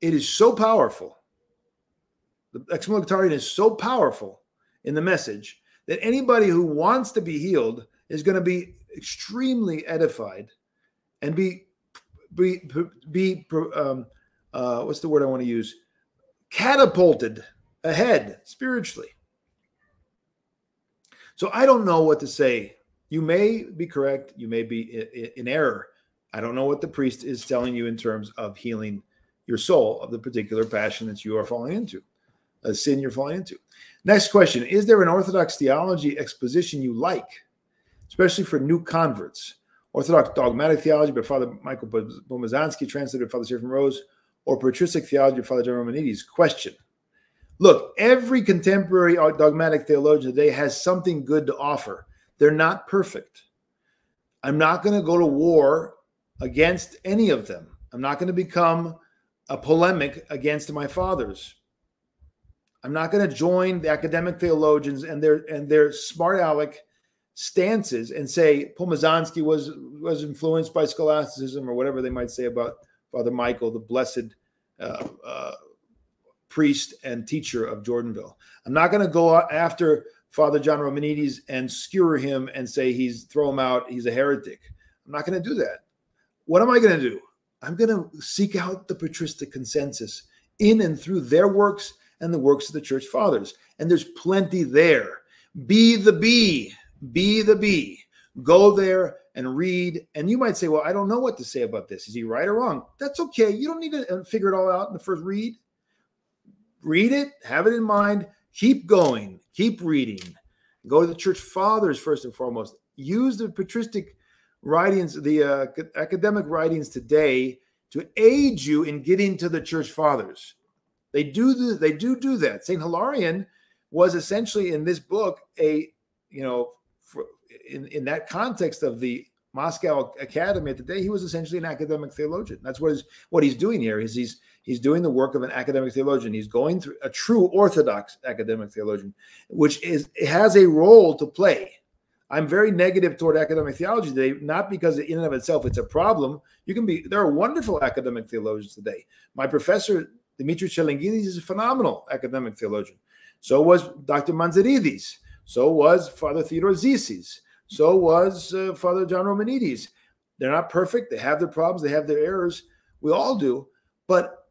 it is so powerful. The Exomologetarion is so powerful in the message that anybody who wants to be healed is going to be extremely edified and be be be um, uh, what's the word I want to use? Catapulted ahead spiritually. So I don't know what to say. You may be correct. You may be in error. I don't know what the priest is telling you in terms of healing your soul of the particular passion that you are falling into, a sin you're falling into. Next question Is there an Orthodox theology exposition you like, especially for new converts? Orthodox dogmatic theology by Father Michael Pomazansky, translated by Father Seraphim Rose, or patristic theology of Father John Romanides? Question. Look, every contemporary dogmatic theologian today has something good to offer. They're not perfect. I'm not going to go to war against any of them. I'm not going to become a polemic against my fathers. I'm not going to join the academic theologians and their and their smart aleck stances and say Pomazansky was was influenced by scholasticism or whatever they might say about Father Michael, the blessed uh, uh, priest and teacher of Jordanville. I'm not going to go after Father John Romanides and skewer him and say he's throw him out, he's a heretic. I'm not going to do that. What am I going to do? I'm going to seek out the patristic consensus in and through their works and the works of the church fathers. And there's plenty there. Be the bee, be the bee. Go there and read. And you might say, well, I don't know what to say about this. Is he right or wrong? That's okay. You don't need to uh, figure it all out in the first read. Read it, have it in mind, keep going, keep reading. Go to the church fathers first and foremost. Use the patristic writings, the uh, academic writings today to aid you in getting to the church fathers. They do the, they do do that. Saint Hilarion was essentially in this book a you know in, in that context of the Moscow Academy at the day, he was essentially an academic theologian. That's what is what he's doing here. Is he's he's doing the work of an academic theologian. He's going through a true Orthodox academic theologian, which is has a role to play. I'm very negative toward academic theology today, not because in and of itself it's a problem. You can be there are wonderful academic theologians today. My professor Dimitri Tselengidis is a phenomenal academic theologian. So was Dr. Mantzaridis. So was Father Theodore Zisis. So was uh, Father John Romanides. They're not perfect. They have their problems. They have their errors. We all do. But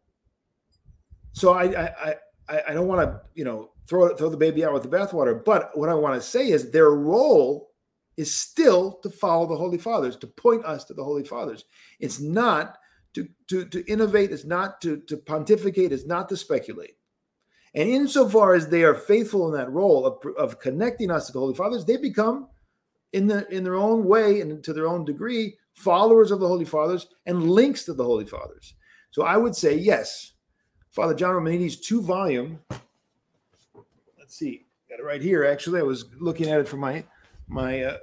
so I I I, I don't want to you know throw throw the baby out with the bathwater. But what I want to say is their role is still to follow the Holy Fathers, to point us to the Holy Fathers. It's not to to to innovate. It's not to to pontificate. It's not to speculate. And insofar as they are faithful in that role of, of connecting us to the Holy Fathers, they become in the in their own way and to their own degree followers of the holy fathers and links to the holy fathers so i would say yes father john romanides two volume let's see got it right here actually i was looking at it for my my uh,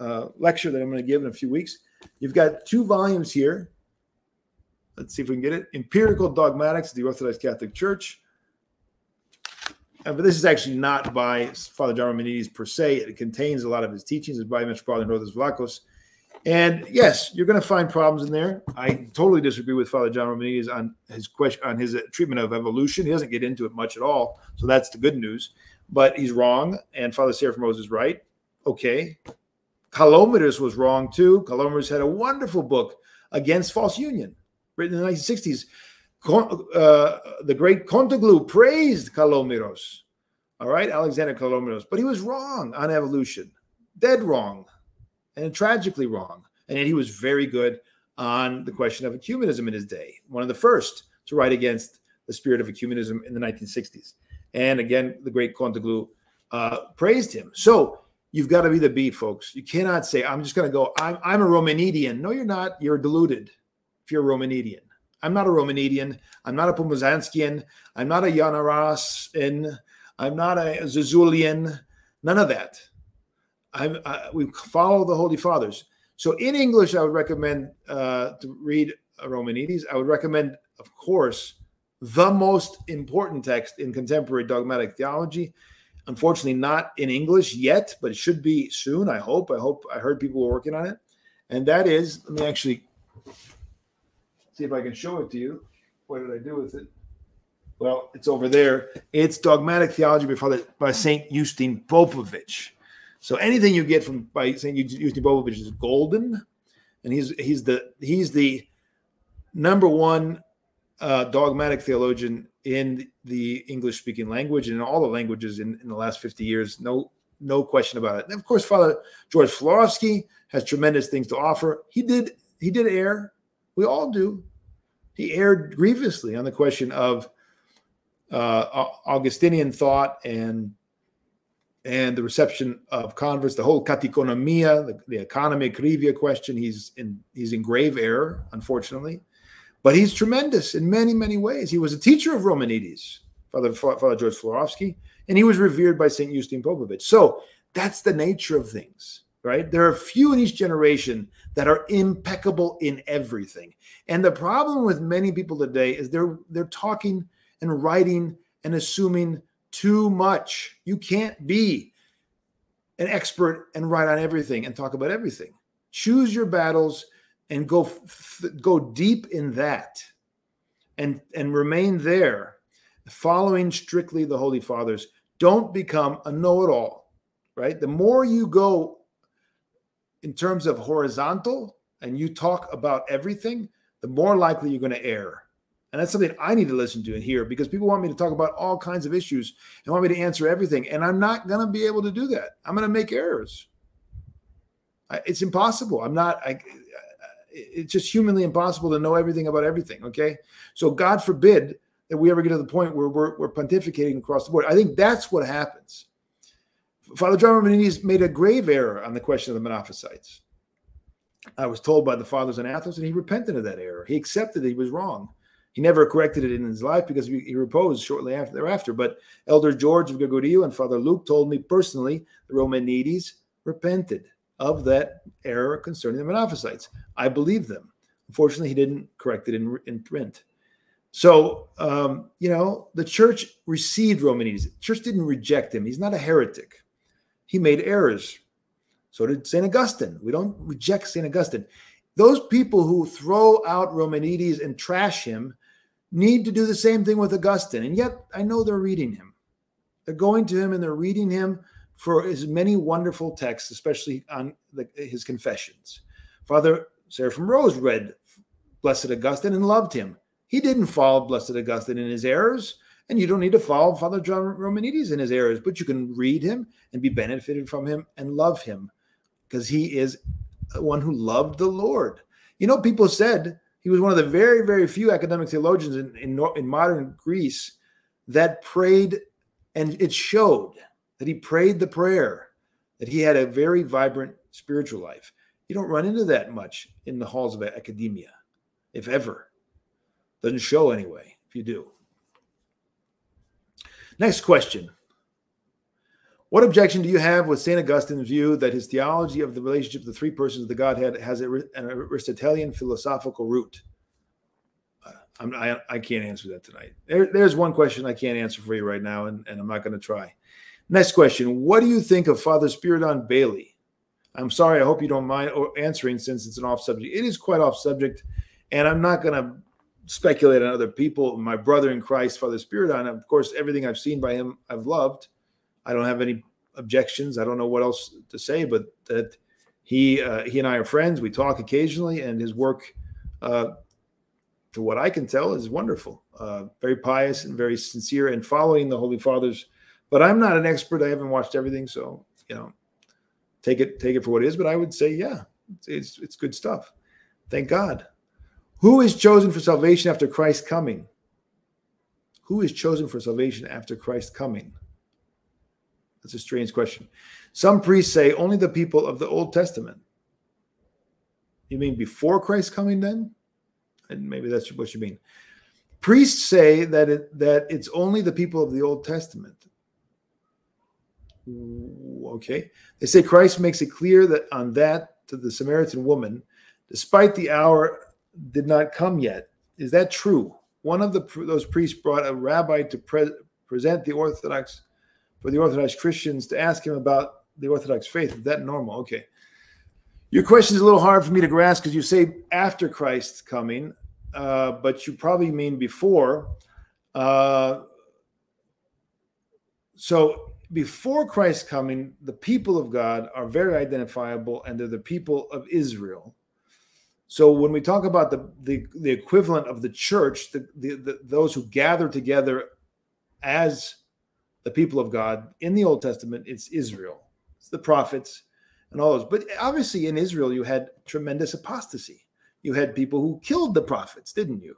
uh, lecture that i'm going to give in a few weeks you've got two volumes here let's see if we can get it empirical dogmatics of the orthodox catholic church uh, but this is actually not by Father John Romanides per se. It contains a lot of his teachings. It's by Metropolitan Rhodas Vlachos. And yes, you're going to find problems in there. I totally disagree with Father John Romanides on his question on his uh, treatment of evolution. He doesn't get into it much at all, so that's the good news. But he's wrong, and Father Seraphim Rose is right. Okay, Calomiros was wrong too. Calomiros had a wonderful book against false union, written in the 1960s uh, the great Kontoglou praised Calomiros, all right, Alexander Calomiros, but he was wrong on evolution, dead wrong, and tragically wrong. And yet he was very good on the question of ecumenism in his day, one of the first to write against the spirit of ecumenism in the 1960s. And again, the great Kontoglou uh, praised him. So you've got to be the beat, folks. You cannot say, I'm just going to go, I'm, I'm a Romanidian. No, you're not. You're deluded you're Romanidian. I'm not a Romanidian. I'm not a Pomozanskian. I'm not a Yanarasan. I'm not a Zazulian. None of that. I, we follow the Holy Fathers. So in English, I would recommend uh, to read Romanides. I would recommend, of course, the most important text in contemporary dogmatic theology. Unfortunately, not in English yet, but it should be soon. I hope. I hope. I heard people were working on it, and that is. Let me actually see if I can show it to you. What did I do with it? Well, it's over there. It's Dogmatic Theology by, Father, by St. Justin Popovich. So anything you get from by St. Justin Popovich is golden, and he's he's the he's the number one uh, dogmatic theologian in the English speaking language and in all the languages in, in the last 50 years. No, no question about it. And of course, Father George Florovsky has tremendous things to offer. He did he did err. We all do. He erred grievously on the question of uh, Augustinian thought and and the reception of converts, the whole katikonomia, the, the economy krivia question. He's in he's in grave error, unfortunately. But he's tremendous in many, many ways. He was a teacher of Romanides, Father, Father George Florovsky, and he was revered by St. Justin Popovich. So that's the nature of things, right? There are a few in each generation that are impeccable in everything. And the problem with many people today is they're they're talking and writing and assuming too much. You can't be an expert and write on everything and talk about everything. Choose your battles and go go deep in that and and remain there following strictly the holy fathers don't become a know-it-all right the more you go in terms of horizontal and you talk about everything the more likely you're going to err and that's something i need to listen to and hear because people want me to talk about all kinds of issues and want me to answer everything and i'm not going to be able to do that i'm going to make errors it's impossible i'm not I, it's just humanly impossible to know everything about everything. Okay. So God forbid that we ever get to the point where we're, we're pontificating across the board. I think that's what happens. Father John Romanides made a grave error on the question of the Monophysites. I was told by the fathers in Athos, and he repented of that error. He accepted that he was wrong. He never corrected it in his life because he, he reposed shortly after thereafter. But Elder George of Gregoriou and Father Luke told me personally the Romanides repented of that error concerning the Monophysites. I believe them. Unfortunately, he didn't correct it in, in print. So, um, you know, the church received Romanides. The church didn't reject him. He's not a heretic. He made errors. So did St. Augustine. We don't reject St. Augustine. Those people who throw out Romanides and trash him need to do the same thing with Augustine. And yet, I know they're reading him. They're going to him and they're reading him for his many wonderful texts, especially on the, his confessions. Father Seraphim Rose read Blessed Augustine and loved him. He didn't follow Blessed Augustine in his errors, and you don't need to follow Father John Romanides in his errors, but you can read him and be benefited from him and love him because he is one who loved the Lord. You know, people said he was one of the very, very few academic theologians in, in, in modern Greece that prayed, and it showed that he prayed the prayer, that he had a very vibrant spiritual life. You don't run into that much in the halls of academia, if ever. Doesn't show anyway, if you do. Next question. What objection do you have with St. Augustine's view that his theology of the relationship of the three persons of the Godhead has an Aristotelian philosophical root? Uh, I, I can't answer that tonight. There, there's one question I can't answer for you right now, and, and I'm not going to try. Next question. What do you think of Father Spiridon Bailey? I'm sorry. I hope you don't mind answering since it's an off subject. It is quite off subject, and I'm not going to speculate on other people. My brother in Christ, Father Spiridon, of course, everything I've seen by him, I've loved. I don't have any objections. I don't know what else to say, but that he uh, he and I are friends. We talk occasionally, and his work, uh, to what I can tell, is wonderful. Uh, very pious and very sincere, and following the Holy Father's but I'm not an expert. I haven't watched everything, so you know, take it take it for what it is. But I would say, yeah, it's it's, it's good stuff. Thank God. Who is chosen for salvation after Christ's coming? Who is chosen for salvation after Christ's coming? That's a strange question. Some priests say only the people of the Old Testament. You mean before Christ's coming then? And maybe that's what you mean. Priests say that it, that it's only the people of the Old Testament. Okay. They say Christ makes it clear that on that to the Samaritan woman, despite the hour did not come yet. Is that true? One of the those priests brought a rabbi to pre- present the Orthodox for the Orthodox Christians to ask him about the Orthodox faith. Is that normal? Okay. Your question is a little hard for me to grasp because you say after Christ's coming, uh, but you probably mean before. Uh, so before Christ's coming, the people of God are very identifiable and they're the people of Israel. So when we talk about the the, the equivalent of the church, the, the, the, those who gather together as the people of God in the Old Testament, it's Israel, it's the prophets and all those. But obviously in Israel, you had tremendous apostasy. You had people who killed the prophets, didn't you?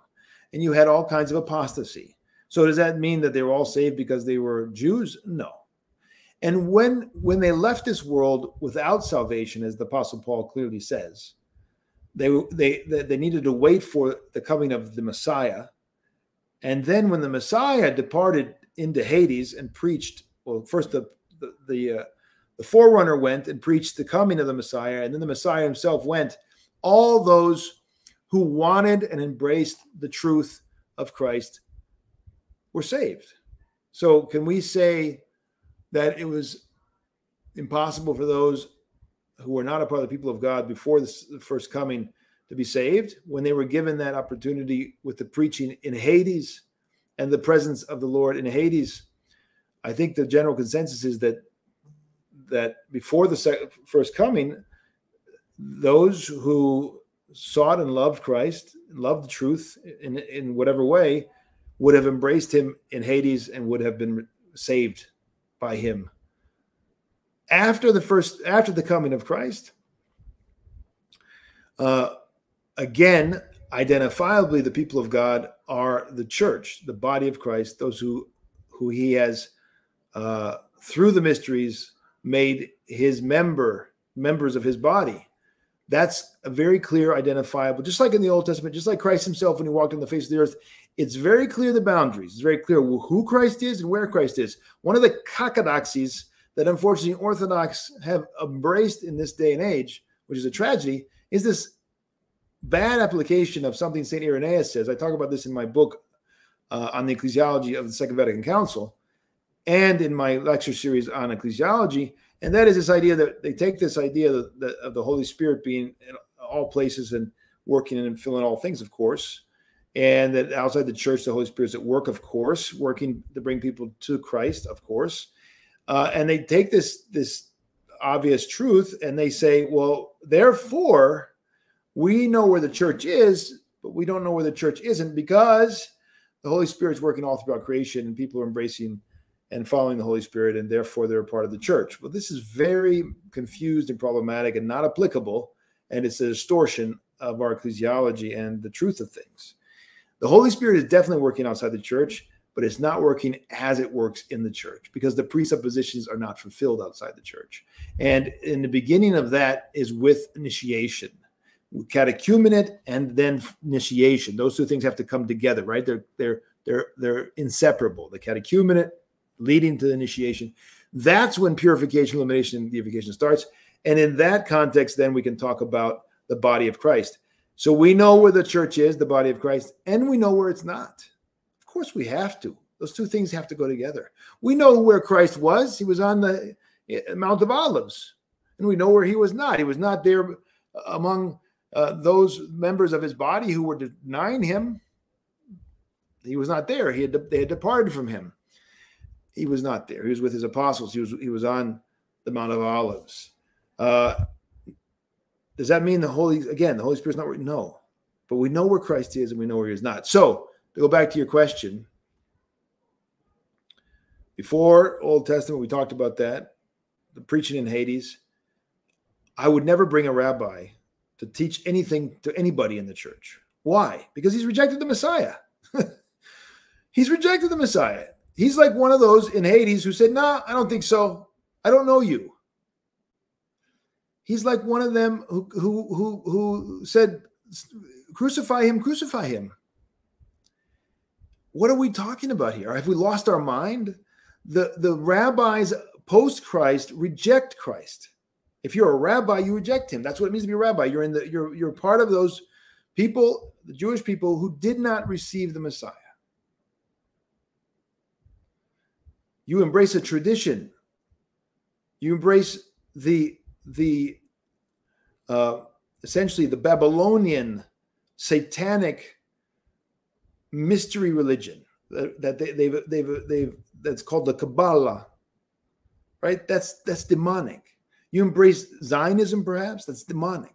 And you had all kinds of apostasy. So does that mean that they were all saved because they were Jews? No. And when when they left this world without salvation, as the Apostle Paul clearly says, they, they, they needed to wait for the coming of the Messiah. And then when the Messiah departed into Hades and preached, well, first the, the, the, uh, the forerunner went and preached the coming of the Messiah, and then the Messiah himself went. All those who wanted and embraced the truth of Christ were saved. So, can we say that it was impossible for those who were not a part of the people of God before the first coming to be saved, when they were given that opportunity with the preaching in Hades and the presence of the Lord in Hades, I think the general consensus is that that before the first coming, those who sought and loved Christ, loved the truth in in whatever way, would have embraced Him in Hades and would have been saved by Him after the first after the coming of Christ, uh, again, identifiably, the people of God are the church, the body of Christ, those who who He has uh, through the mysteries made His member members of His body. That's a very clear, identifiable, just like in the Old Testament, just like Christ Himself when He walked on the face of the earth. It's very clear the boundaries. It's very clear who Christ is and where Christ is. One of the cacodoxies that unfortunately Orthodox have embraced in this day and age, which is a tragedy, is this bad application of something St. Irenaeus says. I talk about this in my book uh, on the ecclesiology of the Second Vatican Council and in my lecture series on ecclesiology. And that is this idea that they take this idea of the, of the Holy Spirit being in all places and working and filling all things, of course. And that outside the church, the Holy Spirit is at work, of course, working to bring people to Christ, of course uh, and they take this this obvious truth and they say, well, therefore, we know where the church is, but we don't know where the church isn't because the Holy Spirit is working all throughout creation and people are embracing and following the Holy Spirit, and therefore they're a part of the church. Well, this is very confused and problematic and not applicable, and it's a distortion of our ecclesiology and the truth of things. The Holy Spirit is definitely working outside the church but it's not working as it works in the church because the presuppositions are not fulfilled outside the church. And in the beginning of that is with initiation, catechumenate and then initiation. Those two things have to come together, right? They're they're they're they're inseparable. The catechumenate leading to the initiation. That's when purification, illumination, and deification starts. And in that context, then we can talk about the body of Christ. So we know where the church is, the body of Christ, and we know where it's not course we have to. Those two things have to go together. We know where Christ was. He was on the eh, Mount of Olives, and we know where he was not. He was not there among uh, those members of his body who were denying him. He was not there. He had they had departed from him. He was not there. He was with his apostles. He was he was on the Mount of Olives. Uh, does that mean the Holy again? The Holy Spirit's not no, but we know where Christ is and we know where he is not. So to go back to your question, before Old Testament, we talked about that, the preaching in Hades. I would never bring a rabbi to teach anything to anybody in the church. Why? Because he's rejected the Messiah. <laughs> he's rejected the Messiah. He's like one of those in Hades who said, "Nah, I don't think so. I don't know you." He's like one of them who who who, who said, "Crucify him, crucify him." What are we talking about here? Have we lost our mind? The, the rabbis post Christ reject Christ If you're a rabbi, you reject him. That's what it means to be a rabbi. You're in the you're you're part of those people, the Jewish people who did not receive the Messiah. You embrace a tradition. You embrace the the uh, essentially the Babylonian satanic mystery religion that they, they've they've they've that's called the Kabbalah. Right? That's that's demonic. You embrace Zionism, perhaps that's demonic.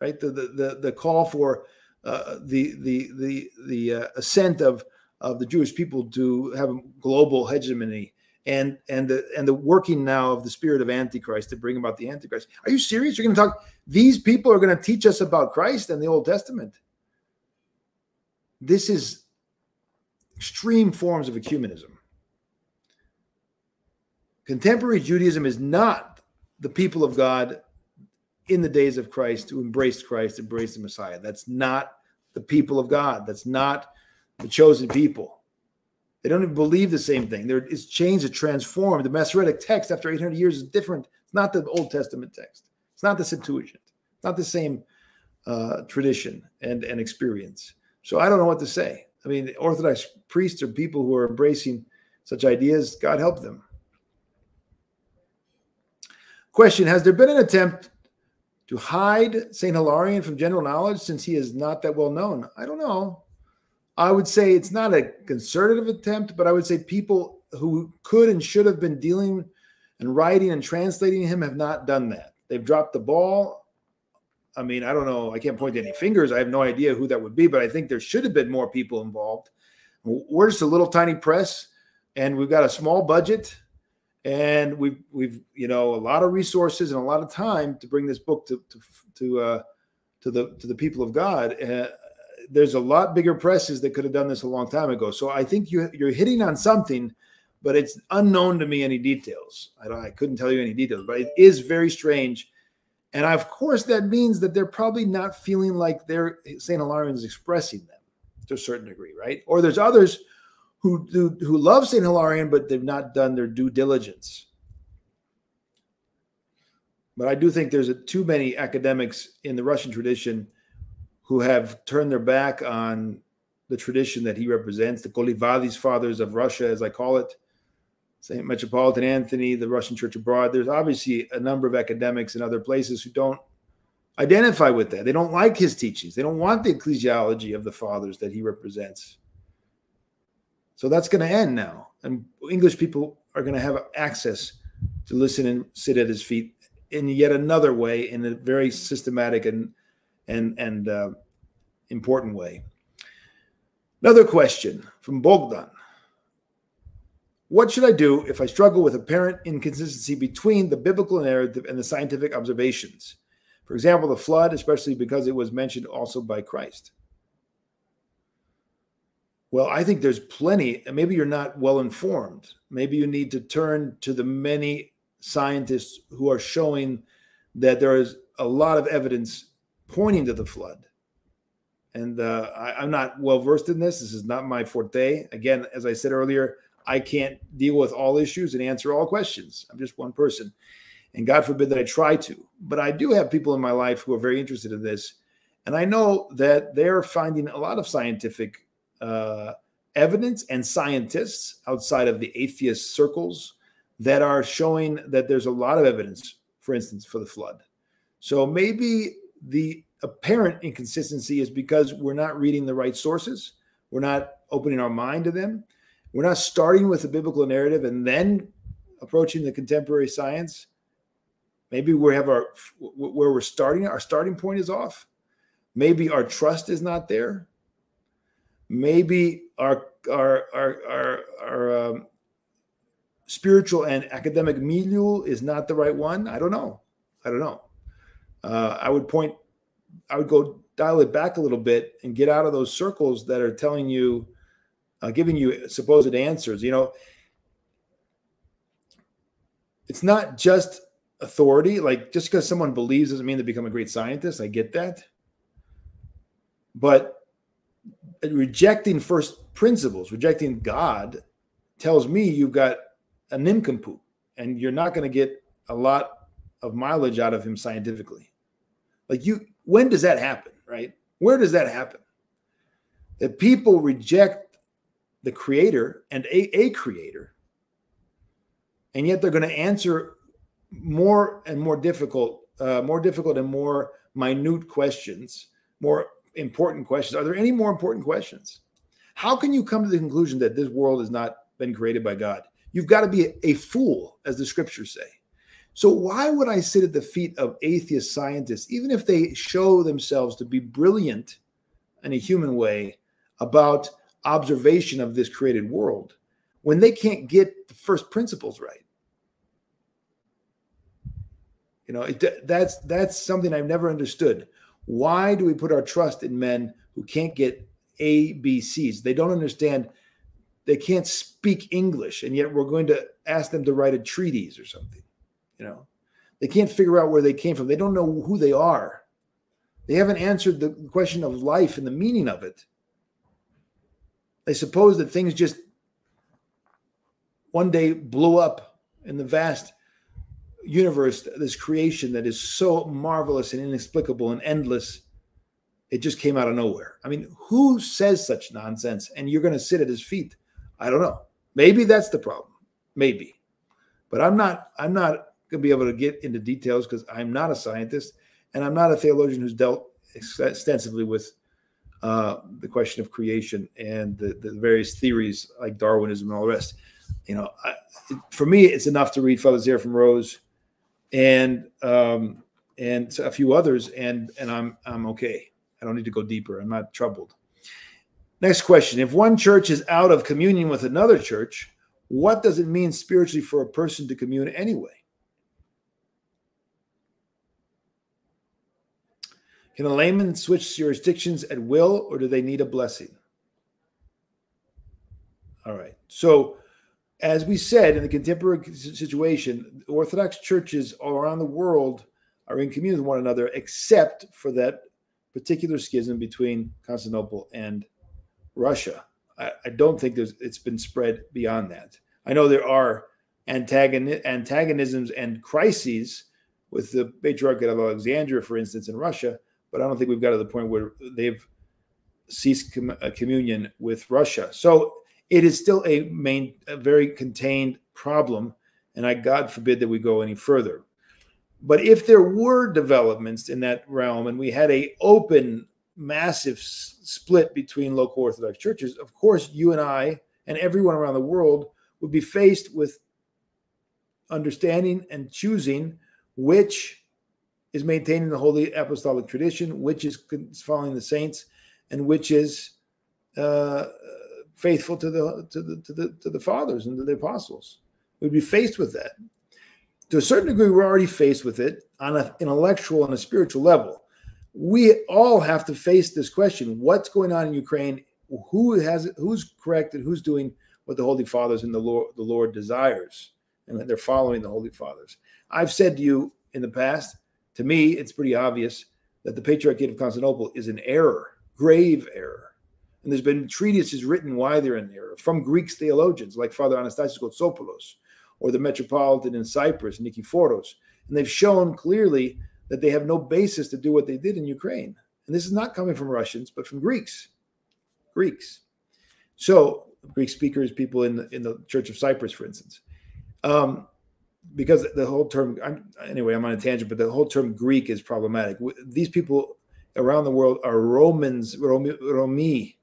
Right? The the the, the call for uh, the the the the uh, ascent of of the Jewish people to have global hegemony and and the and the working now of the spirit of antichrist to bring about the antichrist are you serious you're going to talk these people are going to teach us about christ and the old testament this is extreme forms of ecumenism contemporary judaism is not the people of god in the days of christ who embraced christ embraced the messiah that's not the people of god that's not the chosen people they don't even believe the same thing. There is changed, it's transformed. The Masoretic text after 800 years is different. It's not the Old Testament text. It's not the Septuagint. It's not the same uh, tradition and, and experience. So I don't know what to say. I mean, Orthodox priests are people who are embracing such ideas. God help them. Question Has there been an attempt to hide St. Hilarion from general knowledge since he is not that well known? I don't know. I would say it's not a concerted attempt, but I would say people who could and should have been dealing and writing and translating him have not done that. They've dropped the ball. I mean, I don't know. I can't point to any fingers. I have no idea who that would be, but I think there should have been more people involved. We're just a little tiny press, and we've got a small budget, and we've we've you know a lot of resources and a lot of time to bring this book to to to uh, to the to the people of God. Uh, there's a lot bigger presses that could have done this a long time ago. So I think you you're hitting on something, but it's unknown to me any details. I don't I couldn't tell you any details, but it is very strange. And of course, that means that they're probably not feeling like they're eh, St. Hilarion is expressing them to a certain degree, right? Or there's others who who, who love St. Hilarion, but they've not done their due diligence. But I do think there's a, too many academics in the Russian tradition who have turned their back on the tradition that he represents, the Kollyvades fathers of Russia, as I call it, St. Metropolitan Anthony, the Russian Church abroad. There's obviously a number of academics in other places who don't identify with that. They don't like his teachings. They don't want the ecclesiology of the fathers that he represents. So that's going to end now. And English people are going to have access to listen and sit at his feet in yet another way, in a very systematic and and and uh, important way. Another question from Bogdan. What should I do if I struggle with apparent inconsistency between the biblical narrative and the scientific observations? For example, the flood, especially because it was mentioned also by Christ. Well, I think there's plenty. Maybe you're not well informed. Maybe you need to turn to the many scientists who are showing that there is a lot of evidence pointing to the flood. And uh, I, am not well versed in this. This is not my forte. Again, as I said earlier, I can't deal with all issues and answer all questions. I'm just one person. And God forbid that I try to. But I do have people in my life who are very interested in this. And I know that they're finding a lot of scientific uh, evidence and scientists outside of the atheist circles that are showing that there's a lot of evidence, for instance, for the flood. So maybe the apparent inconsistency is because we're not reading the right sources. We're not opening our mind to them. We're not starting with the biblical narrative and then approaching the contemporary science. Maybe we have our where we're starting. Our starting point is off. Maybe our trust is not there. Maybe our our our our, our um, spiritual and academic milieu is not the right one. I don't know. I don't know uh, I would point, I would go dial it back a little bit and get out of those circles that are telling you, uh, giving you supposed answers. You know, it's not just authority. Like just because someone believes doesn't mean they become a great scientist. I get that. But rejecting first principles, rejecting God, tells me you've got a nincompoop, and you're not going to get a lot of mileage out of him scientifically. Like you, when does that happen, right? Where does that happen? That people reject the creator and a, a creator, and yet they're going to answer more and more difficult, uh, more difficult and more minute questions, more important questions. Are there any more important questions? How can you come to the conclusion that this world has not been created by God? You've got to be a, a fool, as the scriptures say. So, why would I sit at the feet of atheist scientists, even if they show themselves to be brilliant in a human way about observation of this created world, when they can't get the first principles right? You know, it, that's that's something I've never understood. Why do we put our trust in men who can't get A, B, C's? They don't understand. They can't speak English, and yet we're going to ask them to write a treatise or something. You know, they can't figure out where they came from. They don't know who they are. They haven't answered the question of life and the meaning of it. They suppose that things just one day blew up in the vast universe, this creation that is so marvelous and inexplicable and endless, it just came out of nowhere. I mean, who says such nonsense and you're going to sit at his feet? I don't know. Maybe that's the problem. Maybe. But I'm not I'm not going to be able to get into details because I'm not a scientist and I'm not a theologian who's dealt extensively with uh, the question of creation and the, the, various theories like Darwinism and all the rest. You know, I, for me, it's enough to read Father from Rose and um, and a few others, and and I'm I'm okay. I don't need to go deeper. I'm not troubled. Next question: If one church is out of communion with another church, what does it mean spiritually for a person to commune anyway? Can a layman switch jurisdictions at will, or do they need a blessing? All right. So as we said, in the contemporary situation, Orthodox churches all around the world are in communion with one another, except for that particular schism between Constantinople and Russia. I, I don't think it's been spread beyond that. I know there are antagon, antagonisms and crises with the Patriarchate of Alexandria, for instance, in Russia, but I don't think we've got to the point where they've ceased com- uh, communion with Russia. So it is still a main, a very contained problem, and I God forbid that we go any further. But if there were developments in that realm, and we had a open, massive split between local Orthodox churches, of course, you and I and everyone around the world would be faced with understanding and choosing which is maintaining the holy apostolic tradition, which is following the saints, and which is uh, faithful to the to the to the to the fathers and to the apostles. We'd be faced with that. To a certain degree, we're already faced with it on an intellectual and a spiritual level. We all have to face this question: What's going on in Ukraine? Who has? Who's correct and who's doing what the Holy Fathers and the Lord the Lord desires, and they're following the Holy Fathers. I've said to you in the past. To me, it's pretty obvious that the Patriarchate of Constantinople is an error, grave error and there's been treatises written why they're in error from Greek theologians like Father Anastasios Gotsopoulos or the Metropolitan in Cyprus, Nikiforos. And they've shown clearly that they have no basis to do what they did in Ukraine. And this is not coming from Russians, but from Greeks. Greeks. So, Greek speakers, people in the, in the Church of Cyprus, for instance. Um, because the whole term, I'm, anyway, I'm on a tangent, but the whole term Greek is problematic. These people around the world are Romans, Romi, Romi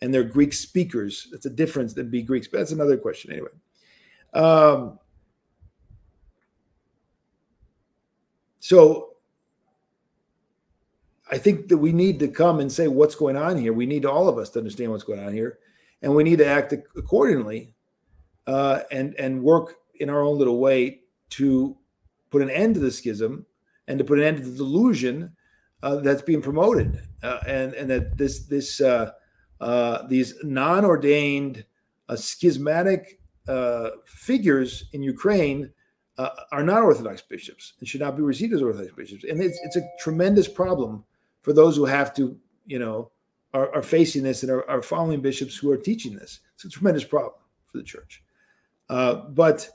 and they're Greek speakers. That's a difference than be Greeks, but that's another question anyway. Um, so I think that we need to come and say what's going on here. We need all of us to understand what's going on here, and we need to act accordingly uh, and and work in our own little way to put an end to the schism and to put an end to the delusion uh, that's being promoted, uh, and and that this this uh, uh, these non-ordained uh, schismatic uh, figures in Ukraine are not Orthodox bishops and should not be received as Orthodox bishops. And it's, it's a tremendous problem for those who have to, you know, are, are facing this and are, are, following bishops who are teaching this. It's a tremendous problem for the church. But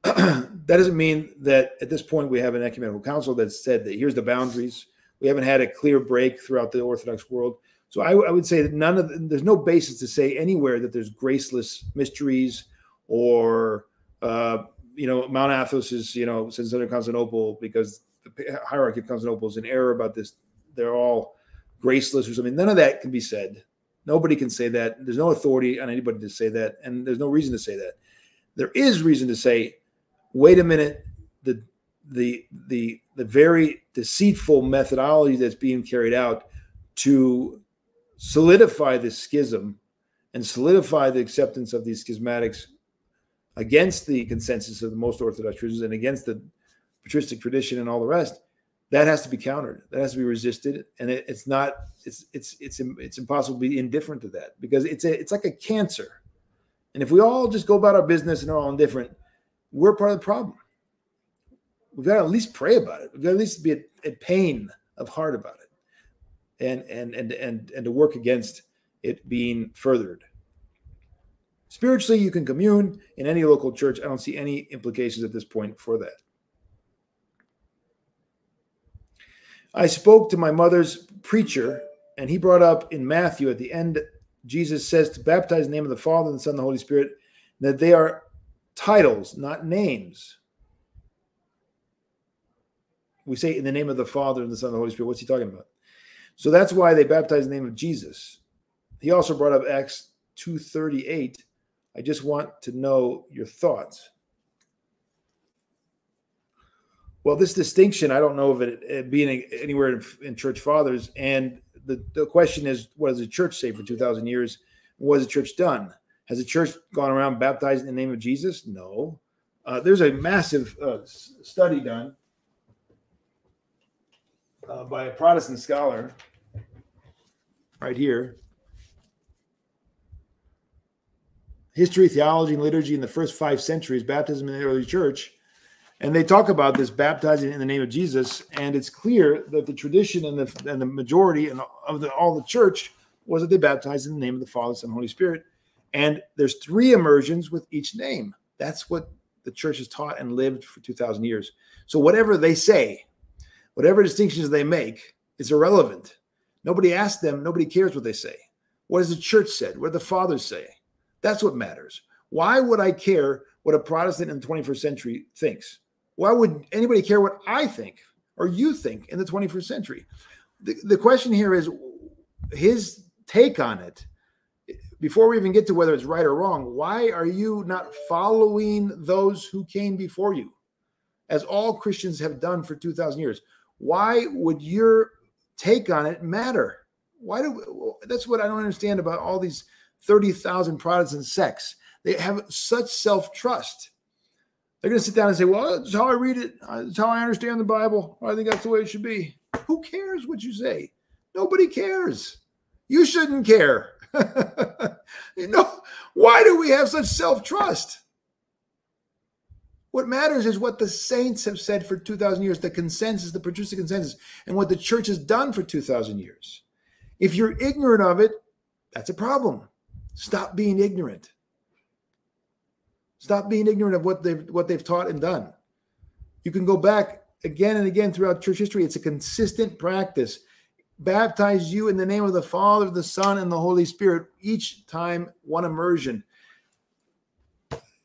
<clears throat> that doesn't mean that at this point we have an ecumenical council that said that here's the boundaries. We haven't had a clear break throughout the Orthodox world. So I, I would say that none of the, there's no basis to say anywhere that there's graceless mysteries or uh, you know Mount Athos is you know since under Constantinople because the hierarchy of Constantinople is in error about this. They're all graceless or something. None of that can be said. Nobody can say that. There's no authority on anybody to say that, and there's no reason to say that. There is reason to say, wait a minute, the the the the very deceitful methodology that's being carried out to solidify this schism and solidify the acceptance of these schismatics against the consensus of the most Orthodox Christians and against the patristic tradition and all the rest that has to be countered. That has to be resisted. And it, it's not it's it's it's it's impossible to be indifferent to that because it's a it's like a cancer. And if we all just go about our business and are all indifferent we're part of the problem. We've got to at least pray about it. We've got to at least be a pain of heart about it. And and and and and to work against it being furthered. Spiritually you can commune in any local church. I don't see any implications at this point for that. I spoke to my mother's preacher, and he brought up in Matthew at the end, Jesus says to baptize in the name of the Father, and the Son, and the Holy Spirit, that they are titles, not names. We say in the name of the Father and the Son and the Holy Spirit. What's he talking about? So that's why they baptize in the name of Jesus. He also brought up Acts 238. I just want to know your thoughts. Well, this distinction, I don't know of it, it being anywhere in, in, church fathers. And the, the question is, what does the church say for 2,000 years? What has the church done? Has the church gone around baptizing in the name of Jesus? No. Uh, there's a massive uh, study done uh, by a Protestant scholar right here. History, theology, and liturgy in the first five centuries, baptism in the early church. And they talk about this baptizing in the name of Jesus, and it's clear that the tradition and the and the majority and of the, all the church was that they baptized in the name of the Father, Son, and Holy Spirit. And there's three immersions with each name. That's what the church has taught and lived for 2,000 years. So whatever they say, whatever distinctions they make, is irrelevant. Nobody asks them. Nobody cares what they say. What has the church said? What do the fathers say? That's what matters. Why would I care what a Protestant in the 21st century thinks? Why would anybody care what I think or you think in the 21st century? The, the question here is his take on it. Before we even get to whether it's right or wrong, why are you not following those who came before you, as all Christians have done for 2,000 years? Why would your take on it matter? Why do that's what I don't understand about all these 30,000 Protestant sects. They have such self trust they're going to sit down and say, well, that's how I read it. That's how I understand the Bible. I think that's the way it should be. Who cares what you say? Nobody cares. You shouldn't care. <laughs> you know, why do we have such self trust? What matters is what the saints have said for 2,000 years, the consensus, the patristic consensus, and what the church has done for 2,000 years. If you're ignorant of it, that's a problem. Stop being ignorant. Stop being ignorant of what they've what they've taught and done. You can go back again and again throughout church history. It's a consistent practice. Baptize you in the name of the Father, the Son, and the Holy Spirit. Each time, one immersion.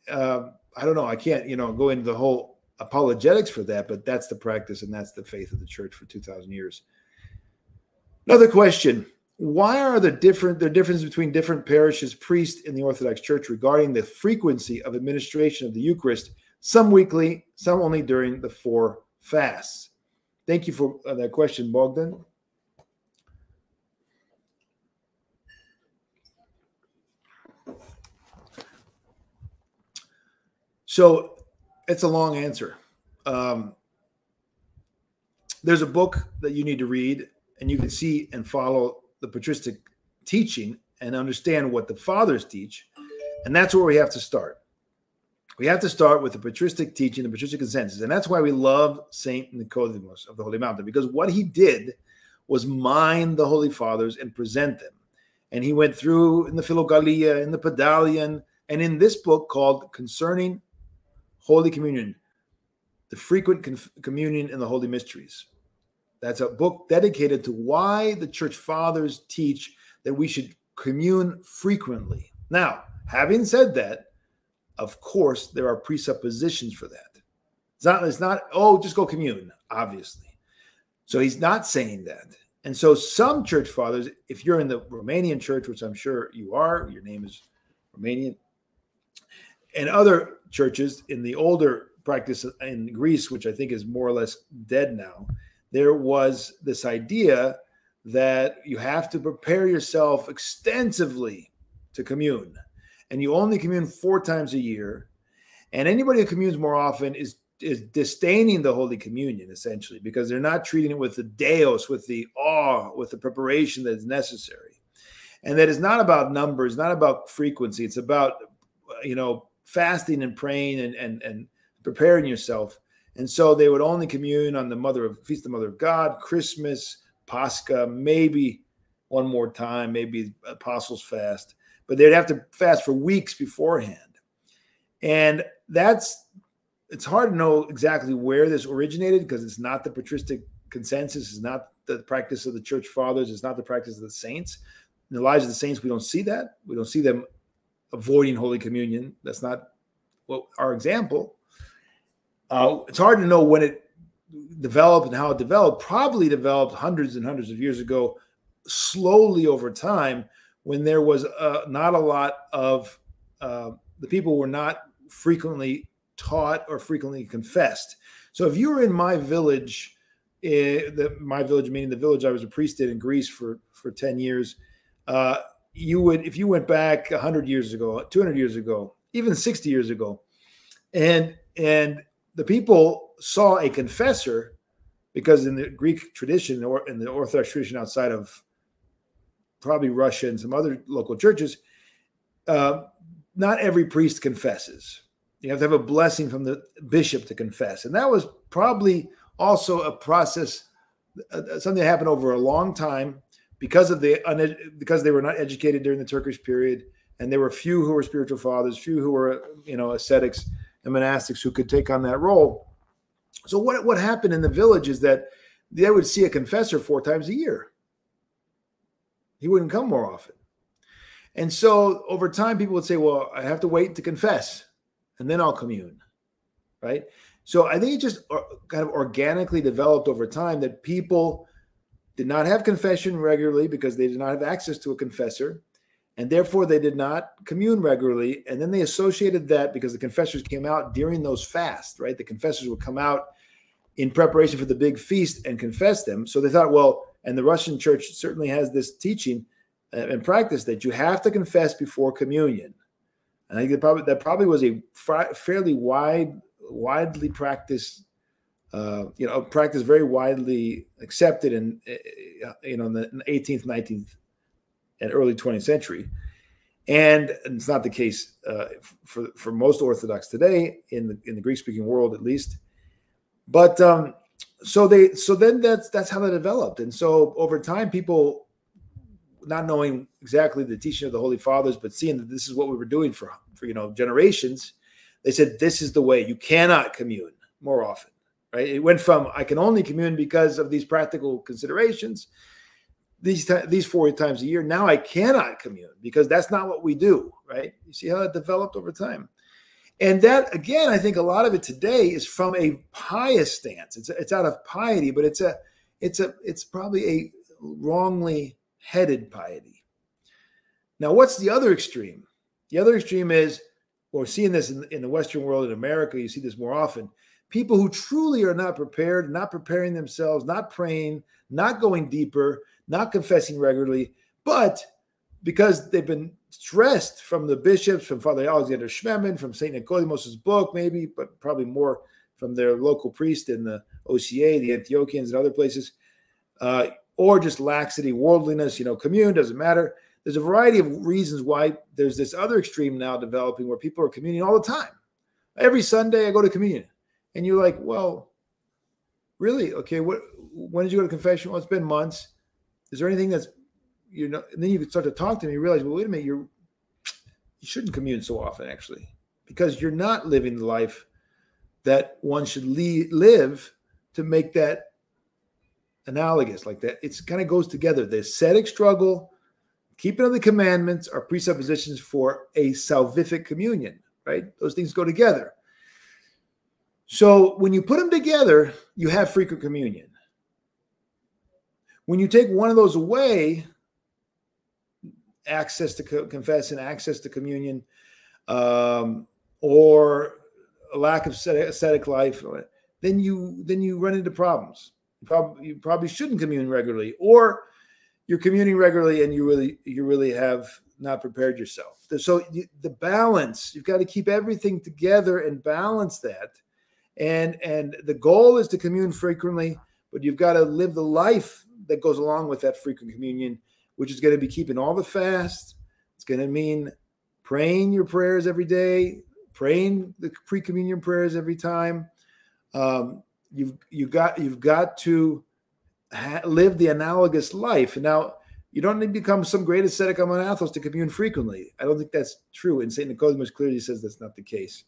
Uh, I don't know. I can't, you know, go into the whole apologetics for that, but that's the practice and that's the faith of the church for two thousand years. Another question: why are the different the difference between different parishes priests in the orthodox church regarding the frequency of administration of the eucharist some weekly some only during the four fasts thank you for uh, that question bogdan so it's a long answer um, there's a book that you need to read and you can see and follow the patristic teaching and understand what the fathers teach. And that's where we have to start. We have to start with the patristic teaching, the patristic consensus. And that's why we love Saint Nicodemus of the Holy Mountain, because what he did was mine the Holy Fathers and present them. And he went through in the Philokalia, in the Pedalion, and in this book called Concerning Holy Communion, the frequent communion in the Holy Mysteries. That's a book dedicated to why the church fathers teach that we should commune frequently. Now, having said that, of course, there are presuppositions for that. It's not, it's not, oh, just go commune, obviously. So he's not saying that. And so some church fathers, if you're in the Romanian church, which I'm sure you are, your name is Romanian, and other churches in the older practice in Greece, which I think is more or less dead now, there was this idea that you have to prepare yourself extensively to commune. And you only commune four times a year. And anybody who communes more often is is disdaining the Holy Communion essentially because they're not treating it with the deos, with the awe, with the preparation that is necessary. And that is not about numbers, not about frequency. It's about you know fasting and praying and and and preparing yourself. And so they would only commune on the Mother of Feast of the Mother of God, Christmas, Pascha, maybe one more time, maybe Apostles Fast, but they'd have to fast for weeks beforehand. And that's it's hard to know exactly where this originated because it's not the patristic consensus, it's not the practice of the church fathers, it's not the practice of the saints. In the lives of the saints, we don't see that. We don't see them avoiding Holy Communion. That's not what our example. Uh, it's hard to know when it developed and how it developed. Probably developed hundreds and hundreds of years ago, slowly over time, when there was uh, not a lot of uh, the people were not frequently taught or frequently confessed. So if you were in my village, uh, the, my village meaning the village I was a priest in in Greece for for ten years, uh, you would if you went back hundred years ago, two hundred years ago, even sixty years ago, and and the people saw a confessor because in the Greek tradition or in the Orthodox tradition outside of probably Russia and some other local churches, uh, not every priest confesses. You have to have a blessing from the bishop to confess. And that was probably also a process, uh, something that happened over a long time because of the because they were not educated during the Turkish period, and there were few who were spiritual fathers, few who were you know ascetics and monastics who could take on that role. So what what happened in the village is that they would see a confessor four times a year. He wouldn't come more often. And so over time, people would say, Well, I have to wait to confess and then I'll commune. Right. So I think it just uh, kind of organically developed over time that people did not have confession regularly because they did not have access to a confessor. And therefore, they did not commune regularly. And then they associated that because the confessors came out during those fasts, right? The confessors would come out in preparation for the big feast and confess them. So they thought, well, and the Russian church certainly has this teaching uh, and practice that you have to confess before communion. And I think that probably that probably was a fairly wide, widely practiced, uh, you know, practice very widely accepted in, uh, you know, in the 18th, 19th, and early 20th century. And it's not the case uh, for for most Orthodox today in the in the Greek speaking world, at least. But um, so they so then that's that's how that developed, and so over time, people not knowing exactly the teaching of the Holy Fathers, but seeing that this is what we were doing for for you know generations, they said this is the way. You cannot commune more often, right? It went from I can only commune because of these practical considerations, these these four times a year. Now I cannot commune because that's not what we do, right? You see how it developed over time. And that again, I think a lot of it today is from a pious stance. It's it's out of piety, but it's a it's a it's probably a wrongly headed piety. Now, what's the other extreme? The other extreme is, we're seeing this in, in the Western world, in America, you see this more often. People who truly are not prepared, not preparing themselves, not praying, not going deeper, not confessing regularly, but because they've been stressed from the bishops, from Father Alexander Schmemann, from St. Nicodemus' book, maybe, but probably more from their local priest in the OCA, the Antiochians, and other places. Uh, or just laxity, worldliness, you know, commune, doesn't matter. There's a variety of reasons why there's this other extreme now developing where people are communing all the time. Every Sunday I go to communion. And you're like, well, really? Okay, what when did you go to confession? Well, it's been months. Is there anything that's you know, and then you start to talk to you realize, well, wait a minute, you're you shouldn't commune so often, actually, because you're not living the life that one should le- live to make that analogous like that. It kind of goes together. The ascetic struggle, keeping of the commandments are presuppositions for a salvific communion, right? Those things go together. So when you put them together, you have frequent communion. When you take one of those away, access to confession, access to communion, um, or a lack of ascetic life, then you then you run into problems. You probably you probably shouldn't commune regularly, or you're communing regularly and you really you really have not prepared yourself. So you, the balance, you've got to keep everything together and balance that. And and the goal is to commune frequently, but you've got to live the life that goes along with that frequent communion, which is going to be keeping all the fast. It's going to mean praying your prayers every day, praying the pre-communion prayers every time. Um, you've you got you've got to ha- live the analogous life. Now you don't need to become some great ascetic among Athos to commune frequently. I don't think that's true. And Saint Nicodemus clearly says that's not the case.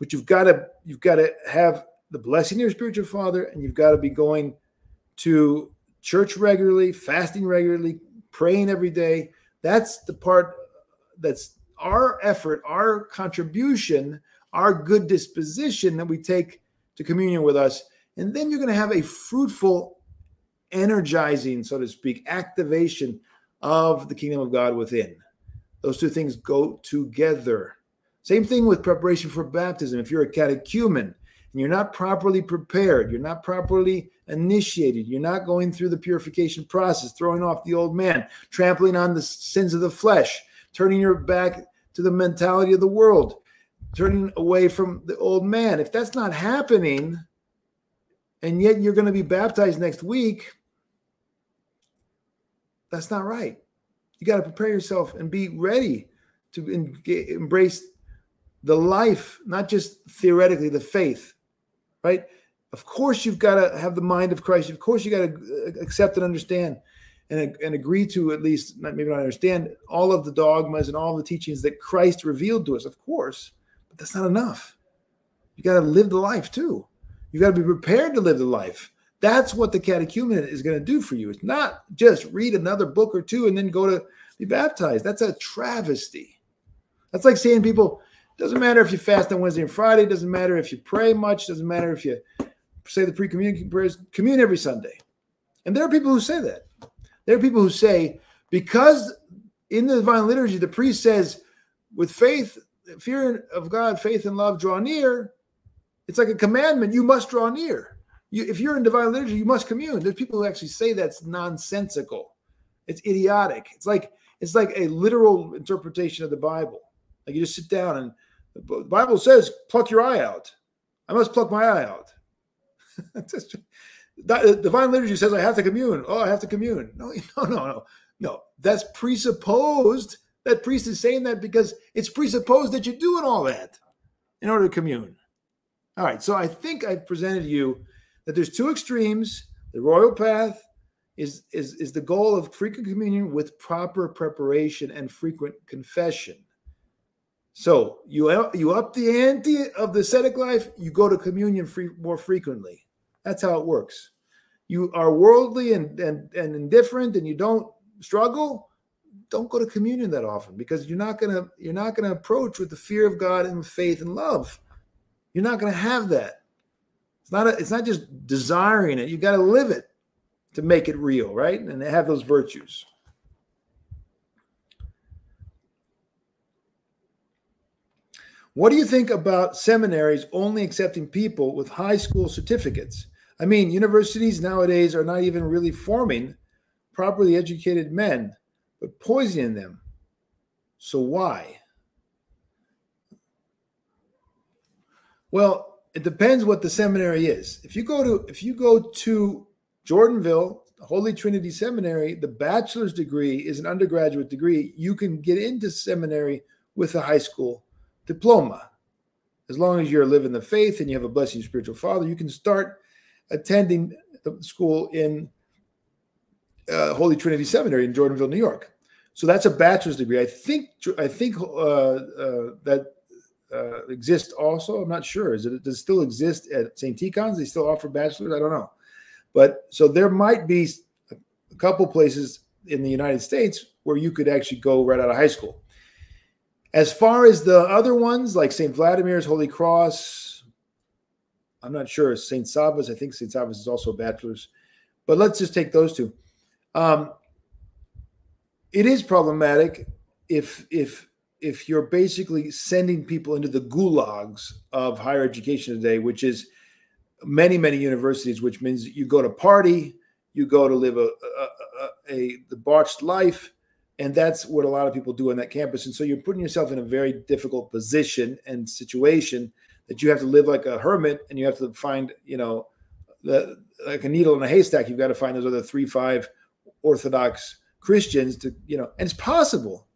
But you've got to you've got to have the blessing of your spiritual father, and you've got to be going to church regularly, fasting regularly, praying every day. That's the part that's our effort, our contribution, our good disposition that we take to communion with us. And then you're going to have a fruitful, energizing, so to speak, activation of the kingdom of God within. Those two things go together. Same thing with preparation for baptism. If you're a catechumen, and you're not properly prepared, you're not properly initiated, you're not going through the purification process, throwing off the old man, trampling on the sins of the flesh, turning your back to the mentality of the world, turning away from the old man. If that's not happening, and yet you're going to be baptized next week, that's not right. You got to prepare yourself and be ready to embrace the life, not just theoretically, the faith right? Of course, you've got to have the mind of Christ. Of course, you got to uh, accept and understand and, and agree to at least, maybe not understand all of the dogmas and all the teachings that Christ revealed to us, of course, but that's not enough. You got to live the life too. You got to be prepared to live the life. That's what the catechumenate is going to do for you. It's not just read another book or two and then go to be baptized. That's a travesty. That's like saying people, doesn't matter if you fast on Wednesday and Friday. Doesn't matter if you pray much. Doesn't matter if you say the pre-communion prayers. Commune every Sunday. And there are people who say that. There are people who say because in the divine liturgy the priest says, with faith, fear of God, faith and love, draw near. It's like a commandment. You must draw near. You, if you're in divine liturgy, you must commune. There's people who actually say that's nonsensical. It's idiotic. It's like it's like a literal interpretation of the Bible. Like you just sit down and the Bible says, pluck your eye out. I must pluck my eye out. <laughs> Divine liturgy says I have to commune. Oh, I have to commune. No, <laughs> no, no, no. No, that's presupposed. That priest is saying that because it's presupposed that you're doing all that in order to commune. All right, so I think I've presented you that there's two extremes. The royal path is, is, is the goal of frequent communion with proper preparation and frequent confession. So you you up the ante of the ascetic life, you go to communion free, more frequently. That's how it works. You are worldly and, and, and indifferent and you don't struggle, don't go to communion that often because you're not gonna you're not gonna approach with the fear of God and faith and love. You're not gonna have that. It's not a, it's not just desiring it, you got to live it to make it real, right? And have those virtues. What do you think about seminaries only accepting people with high school certificates? I mean, universities nowadays are not even really forming properly educated men, but poisoning them. So why? Well, it depends what the seminary is. If you go to if you go to Jordanville Holy Trinity Seminary, the bachelor's degree is an undergraduate degree. You can get into seminary with a high school diploma. As long as you're living the faith and you have a blessing spiritual father, you can start attending the school in uh, Holy Trinity Seminary in Jordanville, New York. So that's a bachelor's degree. I think I think uh, uh, that uh, exist also? I'm not sure. Is it does it still exist at St. Tikhon's? They still offer bachelors? I don't know. But so there might be a couple places in the United States where you could actually go right out of high school. As far as the other ones, like St. Vladimir's, Holy Cross, I'm not sure. St. Sava's, I think St. Sava's is also a bachelor's. But let's just take those two. Um, it is problematic if if if you're basically sending people into the gulags of higher education today, which is many many universities, which means you go to party, you go to live a, a, a, a debauched life, and that's what a lot of people do on that campus. And so you're putting yourself in a very difficult position and situation that you have to live like a hermit, and you have to find you know the like a needle in a haystack. You've got to find those other three five Orthodox Christians to you know, and it's possible.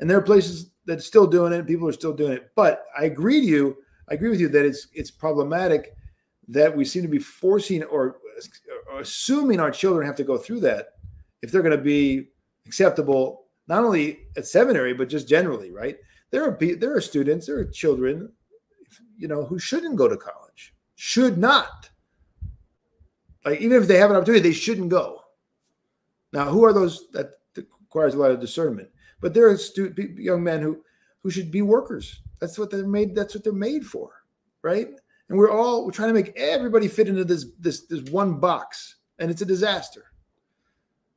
And there are places that are still doing it. People are still doing it. But I agree to you. I agree with you that it's it's problematic that we seem to be forcing or, or assuming our children have to go through that if they're going to be acceptable not only at seminary but just generally right there are there are students there are children you know who shouldn't go to college should not like even if they have an opportunity they shouldn't go now who are those that requires a lot of discernment but there are stu- young men who who should be workers. That's what they're made. That's what they're made for, right? And we're all we're trying to make everybody fit into this this this one box, and it's a disaster.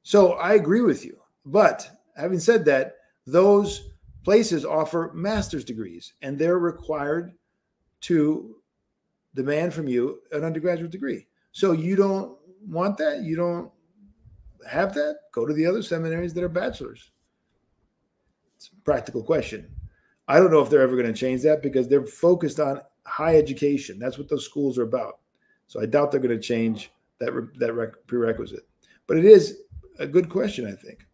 So I agree with you. But having said that, those places offer master's degrees, and they're required to demand from you an undergraduate degree. So you don't want that. You don't have that. Go to the other seminaries that are bachelors. It's a practical question. I don't know if they're ever going to change that because they're focused on high education. That's what those schools are about. So I doubt they're going to change that that prerequisite. But it is a good question, I think.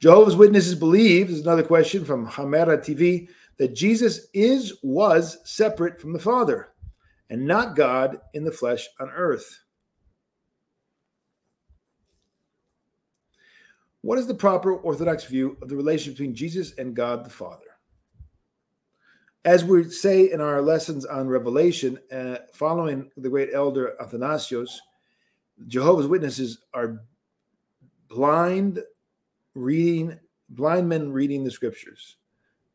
Jehovah's Witnesses believe, is another question from Hamera TV, that Jesus is, was separate from the Father and not God in the flesh on earth. What is the proper Orthodox view of the relationship between Jesus and God the Father? As we say in our lessons on Revelation, uh, following the great elder Athanasios, Jehovah's Witnesses are blind reading, blind men reading the scriptures.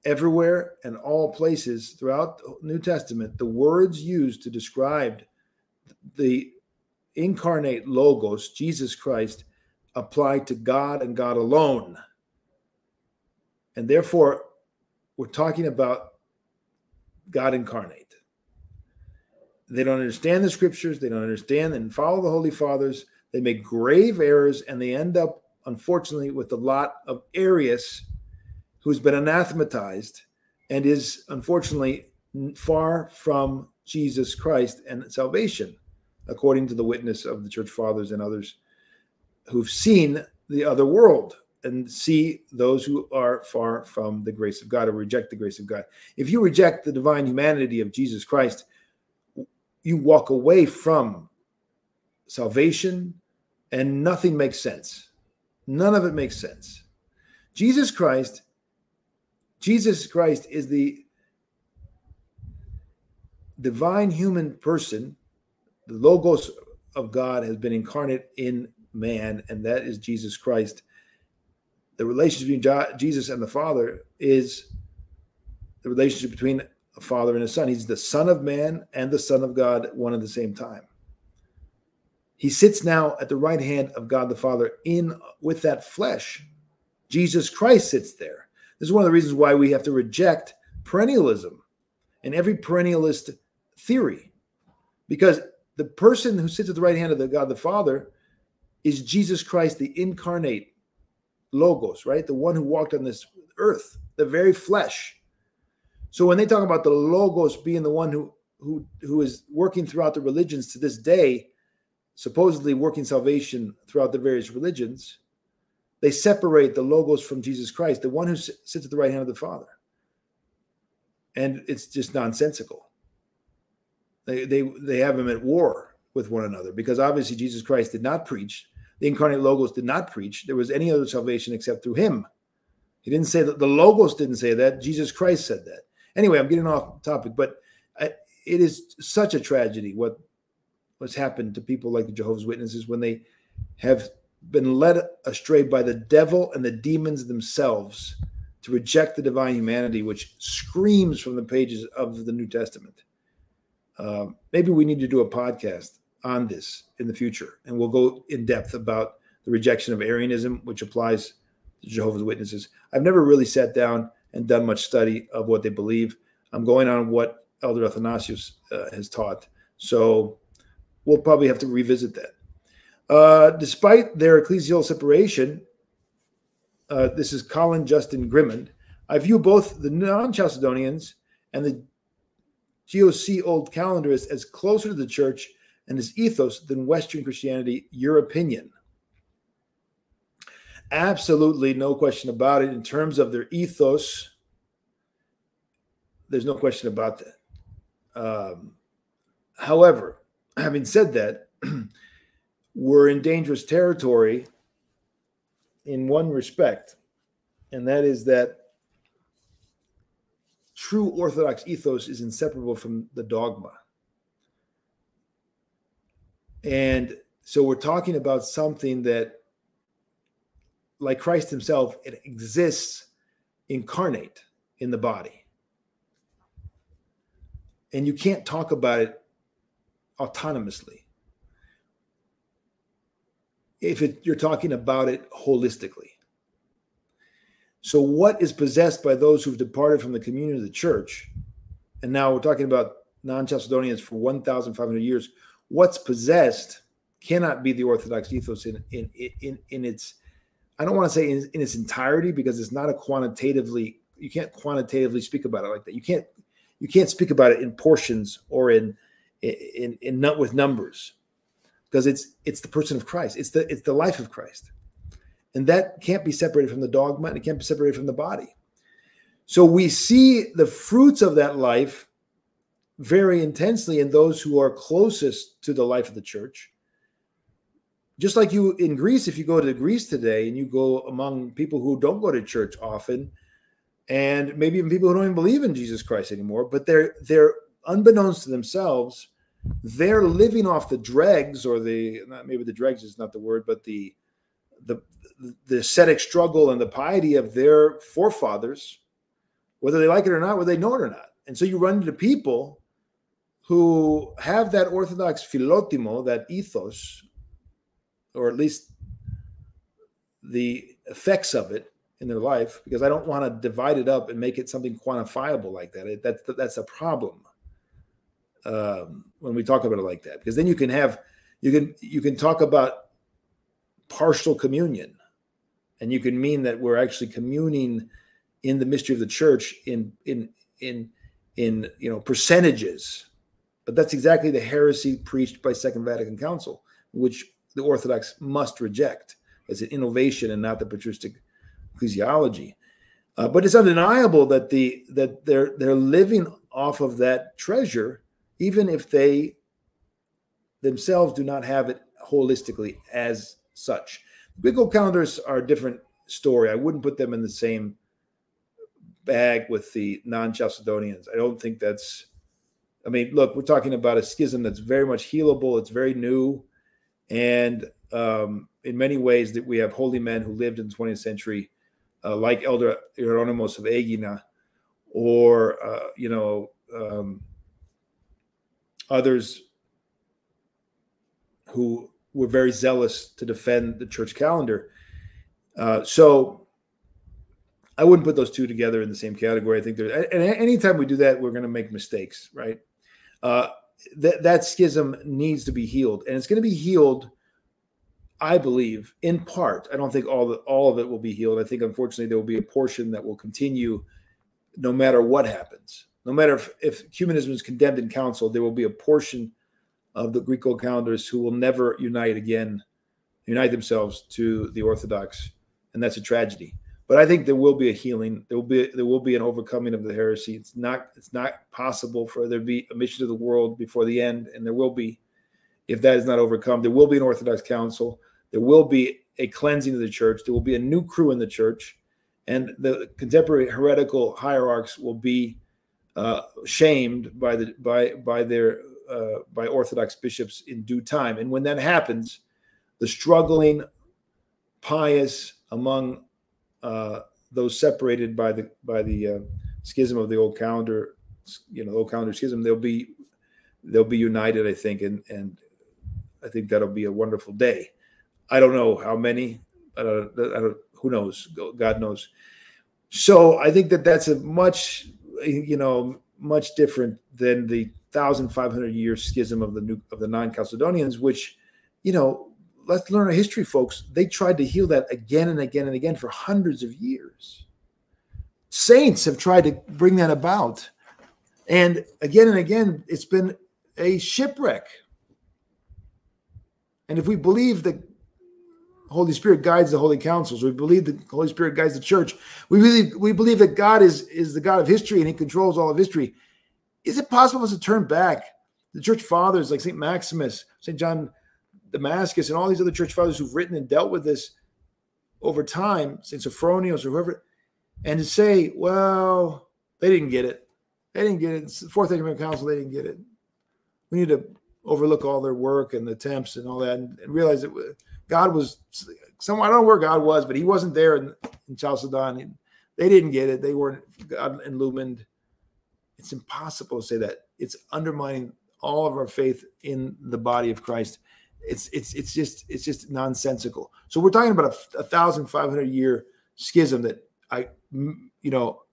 Everywhere and all places throughout the New Testament, the words used to describe the incarnate Logos, Jesus Christ, apply to God and God alone. And therefore, we're talking about God incarnate. They don't understand the scriptures, they don't understand and follow the Holy Fathers. They make grave errors and they end up, unfortunately, with a lot of Arius who's been anathematized and is unfortunately far from Jesus Christ and salvation, according to the witness of the church fathers and others who've seen the other world and see those who are far from the grace of God or reject the grace of God. If you reject the divine humanity of Jesus Christ, you walk away from salvation and nothing makes sense. None of it makes sense. Jesus Christ, Jesus Christ is the divine human person. The Logos of God has been incarnate in man, and that is Jesus Christ. The relationship between Jesus and the Father is the relationship between a father and a son. He's the Son of Man and the Son of God, one at the same time. He sits now at the right hand of God the Father in with that flesh. Jesus Christ sits there. This is one of the reasons why we have to reject perennialism and every perennialist theory, because the person who sits at the right hand of the God the Father is Jesus Christ, the incarnate Logos, right? The one who walked on this earth, the very flesh. So when they talk about the Logos being the one who who who is working throughout the religions to this day, supposedly working salvation throughout the various religions, they separate the Logos from Jesus Christ, the one who sits at the right hand of the Father. And it's just nonsensical. They they they have him at war with one another because obviously Jesus Christ did not preach the incarnate logos did not preach there was any other salvation except through him He didn't say that the logos didn't say that. Jesus Christ said that. Anyway, I'm getting off topic, but I, it is such a tragedy what what's happened to people like the Jehovah's Witnesses when they have been led astray by the devil and the demons themselves to reject the divine humanity, which screams from the pages of the New Testament. Uh, maybe we need to do a podcast on this in the future, and we'll go in depth about the rejection of Arianism, which applies to Jehovah's Witnesses. I've never really sat down and done much study of what they believe. I'm going on what Elder Athanasius uh, has taught. So we'll probably have to revisit that. Uh, despite their ecclesial separation, uh, this is Colin Justin Grimmond. I view both the non Chalcedonians and the GOC Old Calendarists as closer to the church and its ethos than Western Christianity, your opinion. Absolutely no question about it. In terms of their ethos, there's no question about that. Um, however, having said that, <clears throat> we're in dangerous territory in one respect, and that is that true Orthodox ethos is inseparable from the dogma. And so we're talking about something that, like Christ himself, it exists incarnate in the body. And you can't talk about it autonomously if it, you're talking about it holistically. So, what is possessed by those who've departed from the communion of the church, and now we're talking about non Chalcedonians for 1,500 years, what's possessed cannot be the Orthodox ethos in, in, in, in its, I don't want to say in, in its entirety because it's not a quantitatively, you can't quantitatively speak about it like that. You can't, you can't speak about it in portions or in, in, in, in with numbers because it's it's the person of Christ. It's the it's the life of Christ. And that can't be separated from the dogma and it can't be separated from the body. So we see the fruits of that life very intensely in those who are closest to the life of the church. Just like you in Greece, if you go to Greece today and you go among people who don't go to church often, and maybe even people who don't even believe in Jesus Christ anymore, but they're they're unbeknownst to themselves, they're living off the dregs or the maybe the dregs is not the word but the the the ascetic struggle and the piety of their forefathers whether they like it or not whether they know it or not. And so you run into people who have that orthodox philotimo that ethos or at least the effects of it in their life because i don't want to divide it up and make it something quantifiable like that. It, that's that's a problem um, when we talk about it like that, because then you can have you can you can talk about partial communion, and you can mean that we're actually communing in the mystery of the church in in in in you know percentages, but that's exactly the heresy preached by Second Vatican Council, which the Orthodox must reject as an innovation and not the patristic ecclesiology. Uh, but it's undeniable that the that they're they're living off of that treasure even if they themselves do not have it holistically as such. Greco calendars are a different story. I wouldn't put them in the same bag with the non Chalcedonians. I don't think that's, I mean, look, we're talking about a schism that's very much healable, it's very new. And um, in many ways, that we have holy men who lived in the 20th century, uh, like Elder Hieronymus of Aegina, or, uh, you know, um, others who were very zealous to defend the church calendar. Uh, so I wouldn't put those two together in the same category. I think there's, and anytime we do that, we're going to make mistakes, right? Uh, that that schism needs to be healed, and it's going to be healed. I believe, in part. I don't think all the, all of it will be healed. I think, unfortunately, there will be a portion that will continue, no matter what happens no matter if, if ecumenism is condemned in council, there will be a portion of the Greek Greco calendars who will never unite again, unite themselves to the Orthodox, and that's a tragedy. But I think there will be a healing. There will be there will be an overcoming of the heresy. It's not it's not possible for there to be a mission to the world before the end, and there will be, if that is not overcome, there will be an Orthodox council. There will be a cleansing of the church. There will be a new crew in the church, and the contemporary heretical hierarchs will be uh, shamed by the by by their uh, by Orthodox bishops in due time. And when that happens, the struggling pious among uh, those separated by the by the uh, schism of the old calendar, you know, old calendar schism, they'll be they'll be united, I think, and and I think that'll be a wonderful day. I don't know how many. I don't, I don't, who knows? God knows. So I think that that's a much, you know, much different than the 1,500 year schism of the new of the non Chalcedonians, which, you know, let's learn our history, folks. They tried to heal that again and again and again for hundreds of years. Saints have tried to bring that about. And again and again, it's been a shipwreck. And if we believe that Holy Spirit guides the holy councils, we believe the Holy Spirit guides the church, we believe we believe that God is, is the God of history and he controls all of history. Is it possible for us to turn back? The church fathers like St. Maximus, St. John Damascus, and all these other church fathers who've written and dealt with this over time, St. Sophronius or whoever, and to say, well, they didn't get it. They didn't get it. It's the Fourth Ecumenical Council, they didn't get it. We need to overlook all their work and the attempts and all that and, and realize that God was somewhere, I don't know where God was, but he wasn't there in, in Chalcedon. They didn't get it. They weren't God illumined. It's impossible to say that. It's undermining all of our faith in the body of Christ. It's it's it's just it's just nonsensical. So we're talking about a, a thousand five hundred year schism that I you know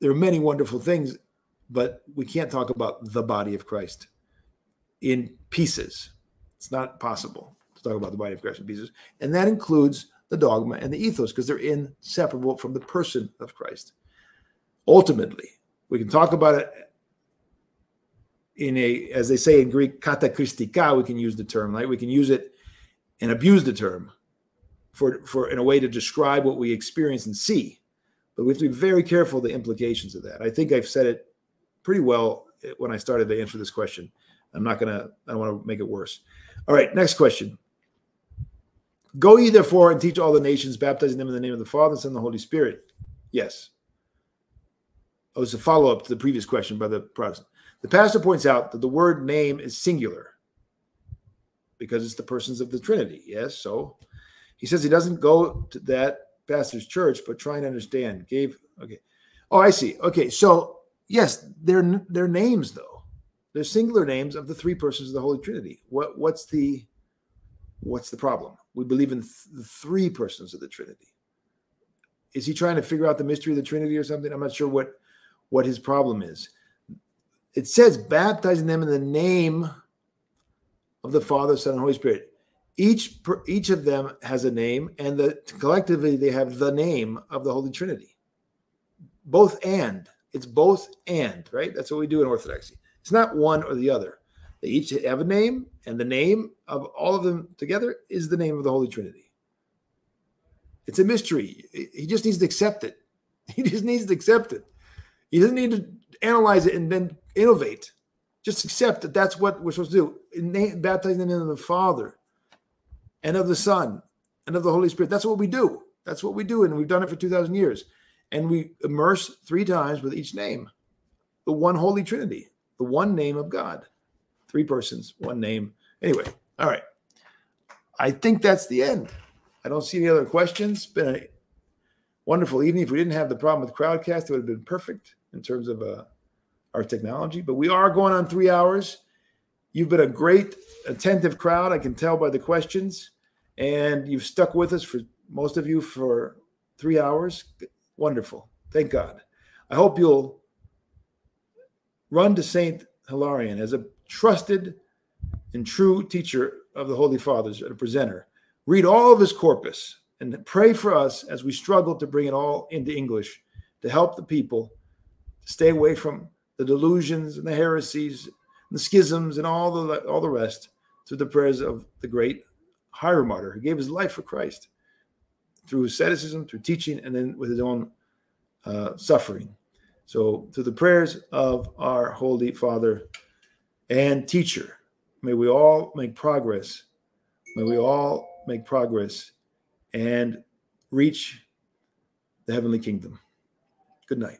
there are many wonderful things, but we can't talk about the body of Christ in pieces. It's not possible to talk about the body of Christ in pieces. And that includes the dogma and the ethos because they're inseparable from the person of Christ. Ultimately, we can talk about it in a, as they say in Greek, katakristika, we can use the term, right? We can use it and abuse the term for, for in a way to describe what we experience and see. But we have to be very careful the implications of that. I think I've said it pretty well when I started to answer this question. I'm not going to, I don't want to make it worse. All right, next question. Go ye therefore and teach all the nations, baptizing them in the name of the Father, and Son, and the Holy Spirit. Yes. Oh, it's a follow up to the previous question by the Protestant. The pastor points out that the word name is singular because it's the persons of the Trinity. Yes. So he says he doesn't go to that pastor's church, but try and understand. Gave, okay. Oh, I see. Okay. So, yes, they're, they're names, though they're singular names of the three persons of the Holy Trinity. What what's the what's the problem? We believe in th- three persons of the Trinity. Is he trying to figure out the mystery of the Trinity or something? I'm not sure what what his problem is. It says baptizing them in the name of the Father, Son, and Holy Spirit. Each each of them has a name, and the collectively they have the name of the Holy Trinity. Both and it's both and right. That's what we do in Orthodoxy. It's not one or the other. They each have a name, and the name of all of them together is the name of the Holy Trinity. It's a mystery. He just needs to accept it. <laughs> He just needs to accept it. He doesn't need to analyze it and then innovate. Just accept that that's what we're supposed to do. Name, Baptizing in the name of the Father and of the Son and of the Holy Spirit. That's what we do. That's what we do. And we've done it for 2,000 years. And we immerse three times with each name, the one Holy Trinity the one name of God. Three persons, one name. Anyway, all right. I think that's the end. I don't see any other questions. Been a wonderful evening. If we didn't have the problem with Crowdcast, it would have been perfect in terms of uh, our technology. But we are going on three hours. You've been a great, attentive crowd. I can tell by the questions. And you've stuck with us for most of you for three hours. Wonderful. Thank God. I hope you'll Run to Saint Hilarion as a trusted and true teacher of the Holy Fathers and a presenter. Read all of his corpus and pray for us as we struggle to bring it all into English to help the people stay away from the delusions and the heresies and the schisms and all the all the rest through the prayers of the great hieromartyr who gave his life for Christ through asceticism, through teaching, and then with his own uh, suffering. So, through the prayers of our Holy Father and teacher. May we all make progress. May we all make progress and reach the heavenly kingdom. Good night.